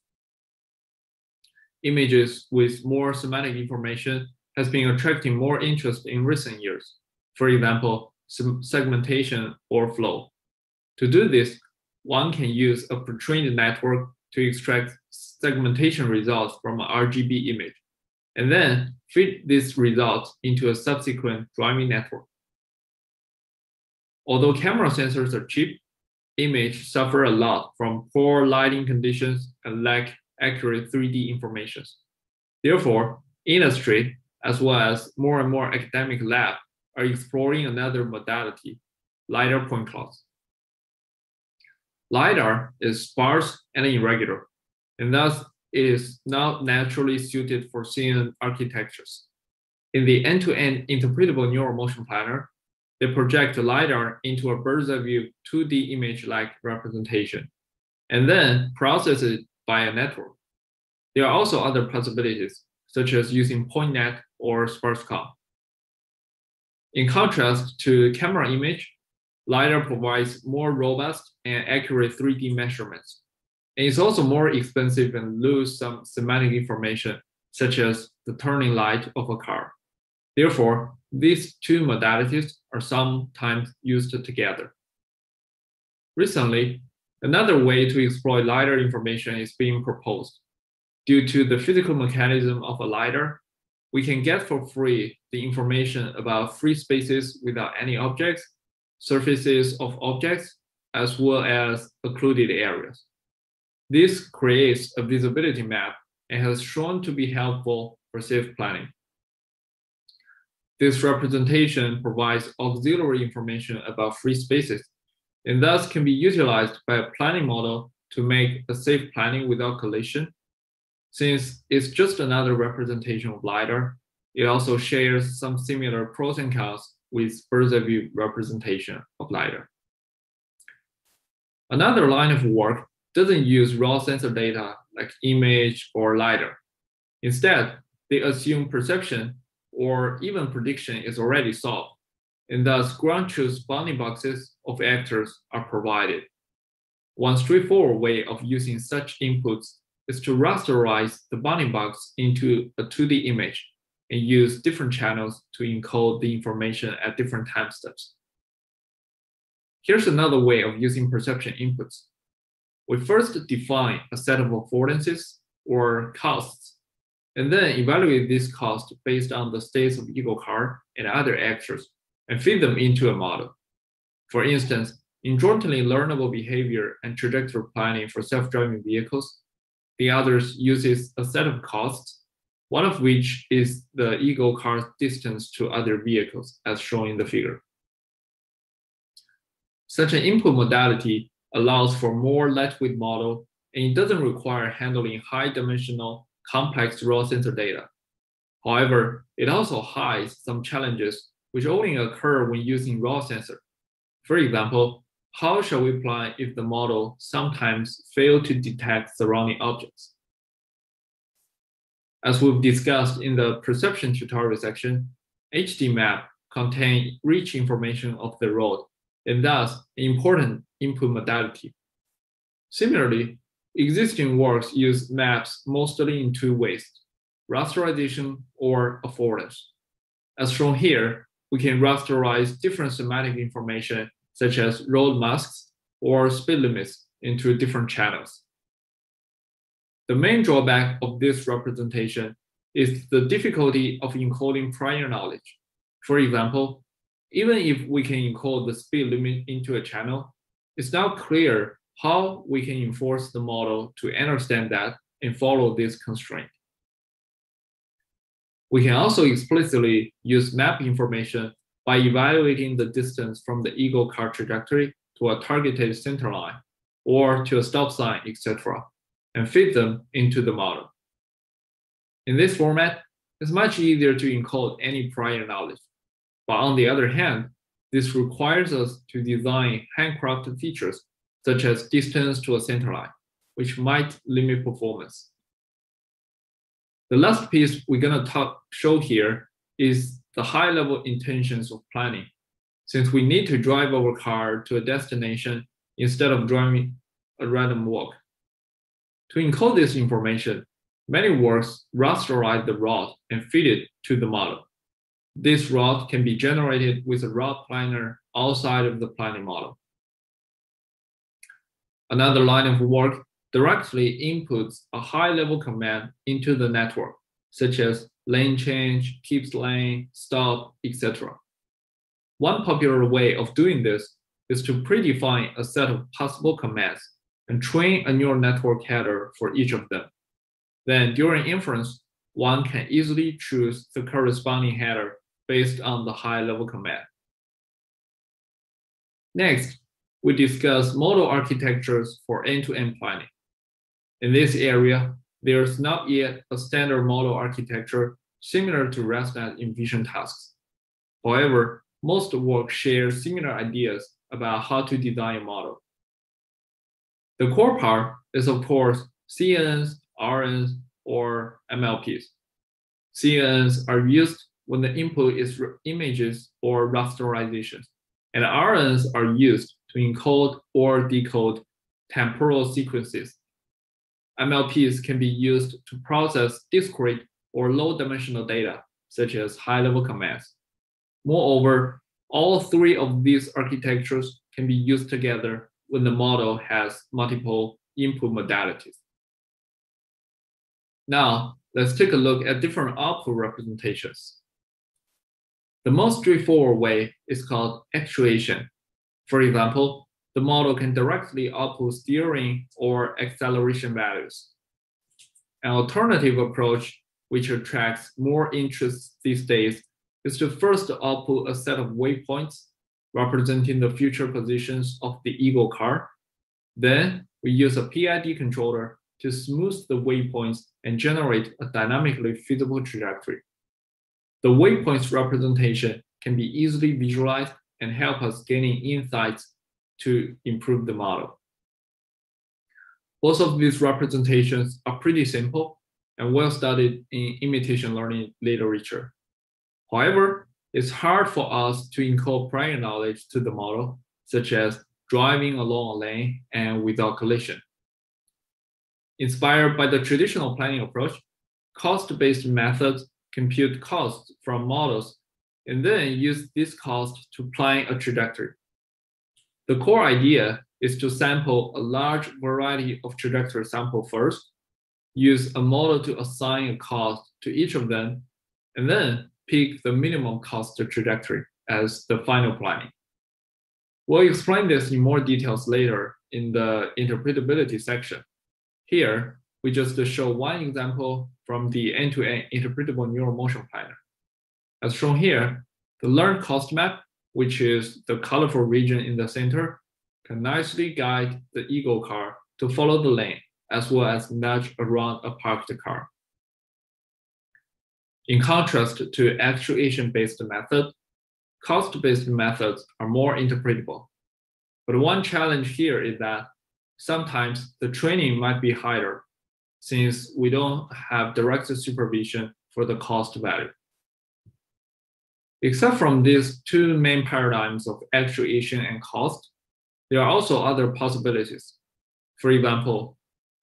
Images with more semantic information has been attracting more interest in recent years. For example, segmentation or flow. To do this, one can use a pre-trained network to extract segmentation results from an RGB image, and then feed these results into a subsequent driving network. Although camera sensors are cheap, images suffer a lot from poor lighting conditions and lack accurate 3D information. Therefore, industry, as well as more and more academic labs, are exploring another modality, LiDAR point clouds. LiDAR is sparse and irregular, and thus it is not naturally suited for CNN architectures. In the end-to-end interpretable neural motion planner, they project LiDAR into a bird's eye view 2D image-like representation, and then process it by a network. There are also other possibilities, such as using PointNet or SparseConv. In contrast to camera image, LiDAR provides more robust and accurate 3D measurements. And it's also more expensive and lose some semantic information, such as the turning light of a car. Therefore, these two modalities are sometimes used together. Recently, another way to exploit LiDAR information is being proposed. Due to the physical mechanism of a LiDAR, we can get for free the information about free spaces without any objects, surfaces of objects, as well as occluded areas. This creates a visibility map and has shown to be helpful for safe planning. This representation provides auxiliary information about free spaces and thus can be utilized by a planning model to make a safe planning without collision since it's just another representation of LiDAR, it also shares some similar pros and cons with bird's eye view representation of LiDAR. Another line of work doesn't use raw sensor data like image or LiDAR. Instead, they assume perception or even prediction is already solved, and thus ground truth bounding boxes of actors are provided. One straightforward way of using such inputs is to rasterize the bounding box into a 2D image and use different channels to encode the information at different time steps. Here's another way of using perception inputs. We first define a set of affordances or costs, and then evaluate this cost based on the states of ego car and other actors, and feed them into a model. For instance, in jointly learnable behavior and trajectory planning for self-driving vehicles, the others uses a set of costs, one of which is the ego car's distance to other vehicles, as shown in the figure. Such an input modality allows for more lightweight model, and it doesn't require handling high-dimensional, complex raw sensor data. However, it also hides some challenges which only occur when using raw sensor. For example, how shall we plan if the model sometimes fail to detect surrounding objects? As we've discussed in the perception tutorial section, HD map contain rich information of the road and thus an important input modality. Similarly, existing works use maps mostly in two ways, rasterization or affordance. As shown here, we can rasterize different semantic information such as road masks or speed limits into different channels. The main drawback of this representation is the difficulty of encoding prior knowledge. For example, even if we can encode the speed limit into a channel, it's not clear how we can enforce the model to understand that and follow this constraint. We can also explicitly use map information by evaluating the distance from the ego car trajectory to a targeted center line or to a stop sign, etc., and feed them into the model. In this format, it's much easier to encode any prior knowledge. But on the other hand, this requires us to design handcrafted features such as distance to a center line, which might limit performance. The last piece we're gonna show here is the high level intentions of planning, since we need to drive our car to a destination instead of driving a random walk. To encode this information, many works rasterize the route and feed it to the model. This route can be generated with a route planner outside of the planning model. Another line of work directly inputs a high-level command into the network, such as lane change, keeps lane, stop, etc. One popular way of doing this is to predefine a set of possible commands and train a neural network header for each of them. Then during inference, one can easily choose the corresponding header based on the high-level command. Next, we discuss model architectures for end-to-end -end planning. In this area, there's not yet a standard model architecture similar to ResNet in vision tasks. However, most work shares similar ideas about how to design a model. The core part is, of course, CNNs, RNNs, or MLPs. CNNs are used when the input is images or rasterizations, and RNNs are used to encode or decode temporal sequences MLPs can be used to process discrete or low-dimensional data, such as high-level commands. Moreover, all three of these architectures can be used together when the model has multiple input modalities. Now, let's take a look at different output representations. The most straightforward way is called actuation. For example, the model can directly output steering or acceleration values. An alternative approach, which attracts more interest these days, is to first output a set of waypoints representing the future positions of the ego car. Then we use a PID controller to smooth the waypoints and generate a dynamically feasible trajectory. The waypoints representation can be easily visualized and help us gaining insights to improve the model. Both of these representations are pretty simple and well studied in imitation learning literature. However, it's hard for us to encode prior knowledge to the model, such as driving along a lane and without collision. Inspired by the traditional planning approach, cost-based methods compute costs from models and then use this cost to plan a trajectory. The core idea is to sample a large variety of trajectory sample first, use a model to assign a cost to each of them, and then pick the minimum cost trajectory as the final planning. We'll explain this in more details later in the interpretability section. Here, we just show one example from the end-to-end interpretable neural motion planner. As shown here, the learned cost map, which is the colorful region in the center, can nicely guide the ego car to follow the lane, as well as nudge around a parked car. In contrast to actuation-based method, cost-based methods are more interpretable. But one challenge here is that sometimes the training might be higher since we don't have direct supervision for the cost value. Except from these two main paradigms of actuation and cost, there are also other possibilities. For example,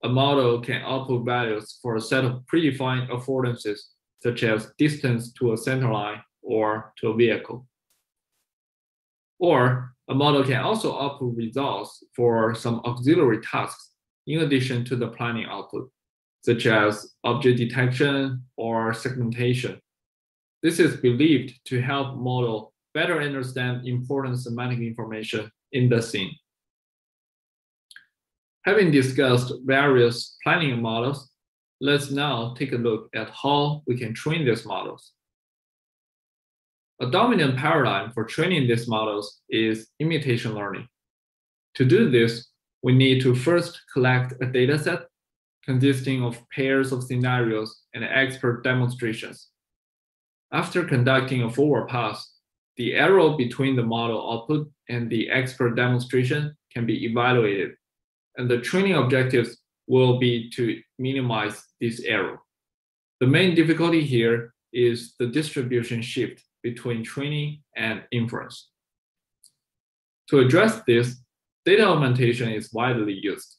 a model can output values for a set of predefined affordances, such as distance to a center line or to a vehicle. Or a model can also output results for some auxiliary tasks in addition to the planning output, such as object detection or segmentation. This is believed to help model better understand important semantic information in the scene. Having discussed various planning models, let's now take a look at how we can train these models. A dominant paradigm for training these models is imitation learning. To do this, we need to first collect a dataset consisting of pairs of scenarios and expert demonstrations. After conducting a forward pass, the error between the model output and the expert demonstration can be evaluated, and the training objectives will be to minimize this error. The main difficulty here is the distribution shift between training and inference. To address this, data augmentation is widely used.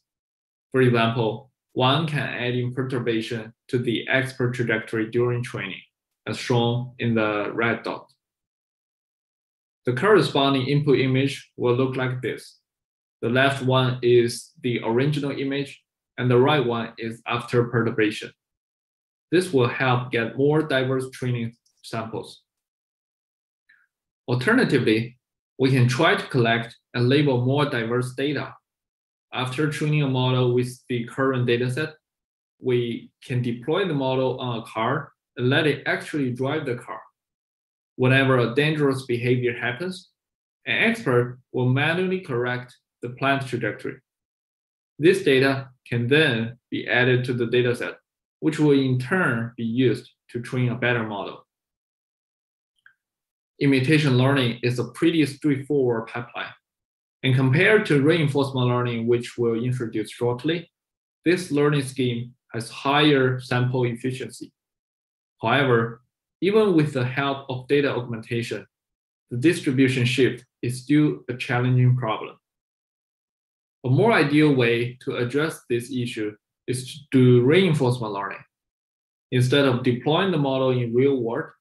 For example, one can add in perturbation to the expert trajectory during training, as shown in the red dot. The corresponding input image will look like this. The left one is the original image, and the right one is after perturbation. This will help get more diverse training samples. Alternatively, we can try to collect and label more diverse data. After training a model with the current dataset, we can deploy the model on a car and let it actually drive the car. Whenever a dangerous behavior happens, an expert will manually correct the planned trajectory. This data can then be added to the dataset, which will in turn be used to train a better model imitation learning is a pretty straightforward pipeline. And compared to reinforcement learning, which we'll introduce shortly, this learning scheme has higher sample efficiency. However, even with the help of data augmentation, the distribution shift is still a challenging problem. A more ideal way to address this issue is to do reinforcement learning. Instead of deploying the model in real world,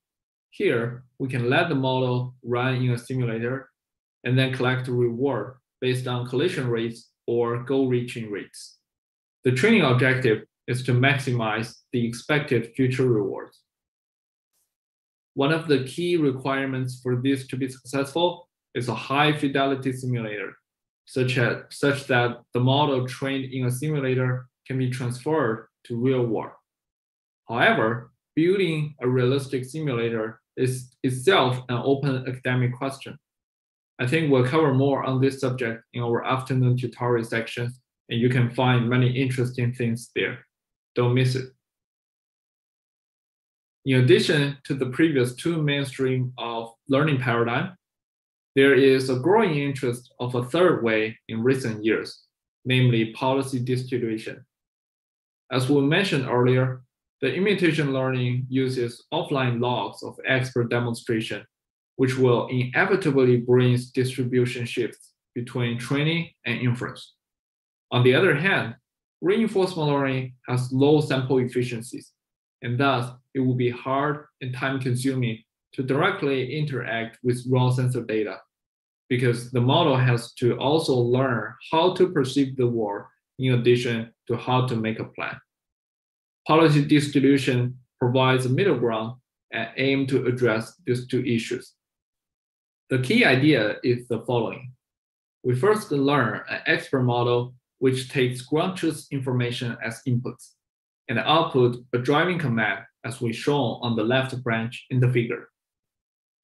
here, we can let the model run in a simulator and then collect reward based on collision rates or goal reaching rates. The training objective is to maximize the expected future rewards. One of the key requirements for this to be successful is a high fidelity simulator, such, as, such that the model trained in a simulator can be transferred to real world. However, building a realistic simulator is itself an open academic question. I think we'll cover more on this subject in our afternoon tutorial section, and you can find many interesting things there. Don't miss it. In addition to the previous two mainstream of learning paradigm, there is a growing interest of a third way in recent years, namely policy distillation. As we mentioned earlier, the imitation learning uses offline logs of expert demonstration, which will inevitably bring distribution shifts between training and inference. On the other hand, reinforcement learning has low sample efficiencies, and thus it will be hard and time consuming to directly interact with raw sensor data. because the model has to also learn how to perceive the world in addition to how to make a plan. Policy distillation provides a middle ground and aim to address these two issues. The key idea is the following. We first learn an expert model which takes ground truth information as inputs and output a driving command as we shown on the left branch in the figure.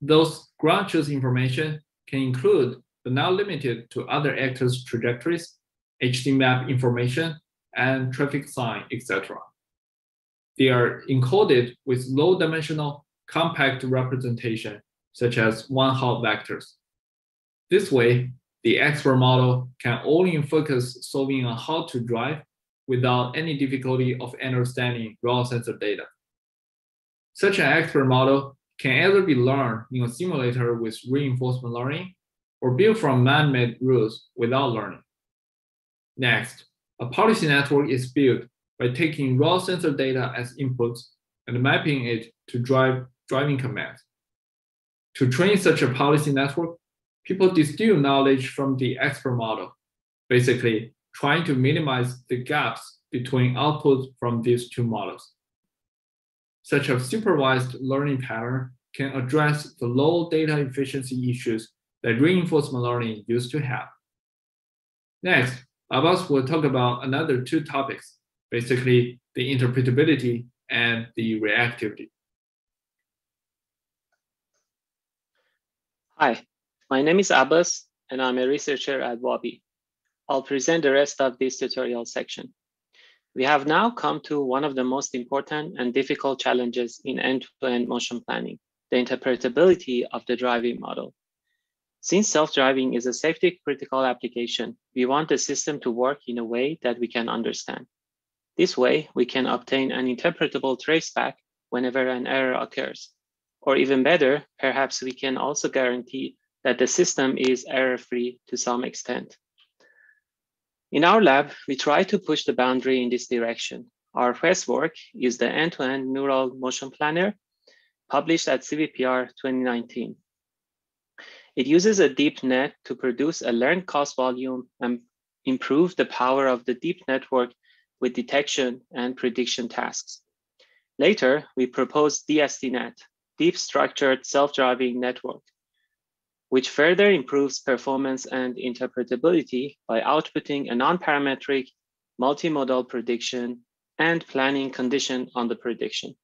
Those ground truth information can include, but not limited to other actors' trajectories, HD map information, and traffic sign, etc. They are encoded with low-dimensional compact representation, such as one-hot vectors. This way, the expert model can only focus solving on how to drive without any difficulty of understanding raw sensor data. Such an expert model can either be learned in a simulator with reinforcement learning or built from man-made rules without learning. Next, a policy network is built by taking raw sensor data as inputs and mapping it to drive driving commands. To train such a policy network, people distill knowledge from the expert model, basically trying to minimize the gaps between outputs from these two models. Such a supervised learning pattern can address the low data efficiency issues that reinforcement learning used to have. Next, Abbas will talk about another two topics, basically the interpretability and the reactivity. Hi, my name is Abbas, and I'm a researcher at Waabi. I'll present the rest of this tutorial section. We have now come to one of the most important and difficult challenges in end-to-end -end motion planning, the interpretability of the driving model. Since self-driving is a safety critical application, we want the system to work in a way that we can understand. This way, we can obtain an interpretable traceback whenever an error occurs. Or even better, perhaps we can also guarantee that the system is error-free to some extent. In our lab, we try to push the boundary in this direction. Our first work is the end-to-end -end neural motion planner published at CVPR 2019. It uses a deep net to produce a learned cost volume and improve the power of the deep network with detection and prediction tasks. Later, we proposed DSDNet, Deep Structured Self-Driving Network, which further improves performance and interpretability by outputting a non-parametric multimodal prediction and planning condition on the prediction.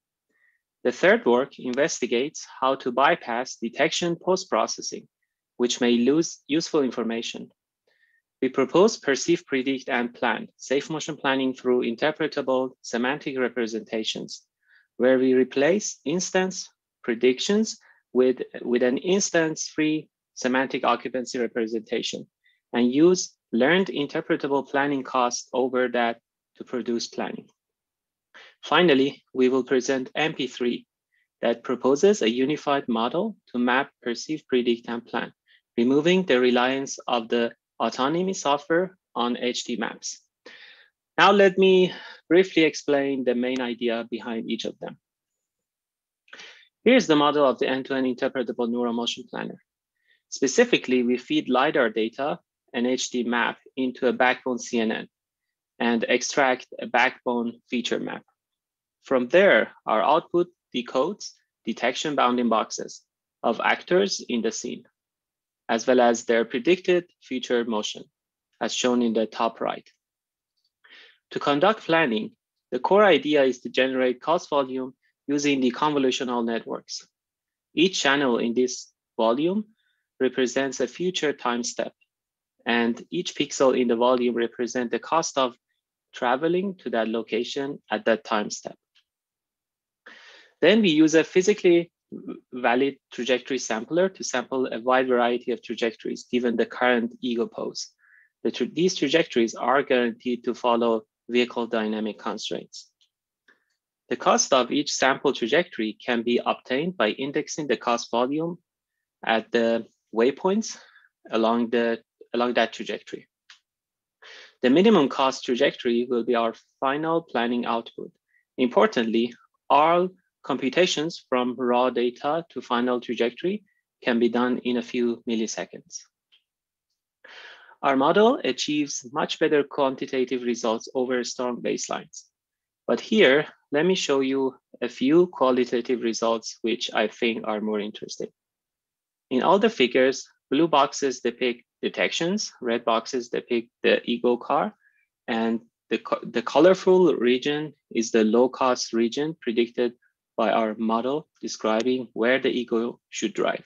The third work investigates how to bypass detection post-processing which may lose useful information. We propose perceive, predict, and plan, safe motion planning through interpretable semantic representations, where we replace instance predictions with, with an instance-free semantic occupancy representation and use learned interpretable planning cost over that to produce planning. Finally, we will present MP3 that proposes a unified model to map, perceive, predict, and plan removing the reliance of the autonomy software on HD maps. Now let me briefly explain the main idea behind each of them. Here's the model of the end-to-end -end interpretable neural motion planner. Specifically, we feed LiDAR data and HD map into a backbone CNN and extract a backbone feature map. From there, our output decodes detection bounding boxes of actors in the scene as well as their predicted future motion, as shown in the top right. To conduct planning, the core idea is to generate cost volume using the convolutional networks. Each channel in this volume represents a future time step, and each pixel in the volume represents the cost of traveling to that location at that time step. Then we use a physically valid trajectory sampler to sample a wide variety of trajectories given the current ego pose. The tra these trajectories are guaranteed to follow vehicle dynamic constraints. The cost of each sample trajectory can be obtained by indexing the cost volume at the waypoints along, the, along that trajectory. The minimum cost trajectory will be our final planning output. Importantly, all computations from raw data to final trajectory can be done in a few milliseconds. Our model achieves much better quantitative results over storm baselines. But here, let me show you a few qualitative results which I think are more interesting. In all the figures, blue boxes depict detections, red boxes depict the ego car, and the, the colorful region is the low cost region predicted by our model describing where the ego should drive.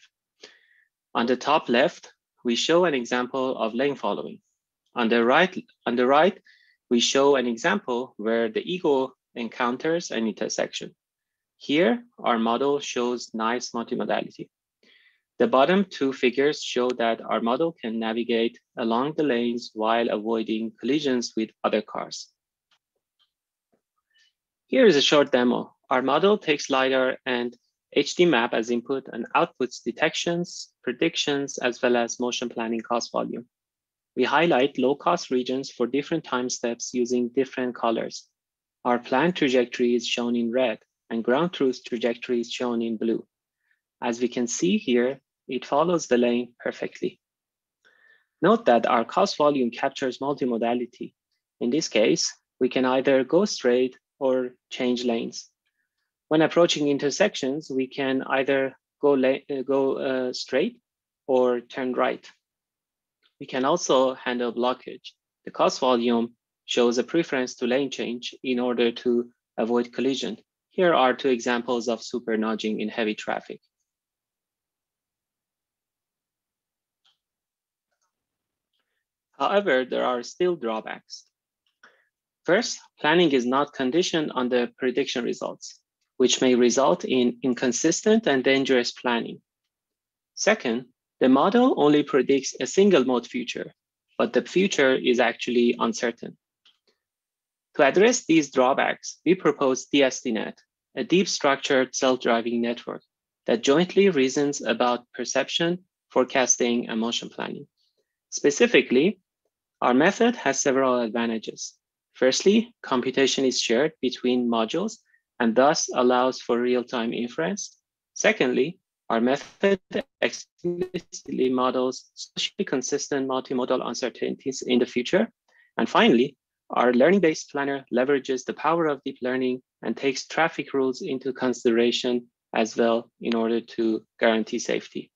On the top left, we show an example of lane following. On the right, on the right, we show an example where the ego encounters an intersection. Here, our model shows nice multimodality. The bottom two figures show that our model can navigate along the lanes while avoiding collisions with other cars. Here is a short demo. Our model takes LiDAR and HD map as input and outputs detections, predictions, as well as motion planning cost volume. We highlight low cost regions for different time steps using different colors. Our planned trajectory is shown in red and ground truth trajectory is shown in blue. As we can see here, it follows the lane perfectly. Note that our cost volume captures multimodality. In this case, we can either go straight or change lanes. When approaching intersections, we can either go, uh, go uh, straight or turn right. We can also handle blockage. The cost volume shows a preference to lane change in order to avoid collision. Here are two examples of super nudging in heavy traffic. However, there are still drawbacks. First, planning is not conditioned on the prediction results, which may result in inconsistent and dangerous planning. Second, the model only predicts a single mode future, but the future is actually uncertain. To address these drawbacks, we propose DSDNet, a deep structured self-driving network that jointly reasons about perception, forecasting, and motion planning. Specifically, our method has several advantages. Firstly, computation is shared between modules and thus allows for real-time inference. Secondly, our method explicitly models socially consistent multimodal uncertainties in the future. And finally, our learning-based planner leverages the power of deep learning and takes traffic rules into consideration as well in order to guarantee safety.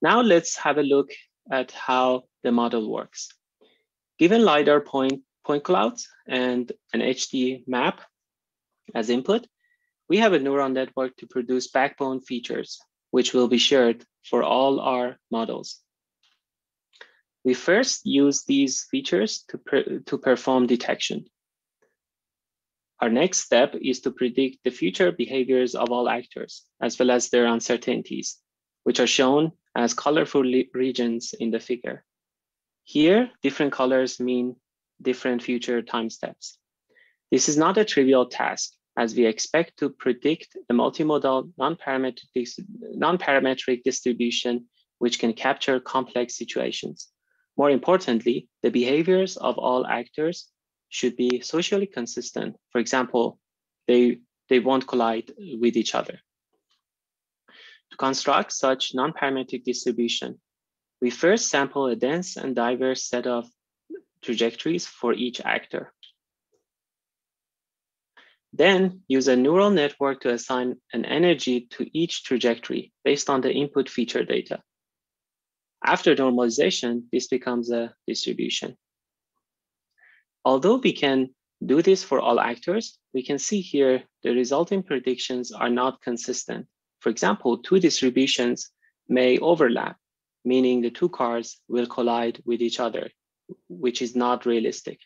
Now let's have a look at how the model works. Given LiDAR point, point clouds and an HD map as input, we have a neural network to produce backbone features, which will be shared for all our models. We first use these features to, to perform detection. Our next step is to predict the future behaviors of all actors, as well as their uncertainties, which are shown as colorful regions in the figure. Here, different colors mean different future time steps. This is not a trivial task, as we expect to predict a multimodal non-parametric, non-parametric distribution which can capture complex situations. More importantly, the behaviors of all actors should be socially consistent. For example, they, they won't collide with each other. To construct such non-parametric distribution, we first sample a dense and diverse set of trajectories for each actor. Then use a neural network to assign an energy to each trajectory based on the input feature data. After normalization, this becomes a distribution. Although we can do this for all actors, we can see here the resulting predictions are not consistent for example, two distributions may overlap, meaning the two cars will collide with each other, which is not realistic.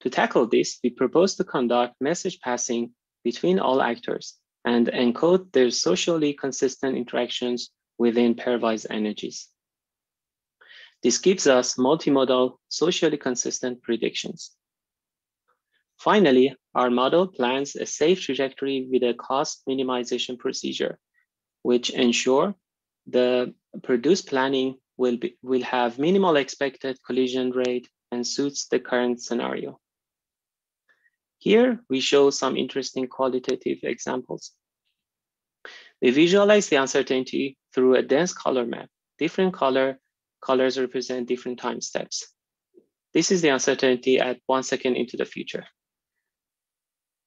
To tackle this, we propose to conduct message passing between all actors and encode their socially consistent interactions within pairwise energies. This gives us multimodal, socially consistent predictions. Finally, our model plans a safe trajectory with a cost minimization procedure, which ensure the produced planning will, be, will have minimal expected collision rate and suits the current scenario. Here, we show some interesting qualitative examples. We visualize the uncertainty through a dense color map. Different color colors represent different time steps. This is the uncertainty at one second into the future.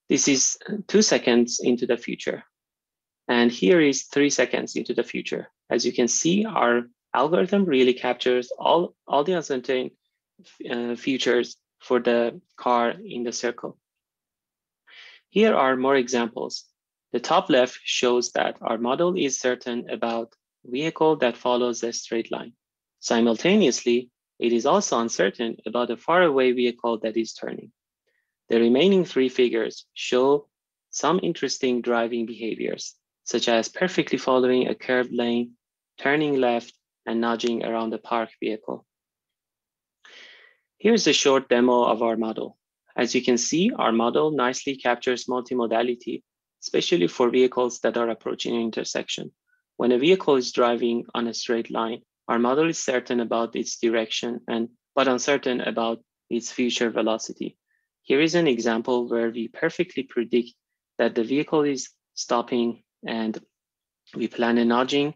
This is two seconds into the future. And here is three seconds into the future. As you can see, our algorithm really captures all, all the uncertain uh, futures for the car in the circle. Here are more examples. The top left shows that our model is certain about vehicle that follows a straight line. Simultaneously, it is also uncertain about a faraway vehicle that is turning. The remaining three figures show some interesting driving behaviors, such as perfectly following a curved lane, turning left, and nudging around a parked vehicle. Here's a short demo of our model. As you can see, our model nicely captures multimodality, especially for vehicles that are approaching an intersection. When a vehicle is driving on a straight line, our model is certain about its direction and but uncertain about its future velocity. Here is an example where we perfectly predict that the vehicle is stopping and we plan a nudging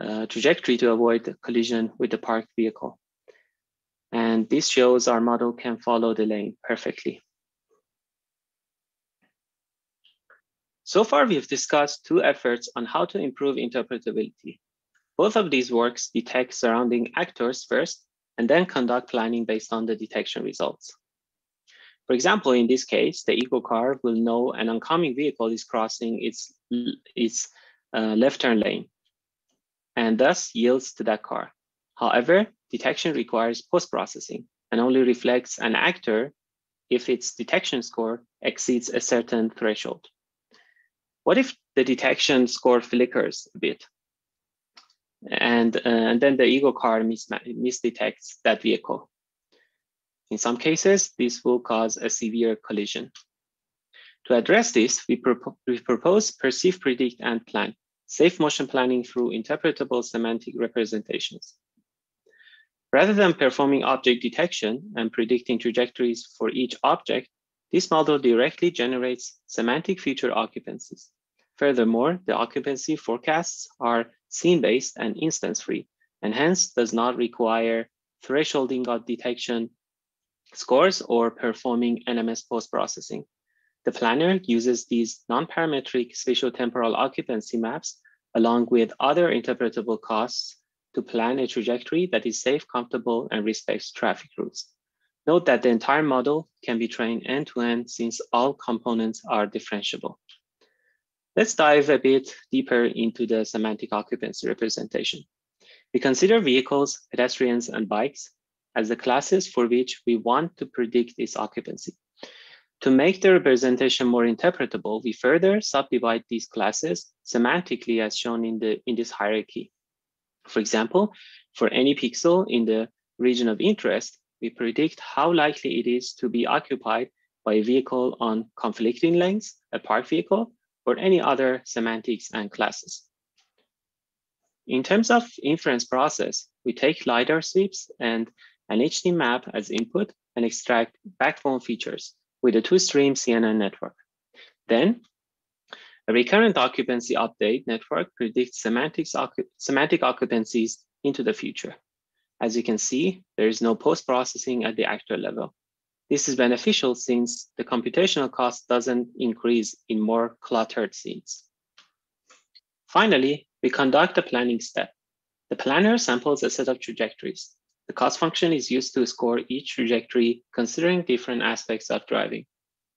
uh, trajectory to avoid collision with the parked vehicle. And this shows our model can follow the lane perfectly. So far, we've discussed two efforts on how to improve interpretability. Both of these works detect surrounding actors first and then conduct planning based on the detection results. For example, in this case, the ego car will know an oncoming vehicle is crossing its, its uh, left turn lane and thus yields to that car. However, detection requires post-processing and only reflects an actor if its detection score exceeds a certain threshold. What if the detection score flickers a bit? And, uh, and then the ego car mis misdetects that vehicle. In some cases, this will cause a severe collision. To address this, we, pro we propose perceive, predict, and plan, safe motion planning through interpretable semantic representations. Rather than performing object detection and predicting trajectories for each object, this model directly generates semantic future occupancies. Furthermore, the occupancy forecasts are scene-based and instance-free, and hence does not require thresholding of detection scores or performing NMS post-processing. The planner uses these non-parametric spatial-temporal occupancy maps along with other interpretable costs to plan a trajectory that is safe, comfortable, and respects traffic routes. Note that the entire model can be trained end-to-end -end since all components are differentiable. Let's dive a bit deeper into the semantic occupancy representation. We consider vehicles, pedestrians, and bikes as the classes for which we want to predict its occupancy. To make the representation more interpretable, we further subdivide these classes semantically as shown in, the, in this hierarchy. For example, for any pixel in the region of interest, we predict how likely it is to be occupied by a vehicle on conflicting lanes, a parked vehicle, or any other semantics and classes. In terms of inference process, we take LiDAR sweeps and an HD map as input and extract backbone features with a two-stream CNN network. Then a recurrent occupancy update network predicts semantics, semantic occupancies into the future. As you can see, there is no post-processing at the actor level. This is beneficial since the computational cost doesn't increase in more cluttered scenes. Finally, we conduct a planning step. The planner samples a set of trajectories. The cost function is used to score each trajectory considering different aspects of driving.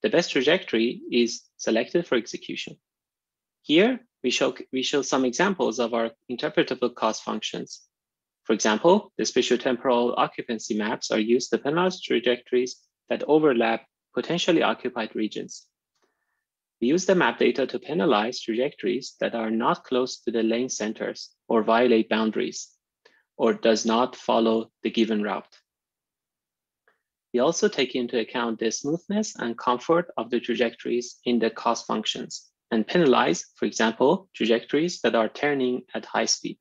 The best trajectory is selected for execution. Here, we show, we show some examples of our interpretable cost functions. For example, the spatiotemporal occupancy maps are used to penalize trajectories that overlap potentially occupied regions. We use the map data to penalize trajectories that are not close to the lane centers or violate boundaries or does not follow the given route. We also take into account the smoothness and comfort of the trajectories in the cost functions and penalize, for example, trajectories that are turning at high speed.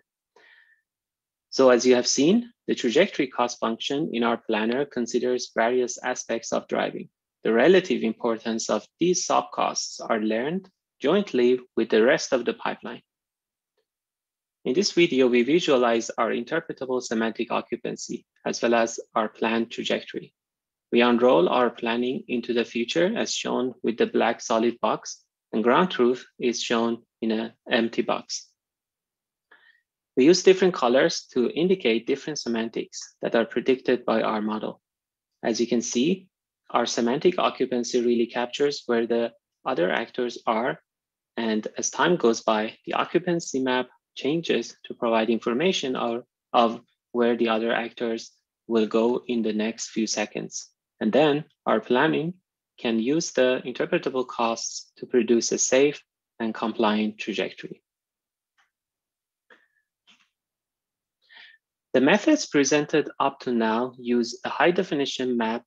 So as you have seen, the trajectory cost function in our planner considers various aspects of driving. The relative importance of these subcosts are learned jointly with the rest of the pipeline. In this video, we visualize our interpretable semantic occupancy as well as our planned trajectory. We unroll our planning into the future as shown with the black solid box and ground truth is shown in an empty box. We use different colors to indicate different semantics that are predicted by our model. As you can see, our semantic occupancy really captures where the other actors are. And as time goes by, the occupancy map changes to provide information of, of where the other actors will go in the next few seconds. And then our planning can use the interpretable costs to produce a safe and compliant trajectory. The methods presented up to now use a high definition map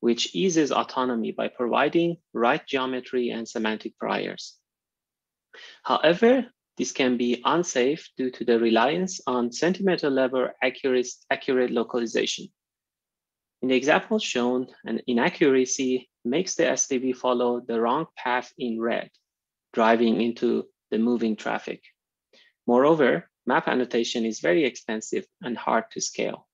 which eases autonomy by providing right geometry and semantic priors. However, this can be unsafe due to the reliance on centimeter level accurate, accurate localization. In the example shown, an inaccuracy makes the SDV follow the wrong path in red, driving into the moving traffic. Moreover, map annotation is very expensive and hard to scale.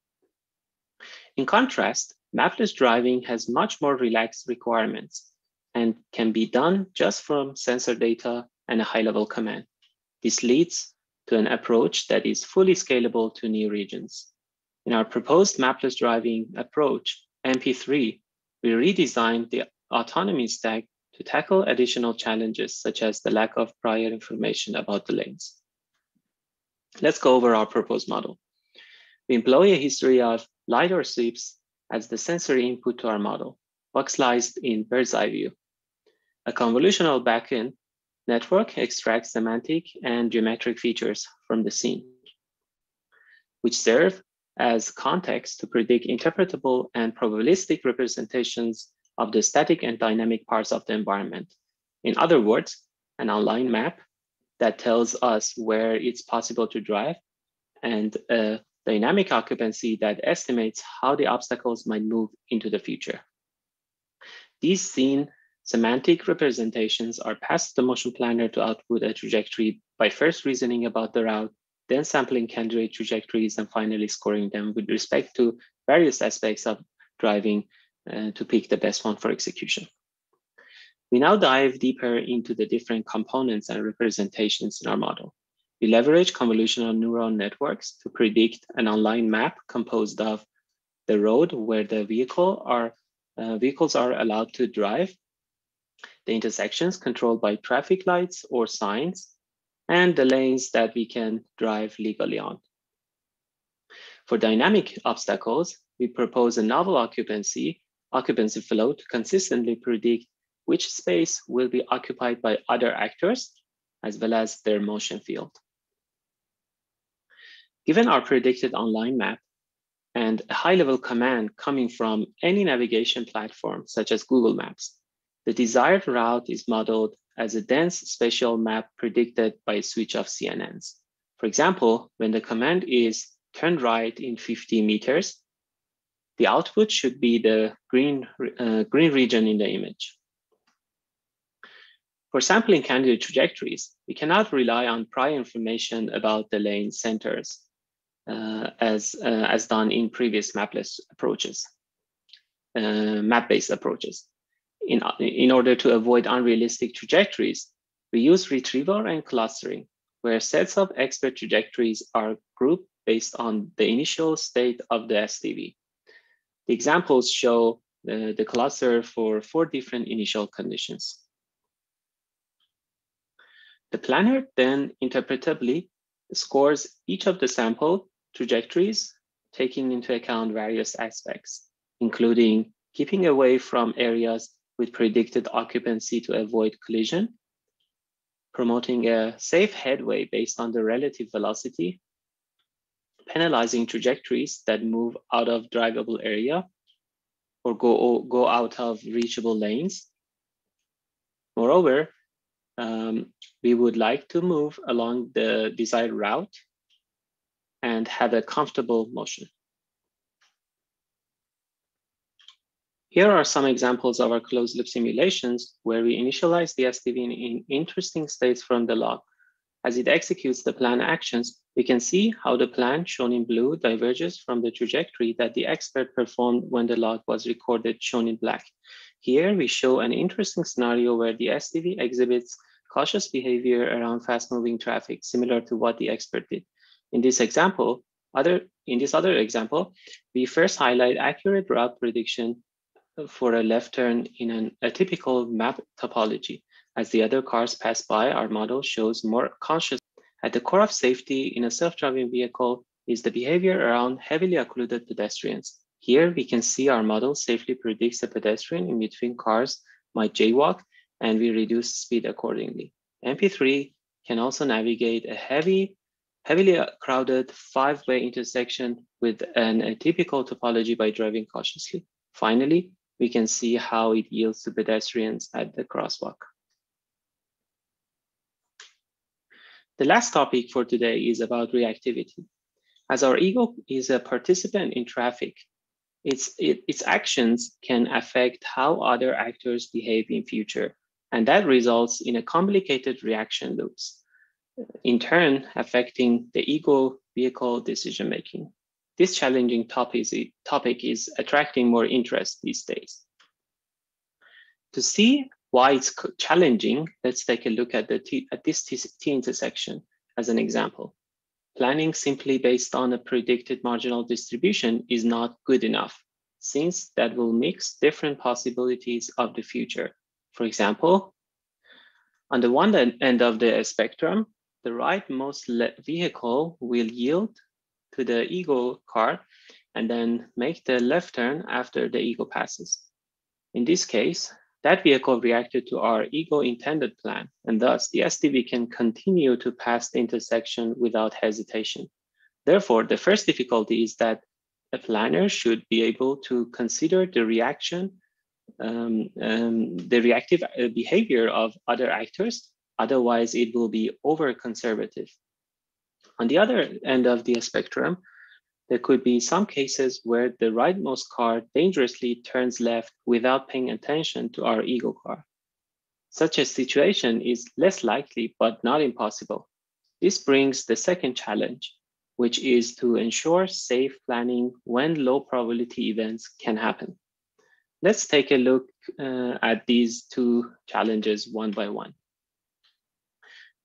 In contrast, mapless driving has much more relaxed requirements and can be done just from sensor data and a high-level command. This leads to an approach that is fully scalable to new regions. In our proposed mapless driving approach, MP3, we redesigned the autonomy stack to tackle additional challenges such as the lack of prior information about the lanes. Let's go over our proposed model. We employ a history of LiDAR sweeps as the sensory input to our model, voxelized in bird's eye view. A convolutional backend network extracts semantic and geometric features from the scene, which serve as context to predict interpretable and probabilistic representations of the static and dynamic parts of the environment. In other words, an online map that tells us where it's possible to drive and a dynamic occupancy that estimates how the obstacles might move into the future. These scene semantic representations are passed to the motion planner to output a trajectory by first reasoning about the route, then sampling candidate trajectories, and finally scoring them with respect to various aspects of driving uh, to pick the best one for execution. We now dive deeper into the different components and representations in our model. We leverage convolutional neural networks to predict an online map composed of the road where the vehicle are, uh, vehicles are allowed to drive, the intersections controlled by traffic lights or signs, and the lanes that we can drive legally on. For dynamic obstacles, we propose a novel occupancy occupancy flow to consistently predict which space will be occupied by other actors, as well as their motion field. Given our predicted online map and a high-level command coming from any navigation platform, such as Google Maps, the desired route is modeled as a dense spatial map predicted by a switch of CNNs. For example, when the command is turn right in 50 meters, the output should be the green, uh, green region in the image. For sampling candidate trajectories, we cannot rely on prior information about the lane centers uh, as, uh, as done in previous mapless approaches, uh, map-based approaches. In, in order to avoid unrealistic trajectories, we use retrieval and clustering, where sets of expert trajectories are grouped based on the initial state of the SDV. The examples show the, the cluster for four different initial conditions. The planner then interpretably scores each of the sample trajectories, taking into account various aspects, including keeping away from areas with predicted occupancy to avoid collision, promoting a safe headway based on the relative velocity penalizing trajectories that move out of drivable area or go, go out of reachable lanes. Moreover, um, we would like to move along the desired route and have a comfortable motion. Here are some examples of our closed loop simulations where we initialize the SDV in interesting states from the log. As it executes the plan actions, we can see how the plan shown in blue diverges from the trajectory that the expert performed when the log was recorded shown in black. Here we show an interesting scenario where the SDV exhibits cautious behavior around fast moving traffic, similar to what the expert did. In this example, other in this other example, we first highlight accurate route prediction for a left turn in an, a typical map topology. As the other cars pass by, our model shows more conscious at the core of safety in a self-driving vehicle is the behavior around heavily occluded pedestrians. Here we can see our model safely predicts a pedestrian in between cars might jaywalk and we reduce speed accordingly. MP3 can also navigate a heavy, heavily crowded five-way intersection with an atypical topology by driving cautiously. Finally, we can see how it yields to pedestrians at the crosswalk. The last topic for today is about reactivity. As our ego is a participant in traffic, its, it, its actions can affect how other actors behave in future, and that results in a complicated reaction loops, in turn affecting the ego vehicle decision making. This challenging topic is, topic is attracting more interest these days. To see why it's challenging, let's take a look at, the T, at this T, T intersection as an example. Planning simply based on a predicted marginal distribution is not good enough, since that will mix different possibilities of the future. For example, on the one end of the spectrum, the rightmost vehicle will yield to the ego car and then make the left turn after the ego passes. In this case, that vehicle reacted to our ego intended plan, and thus the SDV can continue to pass the intersection without hesitation. Therefore, the first difficulty is that a planner should be able to consider the reaction, um, um, the reactive uh, behavior of other actors, otherwise it will be over conservative. On the other end of the spectrum, there could be some cases where the rightmost car dangerously turns left without paying attention to our ego car. Such a situation is less likely, but not impossible. This brings the second challenge, which is to ensure safe planning when low probability events can happen. Let's take a look uh, at these two challenges one by one.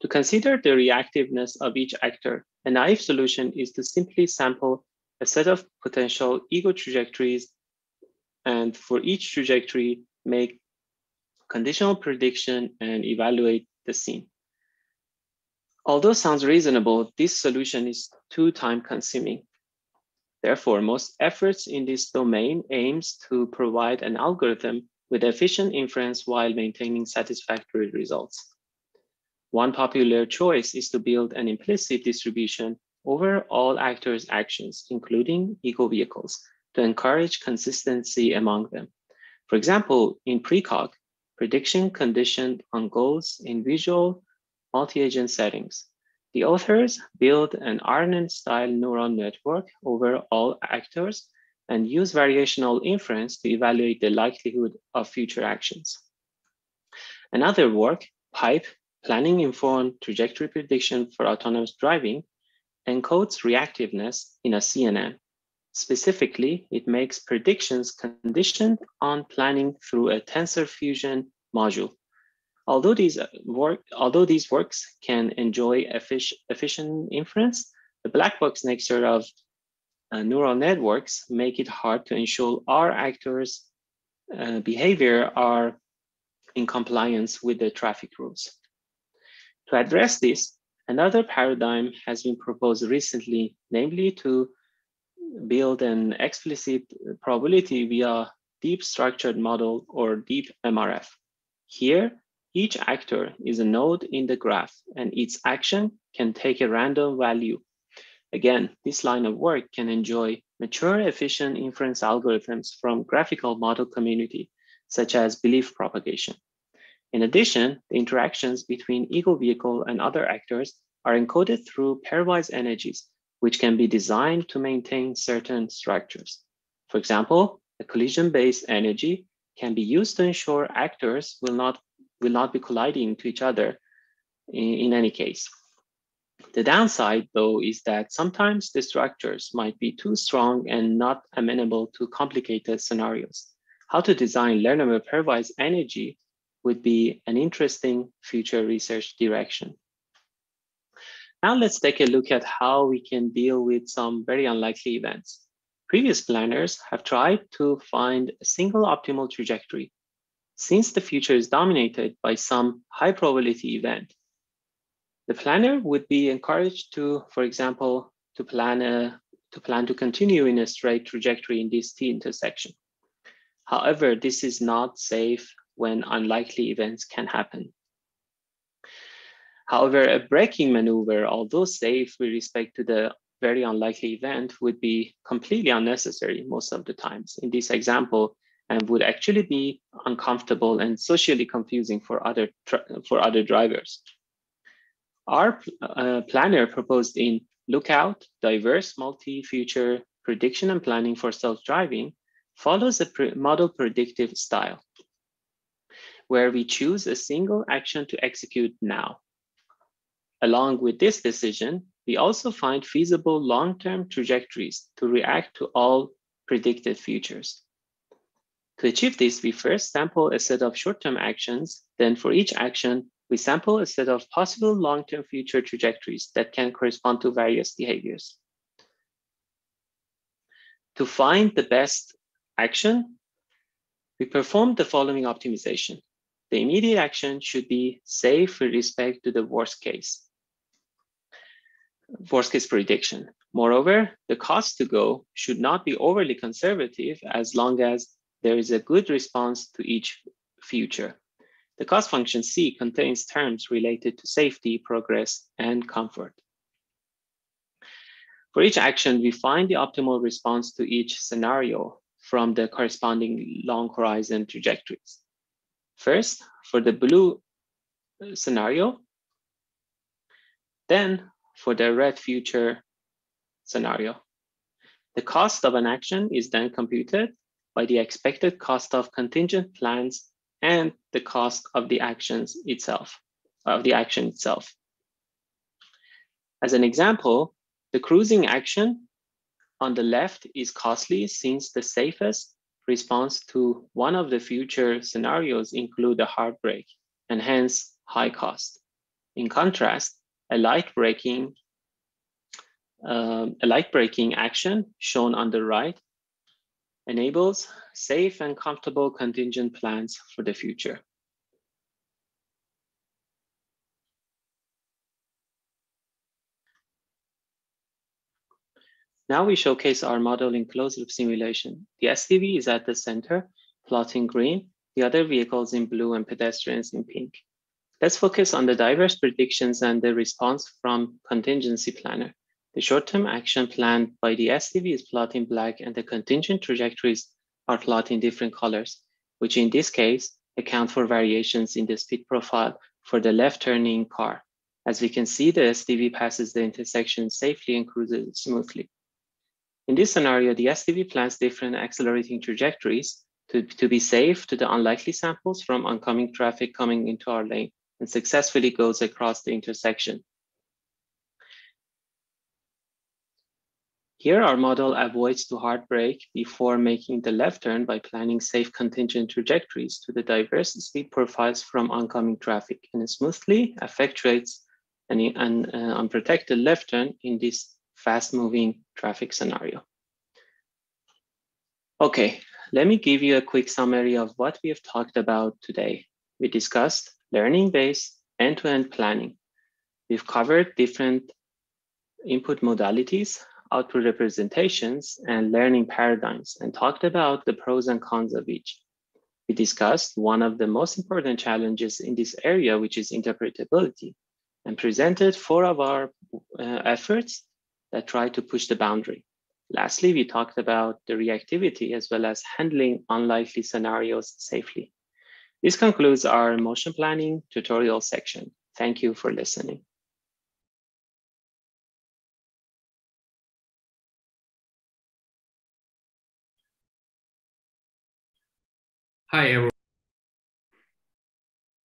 To consider the reactiveness of each actor, a naive solution is to simply sample a set of potential ego trajectories and for each trajectory, make conditional prediction and evaluate the scene. Although sounds reasonable, this solution is too time consuming. Therefore, most efforts in this domain aims to provide an algorithm with efficient inference while maintaining satisfactory results. One popular choice is to build an implicit distribution over all actors' actions, including ego vehicles, to encourage consistency among them. For example, in precog, prediction conditioned on goals in visual multi-agent settings. The authors build an RNN-style neural network over all actors and use variational inference to evaluate the likelihood of future actions. Another work, PiP, Planning Informed Trajectory Prediction for Autonomous Driving, encodes reactiveness in a CNN. Specifically, it makes predictions conditioned on planning through a tensor fusion module. Although these, work, although these works can enjoy efficient inference, the black box nature of uh, neural networks make it hard to ensure our actors' uh, behavior are in compliance with the traffic rules. To address this, another paradigm has been proposed recently, namely to build an explicit probability via deep structured model or deep MRF. Here, each actor is a node in the graph and its action can take a random value. Again, this line of work can enjoy mature efficient inference algorithms from graphical model community, such as belief propagation. In addition, the interactions between ego vehicle and other actors are encoded through pairwise energies, which can be designed to maintain certain structures. For example, a collision-based energy can be used to ensure actors will not, will not be colliding to each other in, in any case. The downside, though, is that sometimes the structures might be too strong and not amenable to complicated scenarios. How to design learnable pairwise energy would be an interesting future research direction. Now let's take a look at how we can deal with some very unlikely events. Previous planners have tried to find a single optimal trajectory. Since the future is dominated by some high probability event, the planner would be encouraged to, for example, to plan a to plan to continue in a straight trajectory in this T intersection. However, this is not safe when unlikely events can happen. However, a braking maneuver, although safe with respect to the very unlikely event, would be completely unnecessary most of the times in this example and would actually be uncomfortable and socially confusing for other, for other drivers. Our uh, planner proposed in Lookout, diverse multi-future prediction and planning for self-driving follows a pre model predictive style, where we choose a single action to execute now. Along with this decision, we also find feasible long-term trajectories to react to all predicted futures. To achieve this, we first sample a set of short-term actions, then for each action, we sample a set of possible long-term future trajectories that can correspond to various behaviors. To find the best action, we perform the following optimization. The immediate action should be safe with respect to the worst case, worst case prediction. Moreover, the cost to go should not be overly conservative as long as there is a good response to each future. The cost function C contains terms related to safety, progress, and comfort. For each action, we find the optimal response to each scenario from the corresponding long horizon trajectories. First, for the blue uh, scenario, then for the red future scenario. The cost of an action is then computed by the expected cost of contingent plans and the cost of the actions itself, of the action itself. As an example, the cruising action on the left is costly since the safest response to one of the future scenarios include a hard and hence high cost. In contrast, a light braking um, a light braking action shown on the right enables safe and comfortable contingent plans for the future. Now we showcase our model in closed loop simulation. The SDV is at the center, plotting green, the other vehicles in blue and pedestrians in pink. Let's focus on the diverse predictions and the response from contingency planner. The short-term action planned by the SDV is plotted in black and the contingent trajectories are plotted in different colors, which in this case account for variations in the speed profile for the left turning car. As we can see, the SDV passes the intersection safely and cruises smoothly. In this scenario, the SDV plans different accelerating trajectories to, to be safe to the unlikely samples from oncoming traffic coming into our lane and successfully goes across the intersection. Here, our model avoids to hard brake before making the left turn by planning safe contingent trajectories to the diverse speed profiles from oncoming traffic and smoothly effectuates an, an uh, unprotected left turn in this fast moving traffic scenario. Okay, let me give you a quick summary of what we have talked about today. We discussed learning-based end-to-end planning. We've covered different input modalities output representations, and learning paradigms, and talked about the pros and cons of each. We discussed one of the most important challenges in this area, which is interpretability, and presented four of our uh, efforts that try to push the boundary. Lastly, we talked about the reactivity as well as handling unlikely scenarios safely. This concludes our motion planning tutorial section. Thank you for listening. Hi, everyone.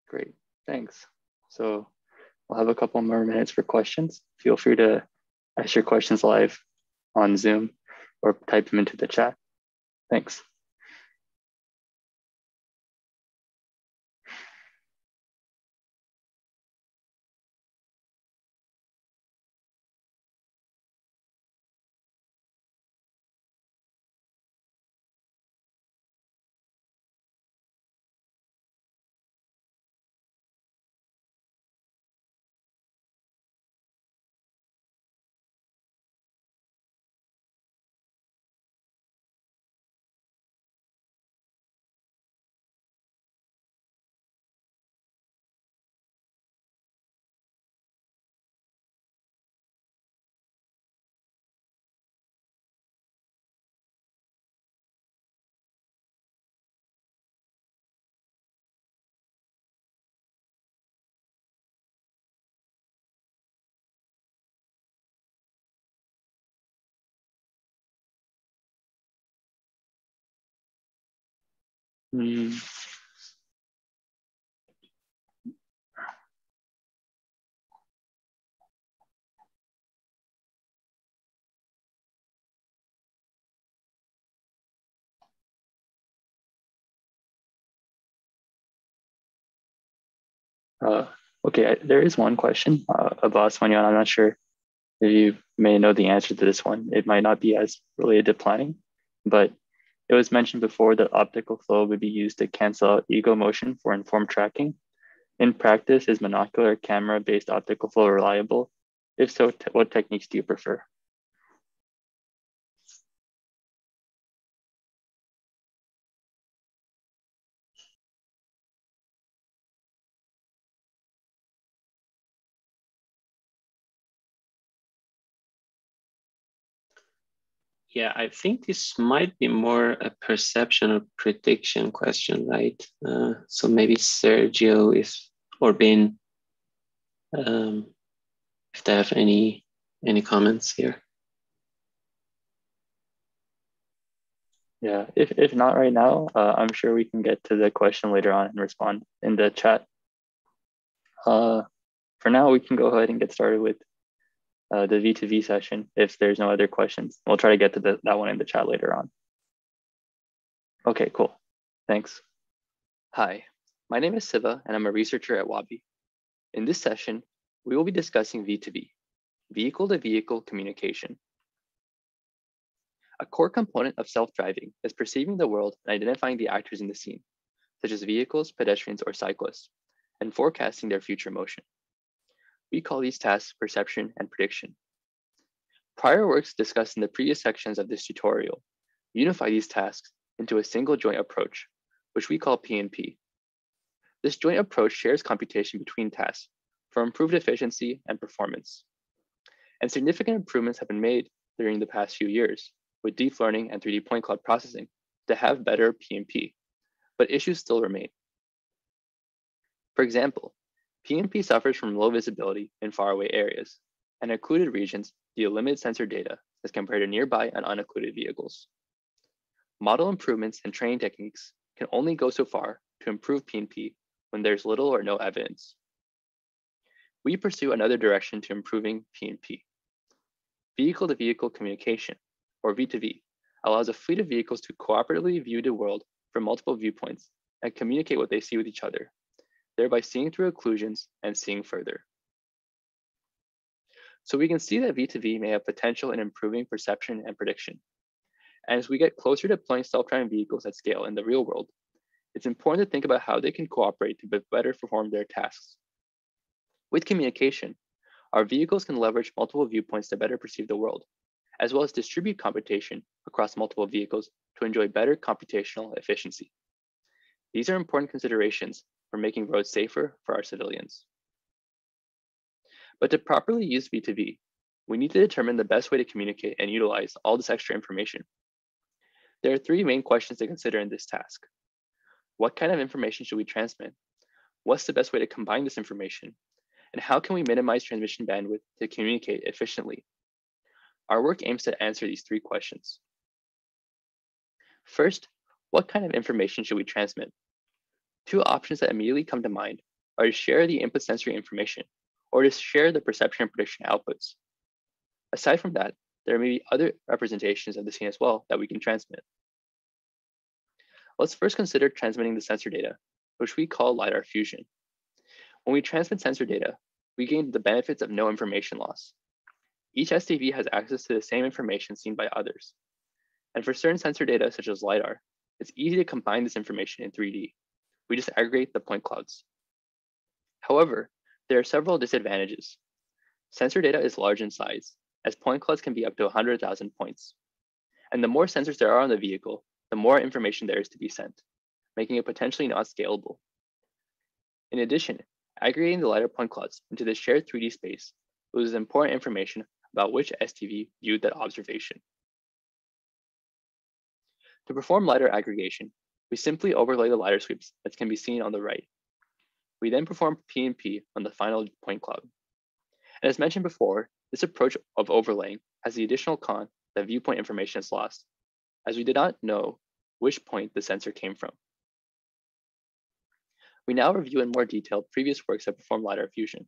Great, thanks. So we'll have a couple more minutes for questions. Feel free to ask your questions live on Zoom or type them into the chat. Thanks. Hmm. Uh, okay, there is one question uh, about Wenyuan. I'm not sure if you may know the answer to this one. It might not be as related to planning, but it was mentioned before that optical flow would be used to cancel out ego motion for informed tracking. In practice, is monocular camera-based optical flow reliable? If so, what techniques do you prefer? Yeah, I think this might be more a perception or prediction question, right? Uh, so maybe Sergio if or Ben, um, if they have any any comments here. Yeah, if, if not right now, uh, I'm sure we can get to the question later on and respond in the chat. Uh, for now, we can go ahead and get started with uh, the V2V session if there's no other questions. We'll try to get to the, that one in the chat later on. Okay, cool. Thanks. Hi, my name is Siva and I'm a researcher at Waabi. In this session, we will be discussing V2V, vehicle-to-vehicle -vehicle communication. A core component of self-driving is perceiving the world and identifying the actors in the scene, such as vehicles, pedestrians, or cyclists, and forecasting their future motion. We call these tasks perception and prediction. Prior works discussed in the previous sections of this tutorial unify these tasks into a single joint approach, which we call P&P. This joint approach shares computation between tasks for improved efficiency and performance. And significant improvements have been made during the past few years with deep learning and 3D point cloud processing to have better P&P, but issues still remain. For example, P&P suffers from low visibility in faraway areas, and occluded regions deal limited sensor data as compared to nearby and unoccluded vehicles. Model improvements and training techniques can only go so far to improve P&P when there's little or no evidence. We pursue another direction to improving P&P. Vehicle-to-vehicle communication, or V2V, allows a fleet of vehicles to cooperatively view the world from multiple viewpoints and communicate what they see with each other thereby seeing through occlusions and seeing further. So we can see that V2V may have potential in improving perception and prediction. And as we get closer to deploying self-driving vehicles at scale in the real world, it's important to think about how they can cooperate to better perform their tasks. With communication, our vehicles can leverage multiple viewpoints to better perceive the world, as well as distribute computation across multiple vehicles to enjoy better computational efficiency. These are important considerations for making roads safer for our civilians. But to properly use V2V, we need to determine the best way to communicate and utilize all this extra information. There are three main questions to consider in this task. What kind of information should we transmit? What's the best way to combine this information? And how can we minimize transmission bandwidth to communicate efficiently? Our work aims to answer these three questions. First, what kind of information should we transmit? Two options that immediately come to mind are to share the input sensory information or to share the perception and prediction outputs. Aside from that, there may be other representations of the scene as well that we can transmit. Let's first consider transmitting the sensor data, which we call LiDAR fusion. When we transmit sensor data, we gain the benefits of no information loss. Each SDV has access to the same information seen by others. And for certain sensor data, such as LiDAR, it's easy to combine this information in 3D. We just aggregate the point clouds. However, there are several disadvantages. Sensor data is large in size, as point clouds can be up to 100,000 points. And the more sensors there are on the vehicle, the more information there is to be sent, making it potentially not scalable. In addition, aggregating the LiDAR point clouds into the shared 3D space loses important information about which SDV viewed that observation. To perform LiDAR aggregation, we simply overlay the LiDAR sweeps that can be seen on the right. We then perform PNP on the final point cloud. And as mentioned before, this approach of overlaying has the additional con that viewpoint information is lost, as we did not know which point the sensor came from. We now review in more detail previous works that perform LiDAR fusion.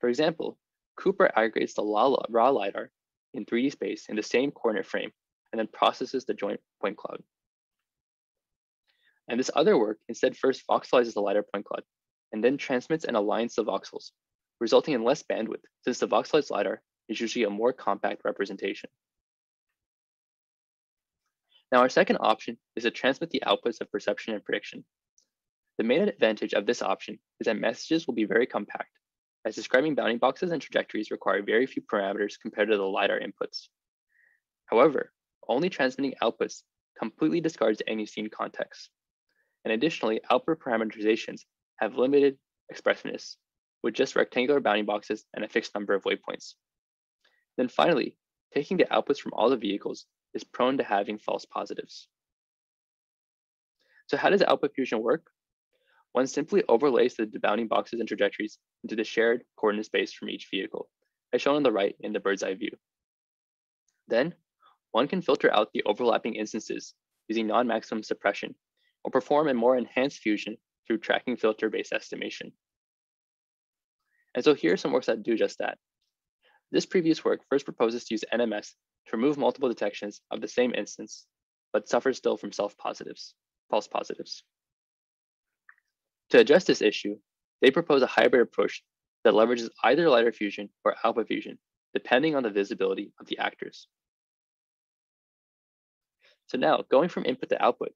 For example, Cooper aggregates the raw LiDAR in 3D space in the same coordinate frame and then processes the joint point cloud. And this other work instead first voxelizes the LiDAR point cloud and then transmits and aligns the voxels, resulting in less bandwidth since the voxelized LiDAR is usually a more compact representation. Now our second option is to transmit the outputs of perception and prediction. The main advantage of this option is that messages will be very compact, as describing bounding boxes and trajectories require very few parameters compared to the LiDAR inputs. However, only transmitting outputs completely discards any scene context. And additionally, output parameterizations have limited expressiveness with just rectangular bounding boxes and a fixed number of waypoints. Then finally, taking the outputs from all the vehicles is prone to having false positives. So how does output fusion work? One simply overlays the bounding boxes and trajectories into the shared coordinate space from each vehicle, as shown on the right in the bird's eye view. Then one can filter out the overlapping instances using non-maximum suppression or perform a more enhanced fusion through tracking filter-based estimation. And so here are some works that do just that. This previous work first proposes to use NMS to remove multiple detections of the same instance, but suffers still from self-positives, false positives. To address this issue, they propose a hybrid approach that leverages either LiDAR fusion or output fusion, depending on the visibility of the actors. So now, going from input to output,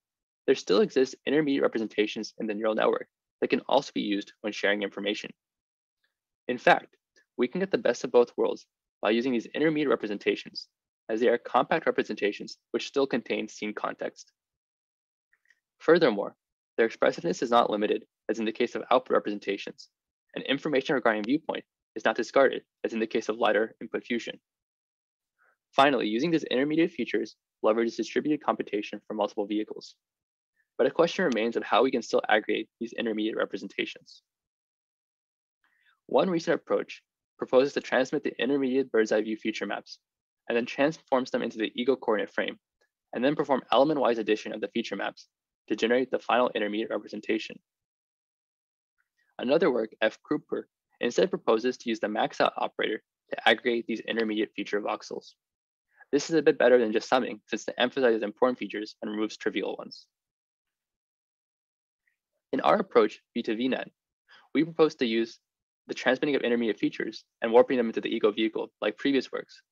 there still exists intermediate representations in the neural network that can also be used when sharing information. In fact, we can get the best of both worlds by using these intermediate representations, as they are compact representations which still contain scene context. Furthermore, their expressiveness is not limited, as in the case of output representations, and information regarding viewpoint is not discarded, as in the case of LiDAR input fusion. Finally, using these intermediate features leverages distributed computation for multiple vehicles. But a question remains of how we can still aggregate these intermediate representations. One recent approach proposes to transmit the intermediate bird's eye view feature maps and then transforms them into the ego coordinate frame, and then perform element-wise addition of the feature maps to generate the final intermediate representation. Another work, F. Cooper, instead proposes to use the max out operator to aggregate these intermediate feature voxels. This is a bit better than just summing since it emphasizes important features and removes trivial ones. In our approach, V2VNet, we propose to use the transmitting of intermediate features and warping them into the ego vehicle like previous works.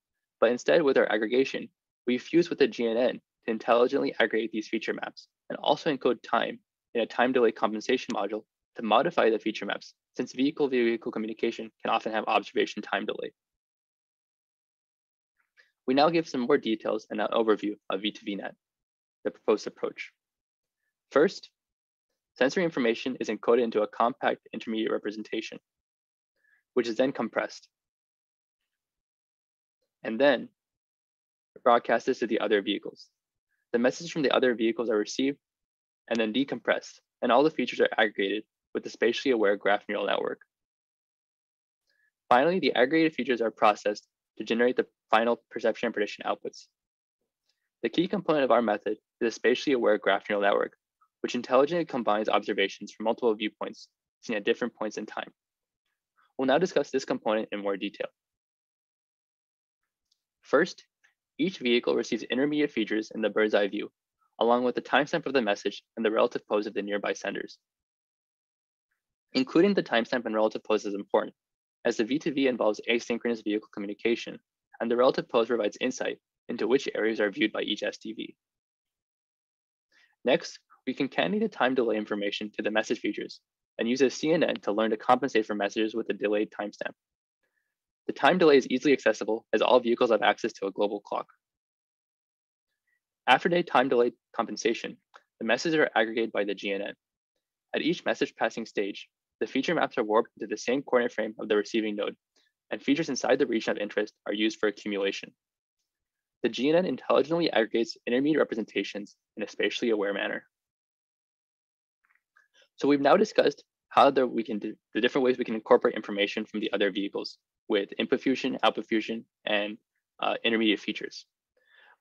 But instead with our aggregation, we fuse with the GNN to intelligently aggregate these feature maps and also encode time in a time delay compensation module to modify the feature maps since vehicle-vehicle communication can often have observation time delay. We now give some more details and an overview of V2VNet, the proposed approach. First, sensory information is encoded into a compact intermediate representation, which is then compressed. And then broadcasted to the other vehicles. The messages from the other vehicles are received and then decompressed, and all the features are aggregated with the spatially aware graph neural network. Finally, the aggregated features are processed to generate the final perception and prediction outputs. The key component of our method is a spatially aware graph neural network, which intelligently combines observations from multiple viewpoints seen at different points in time. We'll now discuss this component in more detail. First, each vehicle receives intermediate features in the bird's eye view, along with the timestamp of the message and the relative pose of the nearby senders. Including the timestamp and relative pose is important, as the V2V involves asynchronous vehicle communication, and the relative pose provides insight into which areas are viewed by each SDV. Next, we can concatenate the time delay information to the message features and use a CNN to learn to compensate for messages with a delayed timestamp. The time delay is easily accessible as all vehicles have access to a global clock. After day time delay compensation, the messages are aggregated by the GNN. At each message passing stage, the feature maps are warped into the same coordinate frame of the receiving node, and features inside the region of interest are used for accumulation. The GNN intelligently aggregates intermediate representations in a spatially aware manner. So we've now discussed how the, we can do the different ways we can incorporate information from the other vehicles with input fusion, output fusion, and uh, intermediate features.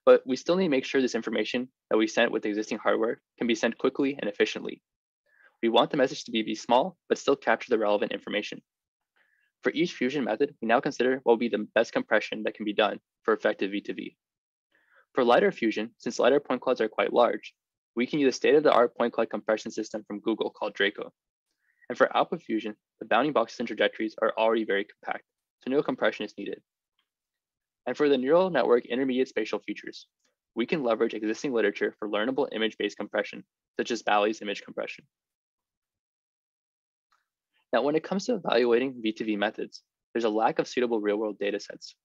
But we still need to make sure this information that we sent with existing hardware can be sent quickly and efficiently. We want the message to be, be small, but still capture the relevant information. For each fusion method, we now consider what will be the best compression that can be done for effective V2V. For lidar fusion, since lidar point clouds are quite large, we can use a state-of-the-art point cloud compression system from Google called Draco. And for output fusion, the bounding boxes and trajectories are already very compact, so no compression is needed. And for the neural network intermediate spatial features, we can leverage existing literature for learnable image-based compression, such as Ballé's image compression. Now, when it comes to evaluating V2V methods, there's a lack of suitable real-world datasets.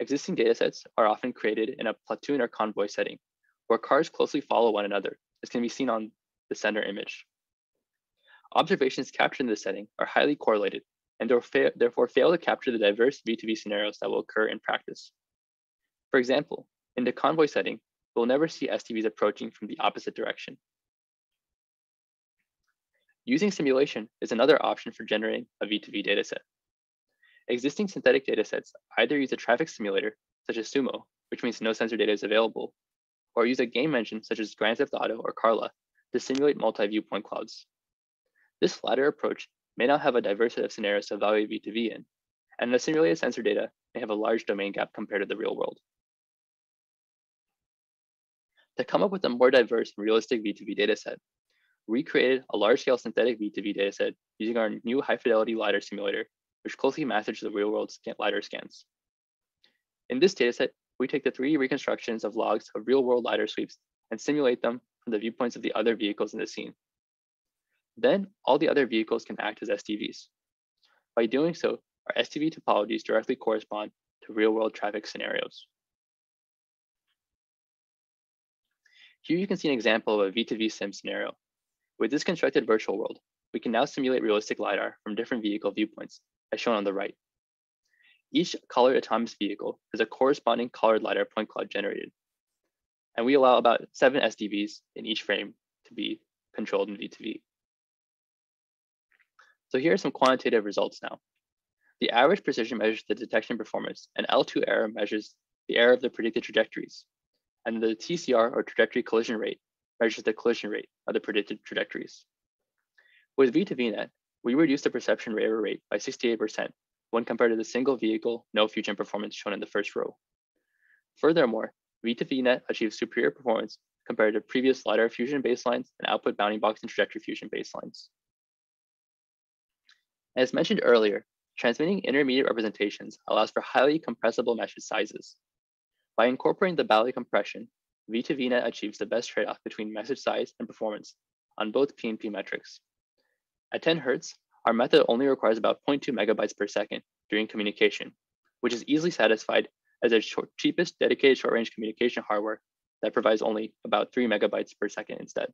Existing datasets are often created in a platoon or convoy setting, where cars closely follow one another, as can be seen on the center image. Observations captured in this setting are highly correlated and therefore fail to capture the diverse V2V scenarios that will occur in practice. For example, in the convoy setting, we'll never see SDVs approaching from the opposite direction. Using simulation is another option for generating a V2V dataset. Existing synthetic datasets either use a traffic simulator, such as Sumo, which means no sensor data is available, or use a game engine such as Grand Theft Auto or Carla to simulate multi-viewpoint clouds. This latter approach may not have a diversity of scenarios to evaluate V2V in, and the simulated sensor data may have a large domain gap compared to the real world. To come up with a more diverse and realistic V2V dataset, we created a large-scale synthetic V2V dataset using our new high-fidelity LiDAR simulator, which closely matches the real-world LiDAR scans. In this dataset, we take the 3D reconstructions of logs of real-world LiDAR sweeps and simulate them from the viewpoints of the other vehicles in the scene. Then all the other vehicles can act as SDVs. By doing so, our SDV topologies directly correspond to real-world traffic scenarios. Here you can see an example of a V2V sim scenario. With this constructed virtual world, we can now simulate realistic LiDAR from different vehicle viewpoints, as shown on the right. Each colored autonomous vehicle has a corresponding colored LiDAR point cloud generated. And we allow about seven SDVs in each frame to be controlled in V2V. So here are some quantitative results now. The average precision measures the detection performance, and L2 error measures the error of the predicted trajectories. And the TCR, or trajectory collision rate, measures the collision rate of the predicted trajectories. With V2VNet, we reduced the perception error rate by 68% when compared to the single vehicle no fusion performance shown in the first row. Furthermore, V2VNet achieves superior performance compared to previous LiDAR fusion baselines and output bounding box and trajectory fusion baselines. As mentioned earlier, transmitting intermediate representations allows for highly compressible message sizes. By incorporating the Ballé compression, V2VNet achieves the best trade-off between message size and performance on both PNP metrics. At 10 Hertz, our method only requires about 0.2 megabytes per second during communication, which is easily satisfied as the cheapest dedicated short-range communication hardware that provides only about 3 megabytes per second instead.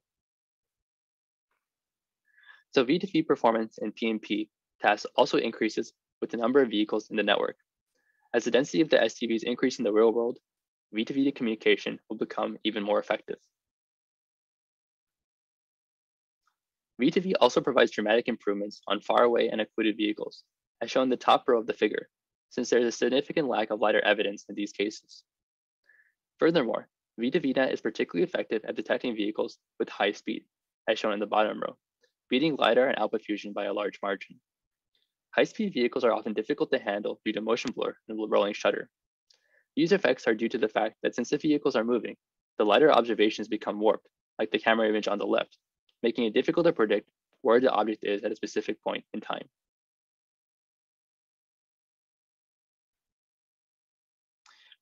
So V2V performance in PNP tasks also increases with the number of vehicles in the network. As the density of the SDVs increase in the real world, V2V communication will become even more effective. V2V also provides dramatic improvements on faraway and occluded vehicles, as shown in the top row of the figure, since there is a significant lack of LiDAR evidence in these cases. Furthermore, V2VNet is particularly effective at detecting vehicles with high speed, as shown in the bottom row, beating LiDAR and Alpha fusion by a large margin. High-speed vehicles are often difficult to handle due to motion blur and rolling shutter. These effects are due to the fact that since the vehicles are moving, the LiDAR observations become warped, like the camera image on the left, making it difficult to predict where the object is at a specific point in time.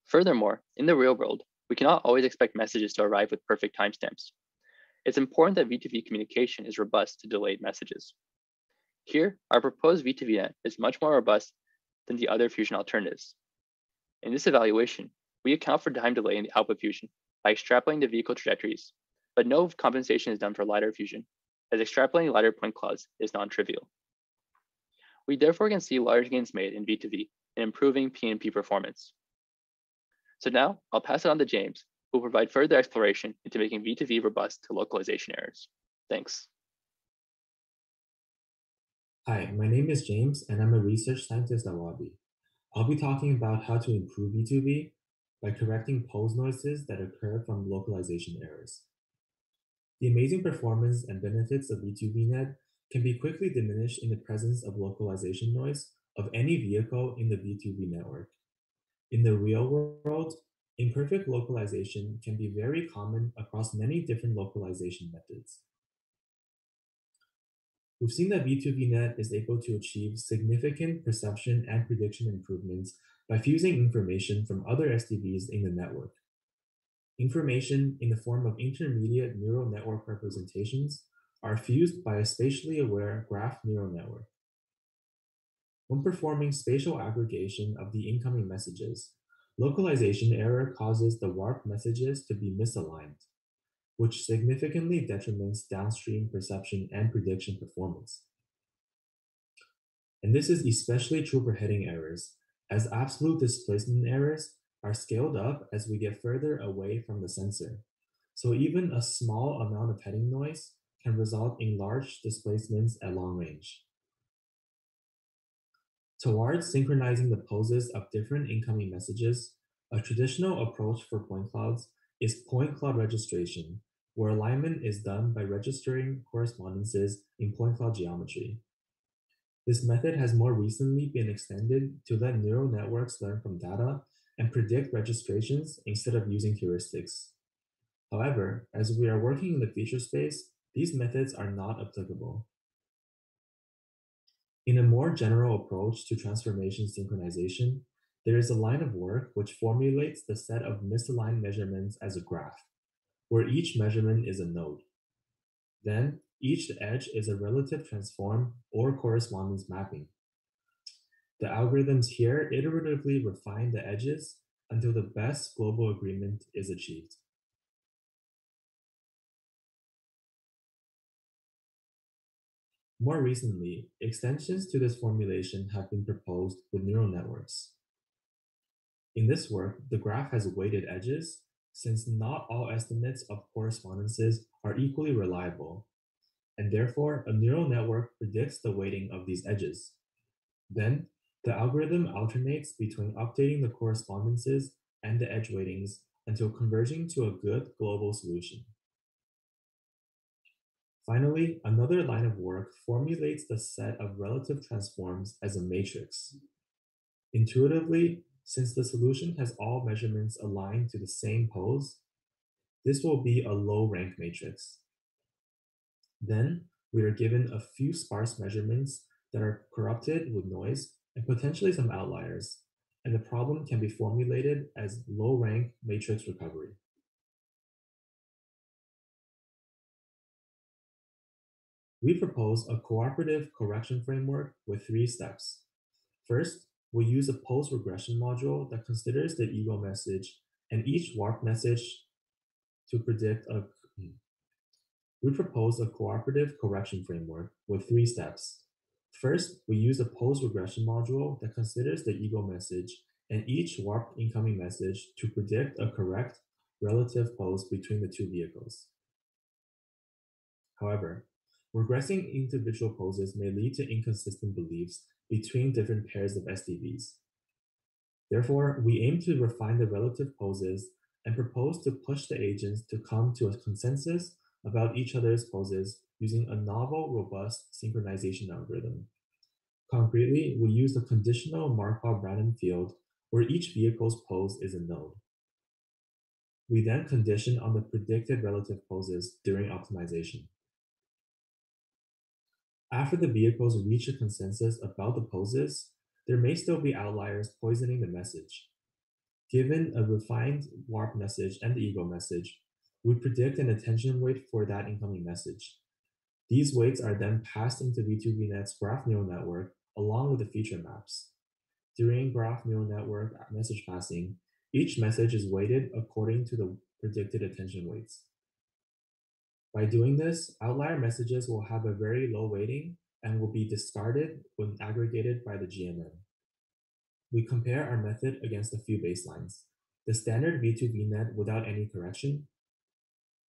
Furthermore, in the real world, we cannot always expect messages to arrive with perfect timestamps. It's important that V2V communication is robust to delayed messages. Here, our proposed V2VNet is much more robust than the other fusion alternatives. In this evaluation, we account for time delay in the output fusion by extrapolating the vehicle trajectories, but no compensation is done for LiDAR fusion, as extrapolating LiDAR point clouds is non-trivial. We therefore can see large gains made in V2V in improving PNP performance. So now I'll pass it on to James, who will provide further exploration into making V2V robust to localization errors. Thanks. Hi, my name is James, and I'm a research scientist at Waabi. I'll be talking about how to improve V2V by correcting pose noises that occur from localization errors. The amazing performance and benefits of V2VNet can be quickly diminished in the presence of localization noise of any vehicle in the V2V network. In the real world, imperfect localization can be very common across many different localization methods. We've seen that V2VNet is able to achieve significant perception and prediction improvements by fusing information from other SDVs in the network. Information in the form of intermediate neural network representations are fused by a spatially aware graph neural network. When performing spatial aggregation of the incoming messages, localization error causes the warp messages to be misaligned, which significantly detriments downstream perception and prediction performance. And this is especially true for heading errors, as absolute displacement errors are scaled up as we get further away from the sensor. So even a small amount of heading noise can result in large displacements at long range. Towards synchronizing the poses of different incoming messages, a traditional approach for point clouds is point cloud registration, where alignment is done by registering correspondences in point cloud geometry. This method has more recently been extended to let neural networks learn from data and predict registrations instead of using heuristics. However, as we are working in the feature space, these methods are not applicable. In a more general approach to transformation synchronization, there is a line of work which formulates the set of misaligned measurements as a graph, where each measurement is a node. Then, each edge is a relative transform or correspondence mapping. The algorithms here iteratively refine the edges until the best global agreement is achieved. More recently, extensions to this formulation have been proposed with neural networks. In this work, the graph has weighted edges, since not all estimates of correspondences are equally reliable, and therefore a neural network predicts the weighting of these edges. Then, the algorithm alternates between updating the correspondences and the edge weightings until converging to a good global solution. Finally, another line of work formulates the set of relative transforms as a matrix. Intuitively, since the solution has all measurements aligned to the same pose, this will be a low rank matrix. Then we are given a few sparse measurements that are corrupted with noise and potentially some outliers, and the problem can be formulated as low rank matrix recovery. We propose a cooperative correction framework with three steps. First, we use a pose regression module that considers the ego message and each warp message to predict a. Hmm. We propose a cooperative correction framework with three steps. First, we use a pose regression module that considers the ego message and each warped incoming message to predict a correct relative pose between the two vehicles. However, Regressing individual poses may lead to inconsistent beliefs between different pairs of SDVs. Therefore, we aim to refine the relative poses and propose to push the agents to come to a consensus about each other's poses using a novel, robust synchronization algorithm Concretely, we use the conditional Markov random field where each vehicle's pose is a node. We then condition on the predicted relative poses during optimization. After the vehicles reach a consensus about the poses, there may still be outliers poisoning the message. Given a refined warp message and the ego message, we predict an attention weight for that incoming message. These weights are then passed into V2VNet's graph neural network along with the feature maps. During graph neural network message passing, each message is weighted according to the predicted attention weights. By doing this, outlier messages will have a very low weighting and will be discarded when aggregated by the GNN. We compare our method against a few baselines, the standard V2VNet without any correction,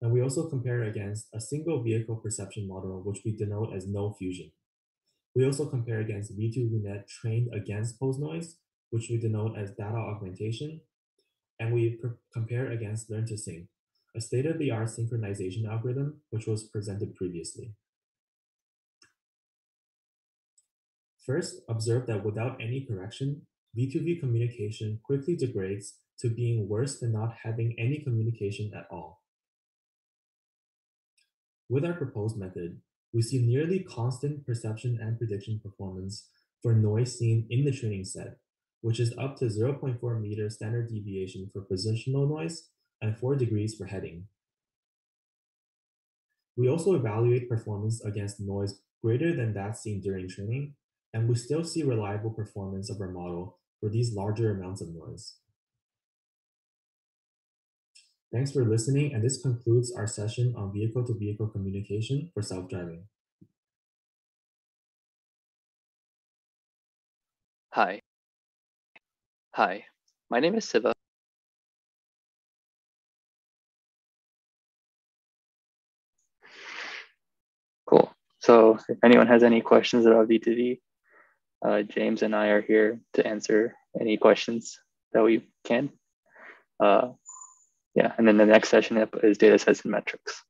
and we also compare against a single vehicle perception model, which we denote as no fusion. We also compare against V2VNet trained against pose noise, which we denote as data augmentation, and we compare against learn to sync, a state-of-the-art synchronization algorithm, which was presented previously. First, observe that without any correction, V2V communication quickly degrades to being worse than not having any communication at all. With our proposed method, we see nearly constant perception and prediction performance for noise seen in the training set, which is up to 0.4 meter standard deviation for positional noise and 4 degrees for heading. We also evaluate performance against noise greater than that seen during training, and we still see reliable performance of our model for these larger amounts of noise. Thanks for listening, and this concludes our session on vehicle-to-vehicle communication for self-driving. Hi. Hi, my name is Siva. Cool. So if anyone has any questions about V2V, uh, James and I are here to answer any questions that we can. Uh, yeah, and then the next session is data sets and metrics.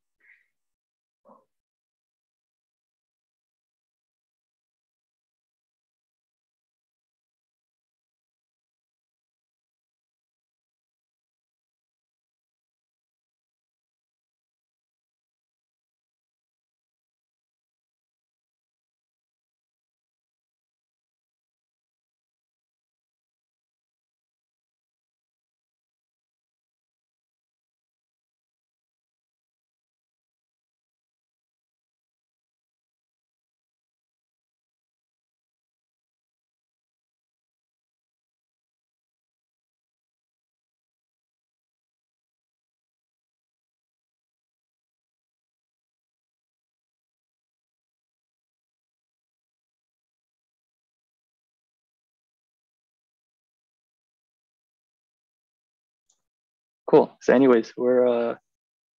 Cool. So anyways, we're uh,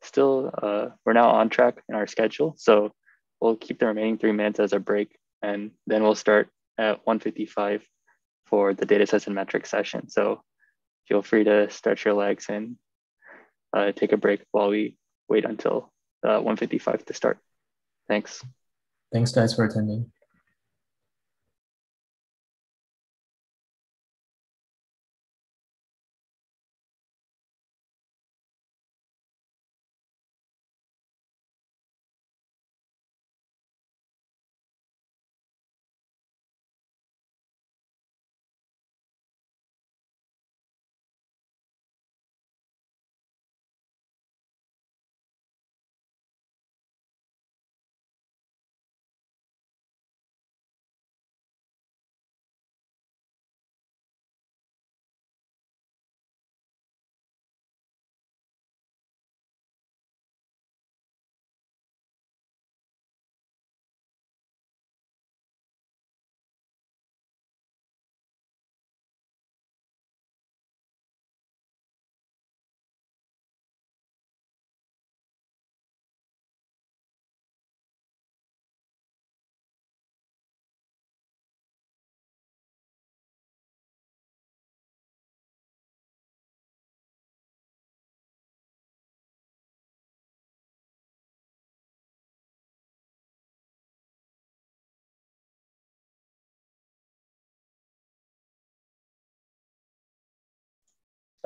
still, uh, we're now on track in our schedule. So we'll keep the remaining three minutes as a break and then we'll start at 155 for the data sets and metrics session. So feel free to stretch your legs and uh, take a break while we wait until uh, 155 to start. Thanks. Thanks guys for attending.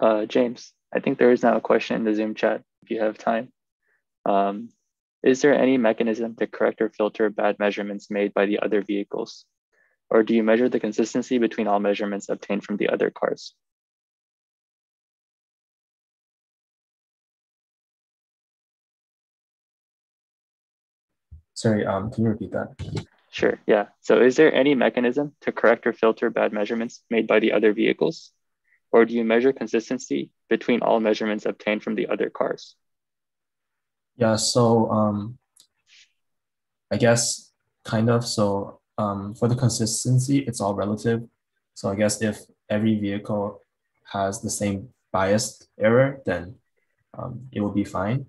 Uh, James, I think there is now a question in the Zoom chat if you have time. Um, is there any mechanism to correct or filter bad measurements made by the other vehicles? Or do you measure the consistency between all measurements obtained from the other cars? Sorry, um, can you repeat that? Sure, yeah. So is there any mechanism to correct or filter bad measurements made by the other vehicles? Or do you measure consistency between all measurements obtained from the other cars? Yeah, so um, I guess kind of. So um, for the consistency, it's all relative. So I guess if every vehicle has the same biased error, then um, it will be fine.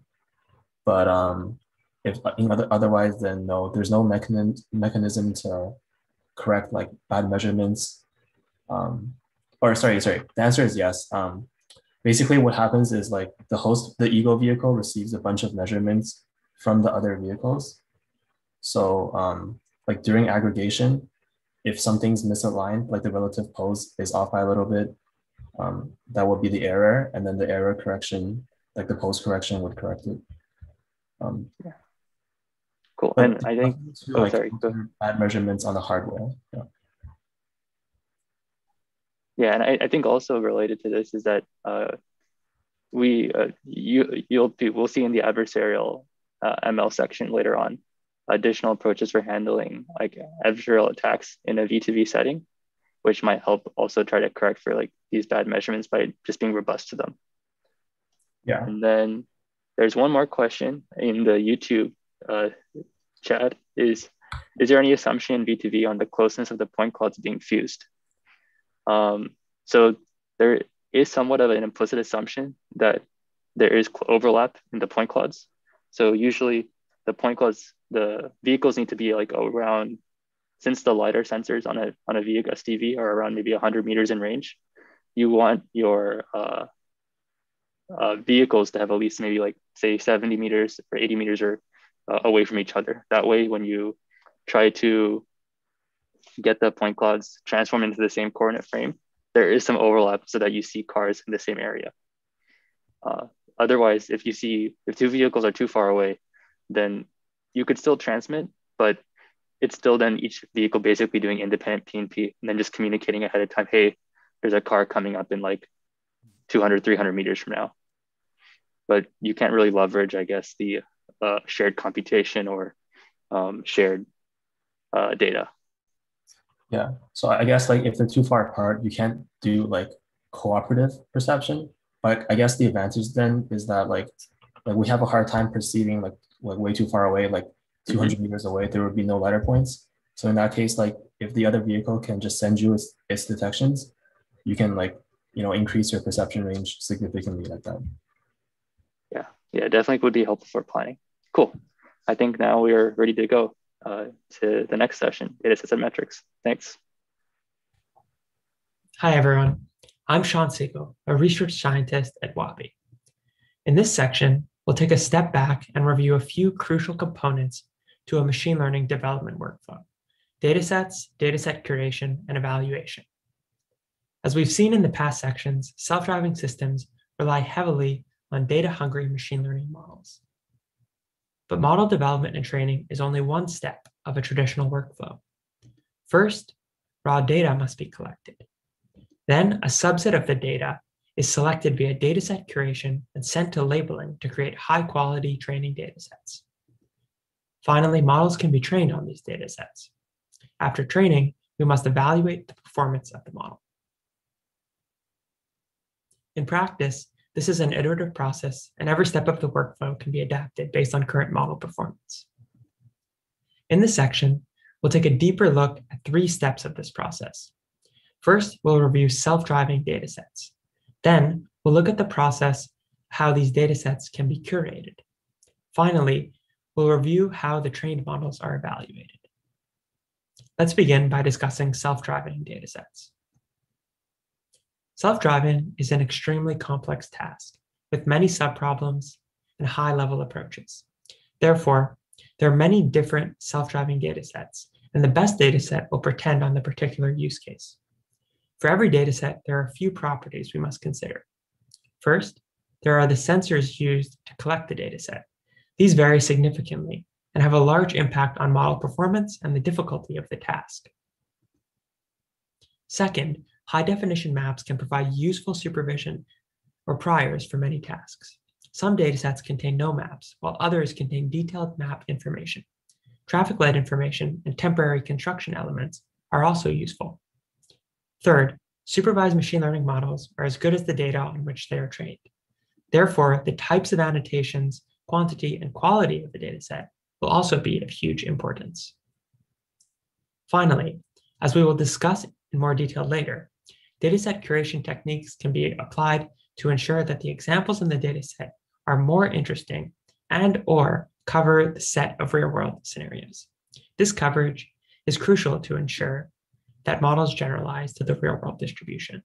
But um, if other, otherwise, then no, there's no mechanism mechanism to correct like bad measurements. Um, or sorry, sorry. The answer is yes. Um, basically, what happens is like the host, the ego vehicle receives a bunch of measurements from the other vehicles. So um, like during aggregation, if something's misaligned, like the relative pose is off by a little bit, um, that would be the error, and then the error correction, like the pose correction, would correct it. Um, yeah. Cool. And I think, to, oh, like, sorry. Bad measurements on the hardware. Yeah. Yeah, and I, I think also related to this is that uh, we uh, you you'll be, we'll see in the adversarial uh, ML section later on additional approaches for handling like adversarial attacks in a V2V setting, which might help also try to correct for like these bad measurements by just being robust to them. Yeah. And then there's one more question in the YouTube uh, chat is, is there any assumption in V2V on the closeness of the point clouds being fused? Um, so there is somewhat of an implicit assumption that there is overlap in the point clouds. So usually the point clouds, the vehicles need to be like around, since the LiDAR sensors on a, on a Vega SDV are around maybe 100 meters in range, you want your uh, uh, vehicles to have at least maybe like say 70 meters or 80 meters or uh, away from each other. That way, when you try to get the point clouds transform into the same coordinate frame, there is some overlap so that you see cars in the same area. Uh, otherwise, if you see, if two vehicles are too far away, then you could still transmit, but it's still then each vehicle basically doing independent PNP and then just communicating ahead of time, hey, there's a car coming up in like 200, 300 meters from now. But you can't really leverage, I guess, the uh, shared computation or um, shared uh, data. Yeah. So I guess like if they're too far apart, you can't do like cooperative perception. But I guess the advantage then is that like like we have a hard time perceiving like like way too far away, like 200 mm-hmm. meters away, there would be no LiDAR points. So in that case, like if the other vehicle can just send you its, its detections, you can like you know increase your perception range significantly like that. Yeah, yeah, definitely would be helpful for planning. Cool. I think now we are ready to go uh, to the next session, data sets and metrics. Thanks. Hi, everyone. I'm Sean Segal, a research scientist at Waabi. In this section, we'll take a step back and review a few crucial components to a machine learning development workflow, datasets, dataset curation, and evaluation. As we've seen in the past sections, self-driving systems rely heavily on data-hungry machine learning models. But model development and training is only one step of a traditional workflow. First, raw data must be collected. Then a subset of the data is selected via dataset curation and sent to labeling to create high quality training datasets. Finally, models can be trained on these datasets. After training, we must evaluate the performance of the model. In practice, this is an iterative process, and every step of the workflow can be adapted based on current model performance. In this section, we'll take a deeper look at three steps of this process. First, we'll review self-driving datasets. Then, we'll look at the process how these datasets can be curated. Finally, we'll review how the trained models are evaluated. Let's begin by discussing self-driving datasets. Self-driving is an extremely complex task with many subproblems and high-level approaches. Therefore, there are many different self-driving datasets, and the best dataset will pretend on the particular use case. For every dataset, there are a few properties we must consider. First, there are the sensors used to collect the dataset. These vary significantly and have a large impact on model performance and the difficulty of the task. Second, high definition maps can provide useful supervision or priors for many tasks. Some datasets contain no maps, while others contain detailed map information. Traffic light information and temporary construction elements are also useful. Third, supervised machine learning models are as good as the data on which they are trained. Therefore, the types of annotations, quantity, and quality of the dataset will also be of huge importance. Finally, as we will discuss in more detail later, dataset curation techniques can be applied to ensure that the examples in the dataset are more interesting and or cover the set of real-world scenarios. This coverage is crucial to ensure that models generalize to the real-world distribution.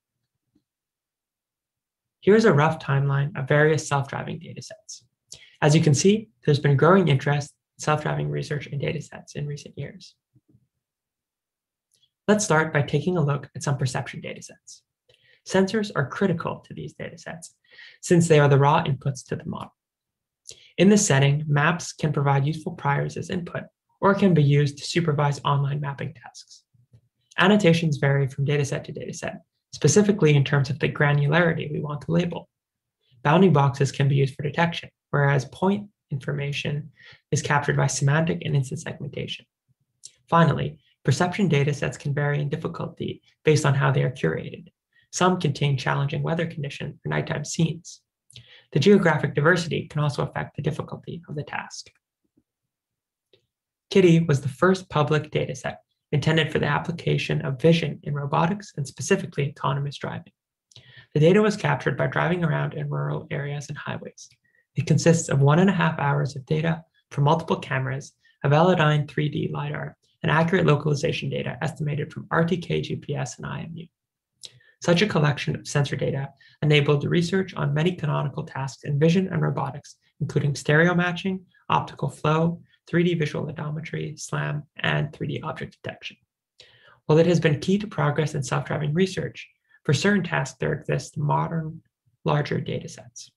Here's a rough timeline of various self-driving datasets. As you can see, there's been growing interest in self-driving research and datasets in recent years. Let's start by taking a look at some perception datasets. Sensors are critical to these datasets since they are the raw inputs to the model. In this setting, maps can provide useful priors as input or can be used to supervise online mapping tasks. Annotations vary from dataset to dataset, specifically in terms of the granularity we want to label. Bounding boxes can be used for detection, whereas point information is captured by semantic and instance segmentation. Finally, perception datasets can vary in difficulty based on how they are curated. Some contain challenging weather conditions or nighttime scenes. The geographic diversity can also affect the difficulty of the task. KITTI was the first public dataset intended for the application of vision in robotics and specifically autonomous driving. The data was captured by driving around in rural areas and highways. It consists of one and a half hours of data from multiple cameras, a Velodyne 3D LiDAR, and accurate localization data estimated from RTK GPS and IMU. Such a collection of sensor data enabled the research on many canonical tasks in vision and robotics, including stereo matching, optical flow, 3D visual odometry, SLAM, and 3D object detection. While it has been key to progress in self-driving research, for certain tasks there exist modern, larger datasets.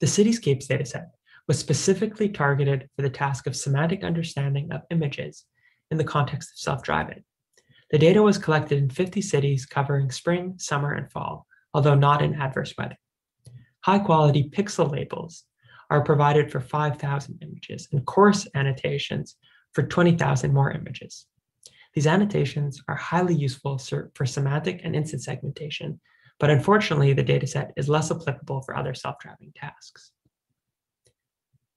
The Cityscapes dataset was specifically targeted for the task of semantic understanding of images in the context of self-driving. The data was collected in 50 cities covering spring, summer, and fall, although not in adverse weather. High quality pixel labels are provided for 5,000 images and coarse annotations for 20,000 more images. These annotations are highly useful for semantic and instance segmentation, but unfortunately the dataset is less applicable for other self-driving tasks.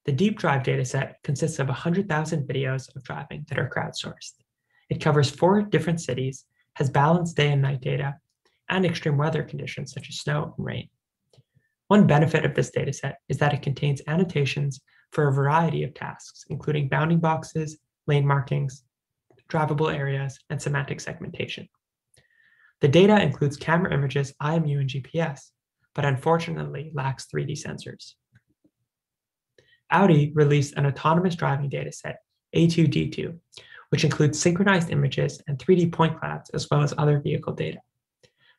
The Deep Drive dataset consists of 100,000 videos of driving that are crowdsourced. It covers four different cities, has balanced day and night data, and extreme weather conditions such as snow and rain. One benefit of this dataset is that it contains annotations for a variety of tasks, including bounding boxes, lane markings, drivable areas, and semantic segmentation. The data includes camera images, IMU, and GPS, but unfortunately lacks 3D sensors. Audi released an autonomous driving dataset, A2D2, which includes synchronized images and 3D point clouds, as well as other vehicle data.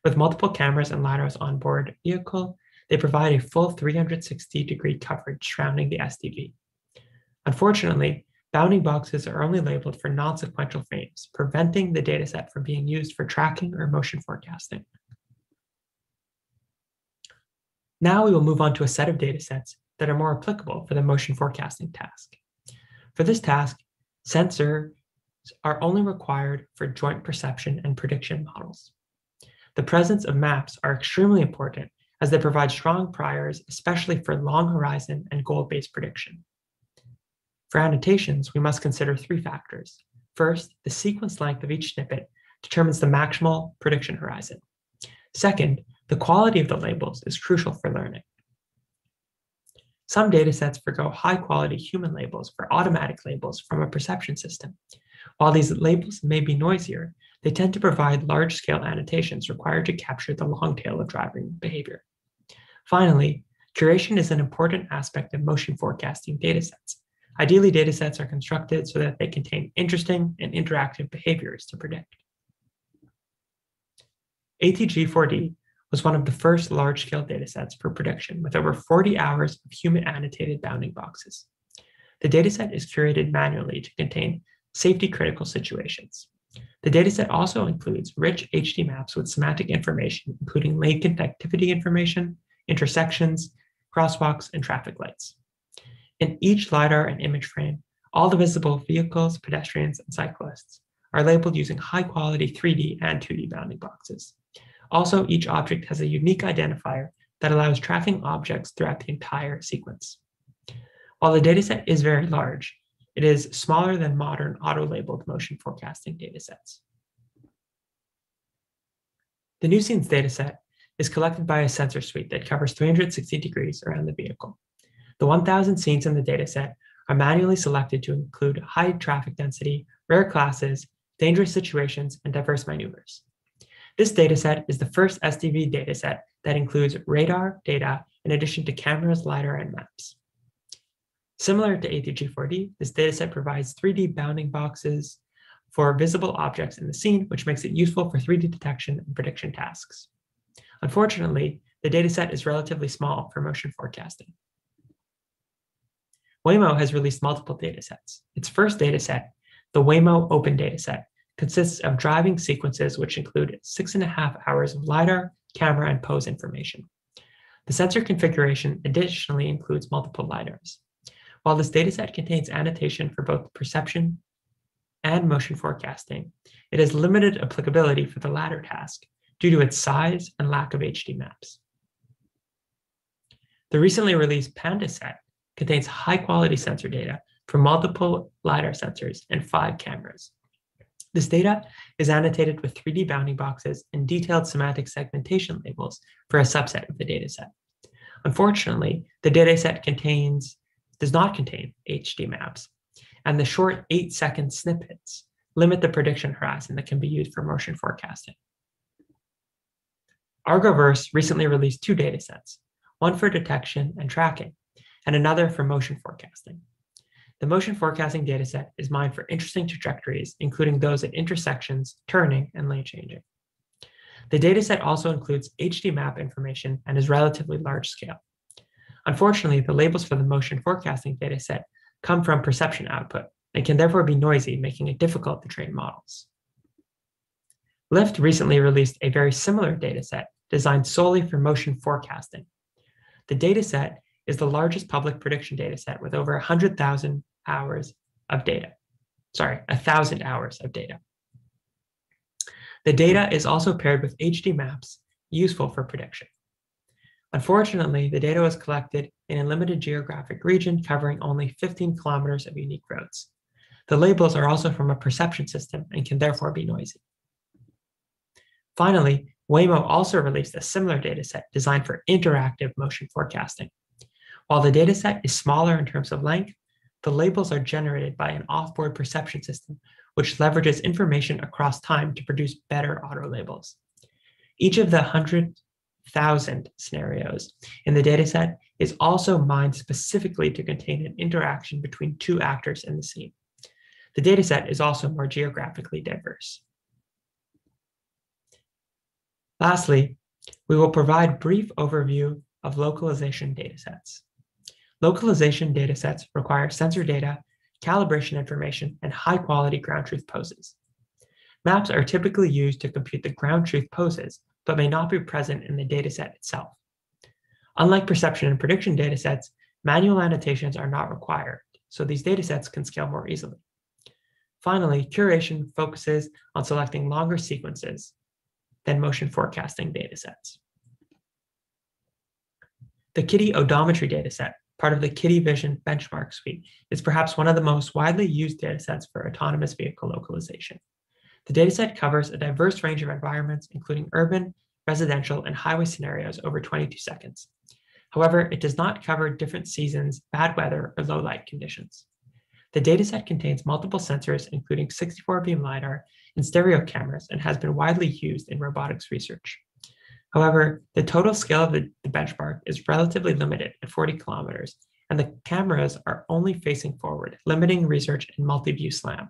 With multiple cameras and LiDARs on board vehicle, they provide a full 360 degree coverage surrounding the SDV. Unfortunately, bounding boxes are only labeled for non-sequential frames, preventing the dataset from being used for tracking or motion forecasting. Now we will move on to a set of datasets that are more applicable for the motion forecasting task. For this task, sensor are only required for joint perception and prediction models. The presence of maps are extremely important as they provide strong priors, especially for long horizon and goal-based prediction. For annotations, we must consider three factors. First, the sequence length of each snippet determines the maximal prediction horizon. Second, the quality of the labels is crucial for learning. Some datasets forego high quality human labels for automatic labels from a perception system, while these labels may be noisier, they tend to provide large-scale annotations required to capture the long tail of driving behavior. Finally, curation is an important aspect of motion forecasting datasets. Ideally, datasets are constructed so that they contain interesting and interactive behaviors to predict. ATG4D was one of the first large-scale datasets for prediction with over 40 hours of human annotated bounding boxes. The dataset is curated manually to contain safety critical situations. The dataset also includes rich HD maps with semantic information, including lane connectivity information, intersections, crosswalks, and traffic lights. In each LiDAR and image frame, all the visible vehicles, pedestrians, and cyclists are labeled using high quality 3D and 2D bounding boxes. Also, each object has a unique identifier that allows tracking objects throughout the entire sequence. While the dataset is very large, it is smaller than modern auto-labeled motion forecasting datasets. The nuScenes dataset is collected by a sensor suite that covers 360 degrees around the vehicle. The 1,000 scenes in the dataset are manually selected to include high traffic density, rare classes, dangerous situations, and diverse maneuvers. This dataset is the first SDV dataset that includes radar data in addition to cameras, LiDAR, and maps. Similar to ATG4D, this dataset provides 3D bounding boxes for visible objects in the scene, which makes it useful for 3D detection and prediction tasks. Unfortunately, the dataset is relatively small for motion forecasting. Waymo has released multiple datasets. Its first dataset, the Waymo Open Dataset, consists of driving sequences which include six and a half hours of LiDAR, camera, and pose information. The sensor configuration additionally includes multiple LiDARs. While this dataset contains annotation for both perception and motion forecasting, it has limited applicability for the latter task due to its size and lack of HD maps. The recently released PandaSet contains high quality sensor data for multiple LiDAR sensors and five cameras. This data is annotated with 3D bounding boxes and detailed semantic segmentation labels for a subset of the dataset. Unfortunately, the dataset contains does not contain HD maps, and the short eight second snippets limit the prediction horizon that can be used for motion forecasting. Argoverse recently released two datasets, one for detection and tracking, and another for motion forecasting. The motion forecasting dataset is mined for interesting trajectories, including those at intersections, turning, and lane changing. The dataset also includes HD map information and is relatively large scale. Unfortunately, the labels for the motion forecasting dataset come from perception output and can therefore be noisy, making it difficult to train models. Lyft recently released a very similar dataset designed solely for motion forecasting. The dataset is the largest public prediction dataset with over 100,000 hours of data. Sorry, a 1,000 hours of data. The data is also paired with HD maps useful for prediction. Unfortunately, the data was collected in a limited geographic region covering only 15 kilometers of unique roads. The labels are also from a perception system and can therefore be noisy. Finally, Waymo also released a similar dataset designed for interactive motion forecasting. While the dataset is smaller in terms of length, the labels are generated by an offboard perception system, which leverages information across time to produce better auto labels. Each of the 100,000 scenarios in the dataset is also mined specifically to contain an interaction between two actors in the scene. The dataset is also more geographically diverse. Lastly, we will provide brief overview of localization datasets. Localization datasets require sensor data, calibration information, and high-quality ground truth poses. Maps are typically used to compute the ground truth poses, but may not be present in the dataset itself. Unlike perception and prediction datasets, manual annotations are not required, so these datasets can scale more easily. Finally, curation focuses on selecting longer sequences than motion forecasting datasets. The KITTI odometry dataset part of the KITTI Vision benchmark suite, is perhaps one of the most widely used datasets for autonomous vehicle localization. The dataset covers a diverse range of environments, including urban, residential, and highway scenarios over 22 seconds. However, it does not cover different seasons, bad weather, or low light conditions. The dataset contains multiple sensors, including 64 beam LiDAR and stereo cameras, and has been widely used in robotics research. However, the total scale of the, the benchmark is relatively limited at 40 kilometers, and the cameras are only facing forward, limiting research in multi-view SLAM.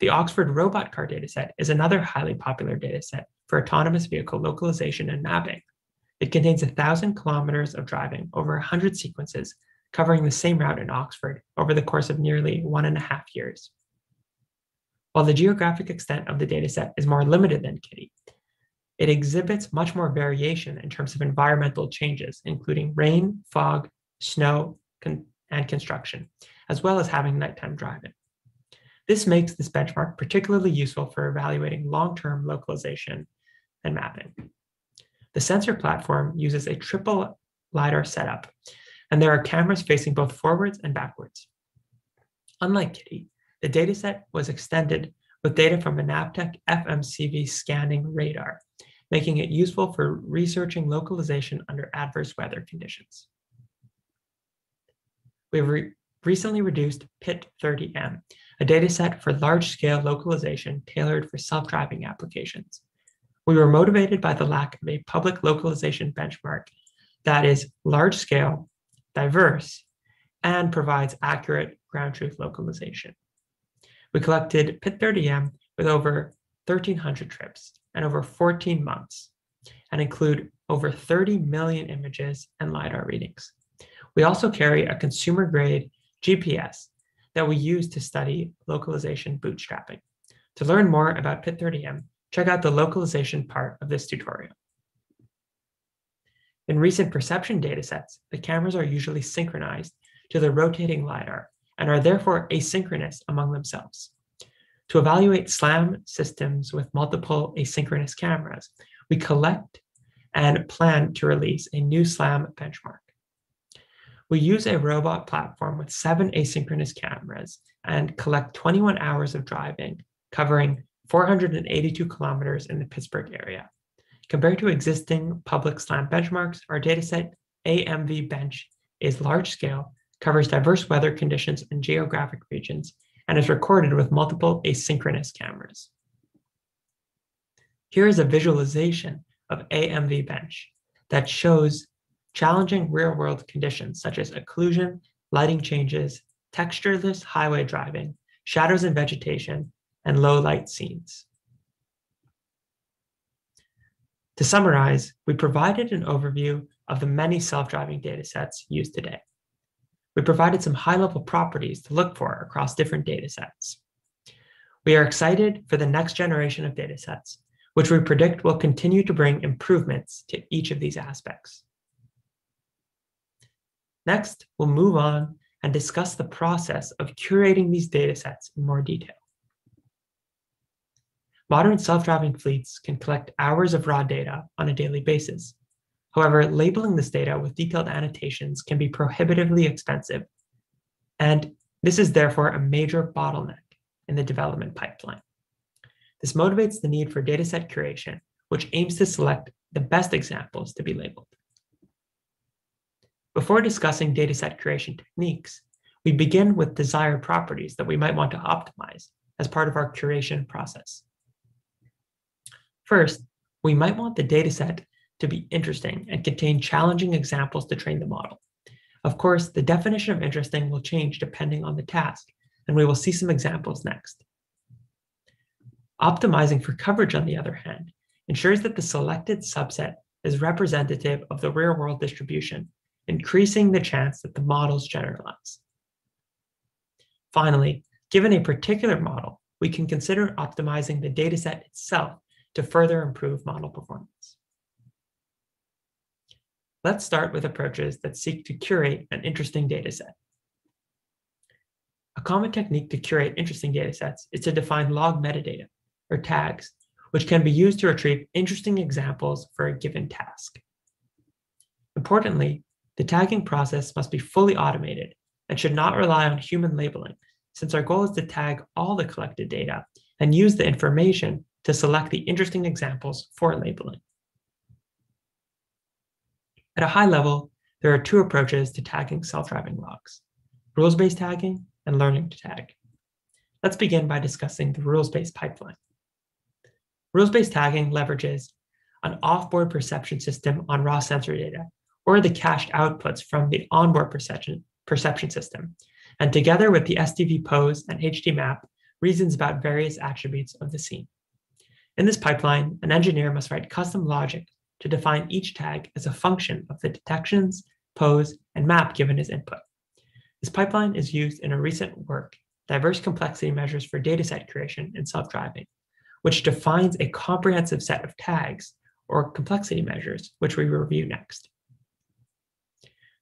The Oxford RobotCar dataset is another highly popular dataset for autonomous vehicle localization and mapping. It contains thousand kilometers of driving over 100 sequences covering the same route in Oxford over the course of nearly one and a half years. While the geographic extent of the dataset is more limited than KITTI, it exhibits much more variation in terms of environmental changes, including rain, fog, snow, con and construction, as well as having nighttime driving. This makes this benchmark particularly useful for evaluating long-term localization and mapping. The sensor platform uses a triple LiDAR setup, and there are cameras facing both forwards and backwards. Unlike KITTI, the dataset was extended with data from a Navtech FMCW scanning radar, making it useful for researching localization under adverse weather conditions. We've re recently reduced PIT30M, a dataset for large-scale localization tailored for self-driving applications. We were motivated by the lack of a public localization benchmark that is large-scale, diverse, and provides accurate ground truth localization. We collected PIT30M with over 1,300 trips and over 14 months and include over 30 million images and LiDAR readings. We also carry a consumer grade GPS that we use to study localization bootstrapping. To learn more about PIT30M, check out the localization part of this tutorial. In recent perception datasets, the cameras are usually synchronized to the rotating LiDAR and are therefore asynchronous among themselves. To evaluate SLAM systems with multiple asynchronous cameras, we collect and plan to release a new SLAM benchmark. We use a robot platform with seven asynchronous cameras and collect 21 hours of driving, covering 482 kilometers in the Pittsburgh area. Compared to existing public SLAM benchmarks, our dataset AMV bench is large scale, covers diverse weather conditions and geographic regions, and is recorded with multiple asynchronous cameras. Here is a visualization of AMV bench that shows challenging real world conditions such as occlusion, lighting changes, textureless highway driving, shadows and vegetation, and low light scenes. To summarize, we provided an overview of the many self-driving datasets used today. We provided some high-level properties to look for across different datasets. We are excited for the next generation of datasets, which we predict will continue to bring improvements to each of these aspects. Next, we'll move on and discuss the process of curating these datasets in more detail. Modern self-driving fleets can collect hours of raw data on a daily basis. However, labeling this data with detailed annotations can be prohibitively expensive, and this is therefore a major bottleneck in the development pipeline. This motivates the need for dataset curation, which aims to select the best examples to be labeled. Before discussing dataset curation techniques, we begin with desired properties that we might want to optimize as part of our curation process. First, we might want the dataset to be interesting and contain challenging examples to train the model. Of course, the definition of interesting will change depending on the task, and we will see some examples next. Optimizing for coverage, on the other hand, ensures that the selected subset is representative of the real-world distribution, increasing the chance that the models generalize. Finally, given a particular model, we can consider optimizing the dataset itself to further improve model performance. Let's start with approaches that seek to curate an interesting dataset. A common technique to curate interesting datasets is to define log metadata, or tags, which can be used to retrieve interesting examples for a given task. Importantly, the tagging process must be fully automated and should not rely on human labeling, since our goal is to tag all the collected data and use the information to select the interesting examples for labeling. At a high level, there are two approaches to tagging self-driving logs, rules-based tagging and learning to tag. Let's begin by discussing the rules-based pipeline. Rules-based tagging leverages an off-board perception system on raw sensor data, or the cached outputs from the onboard perception, perception system, and together with the SDV pose and HD map, reasons about various attributes of the scene. In this pipeline, an engineer must write custom logic to define each tag as a function of the detections, pose, and map given as input. This pipeline is used in a recent work, Diverse Complexity Measures for Dataset Creation in Self-Driving, which defines a comprehensive set of tags or complexity measures, which we review next.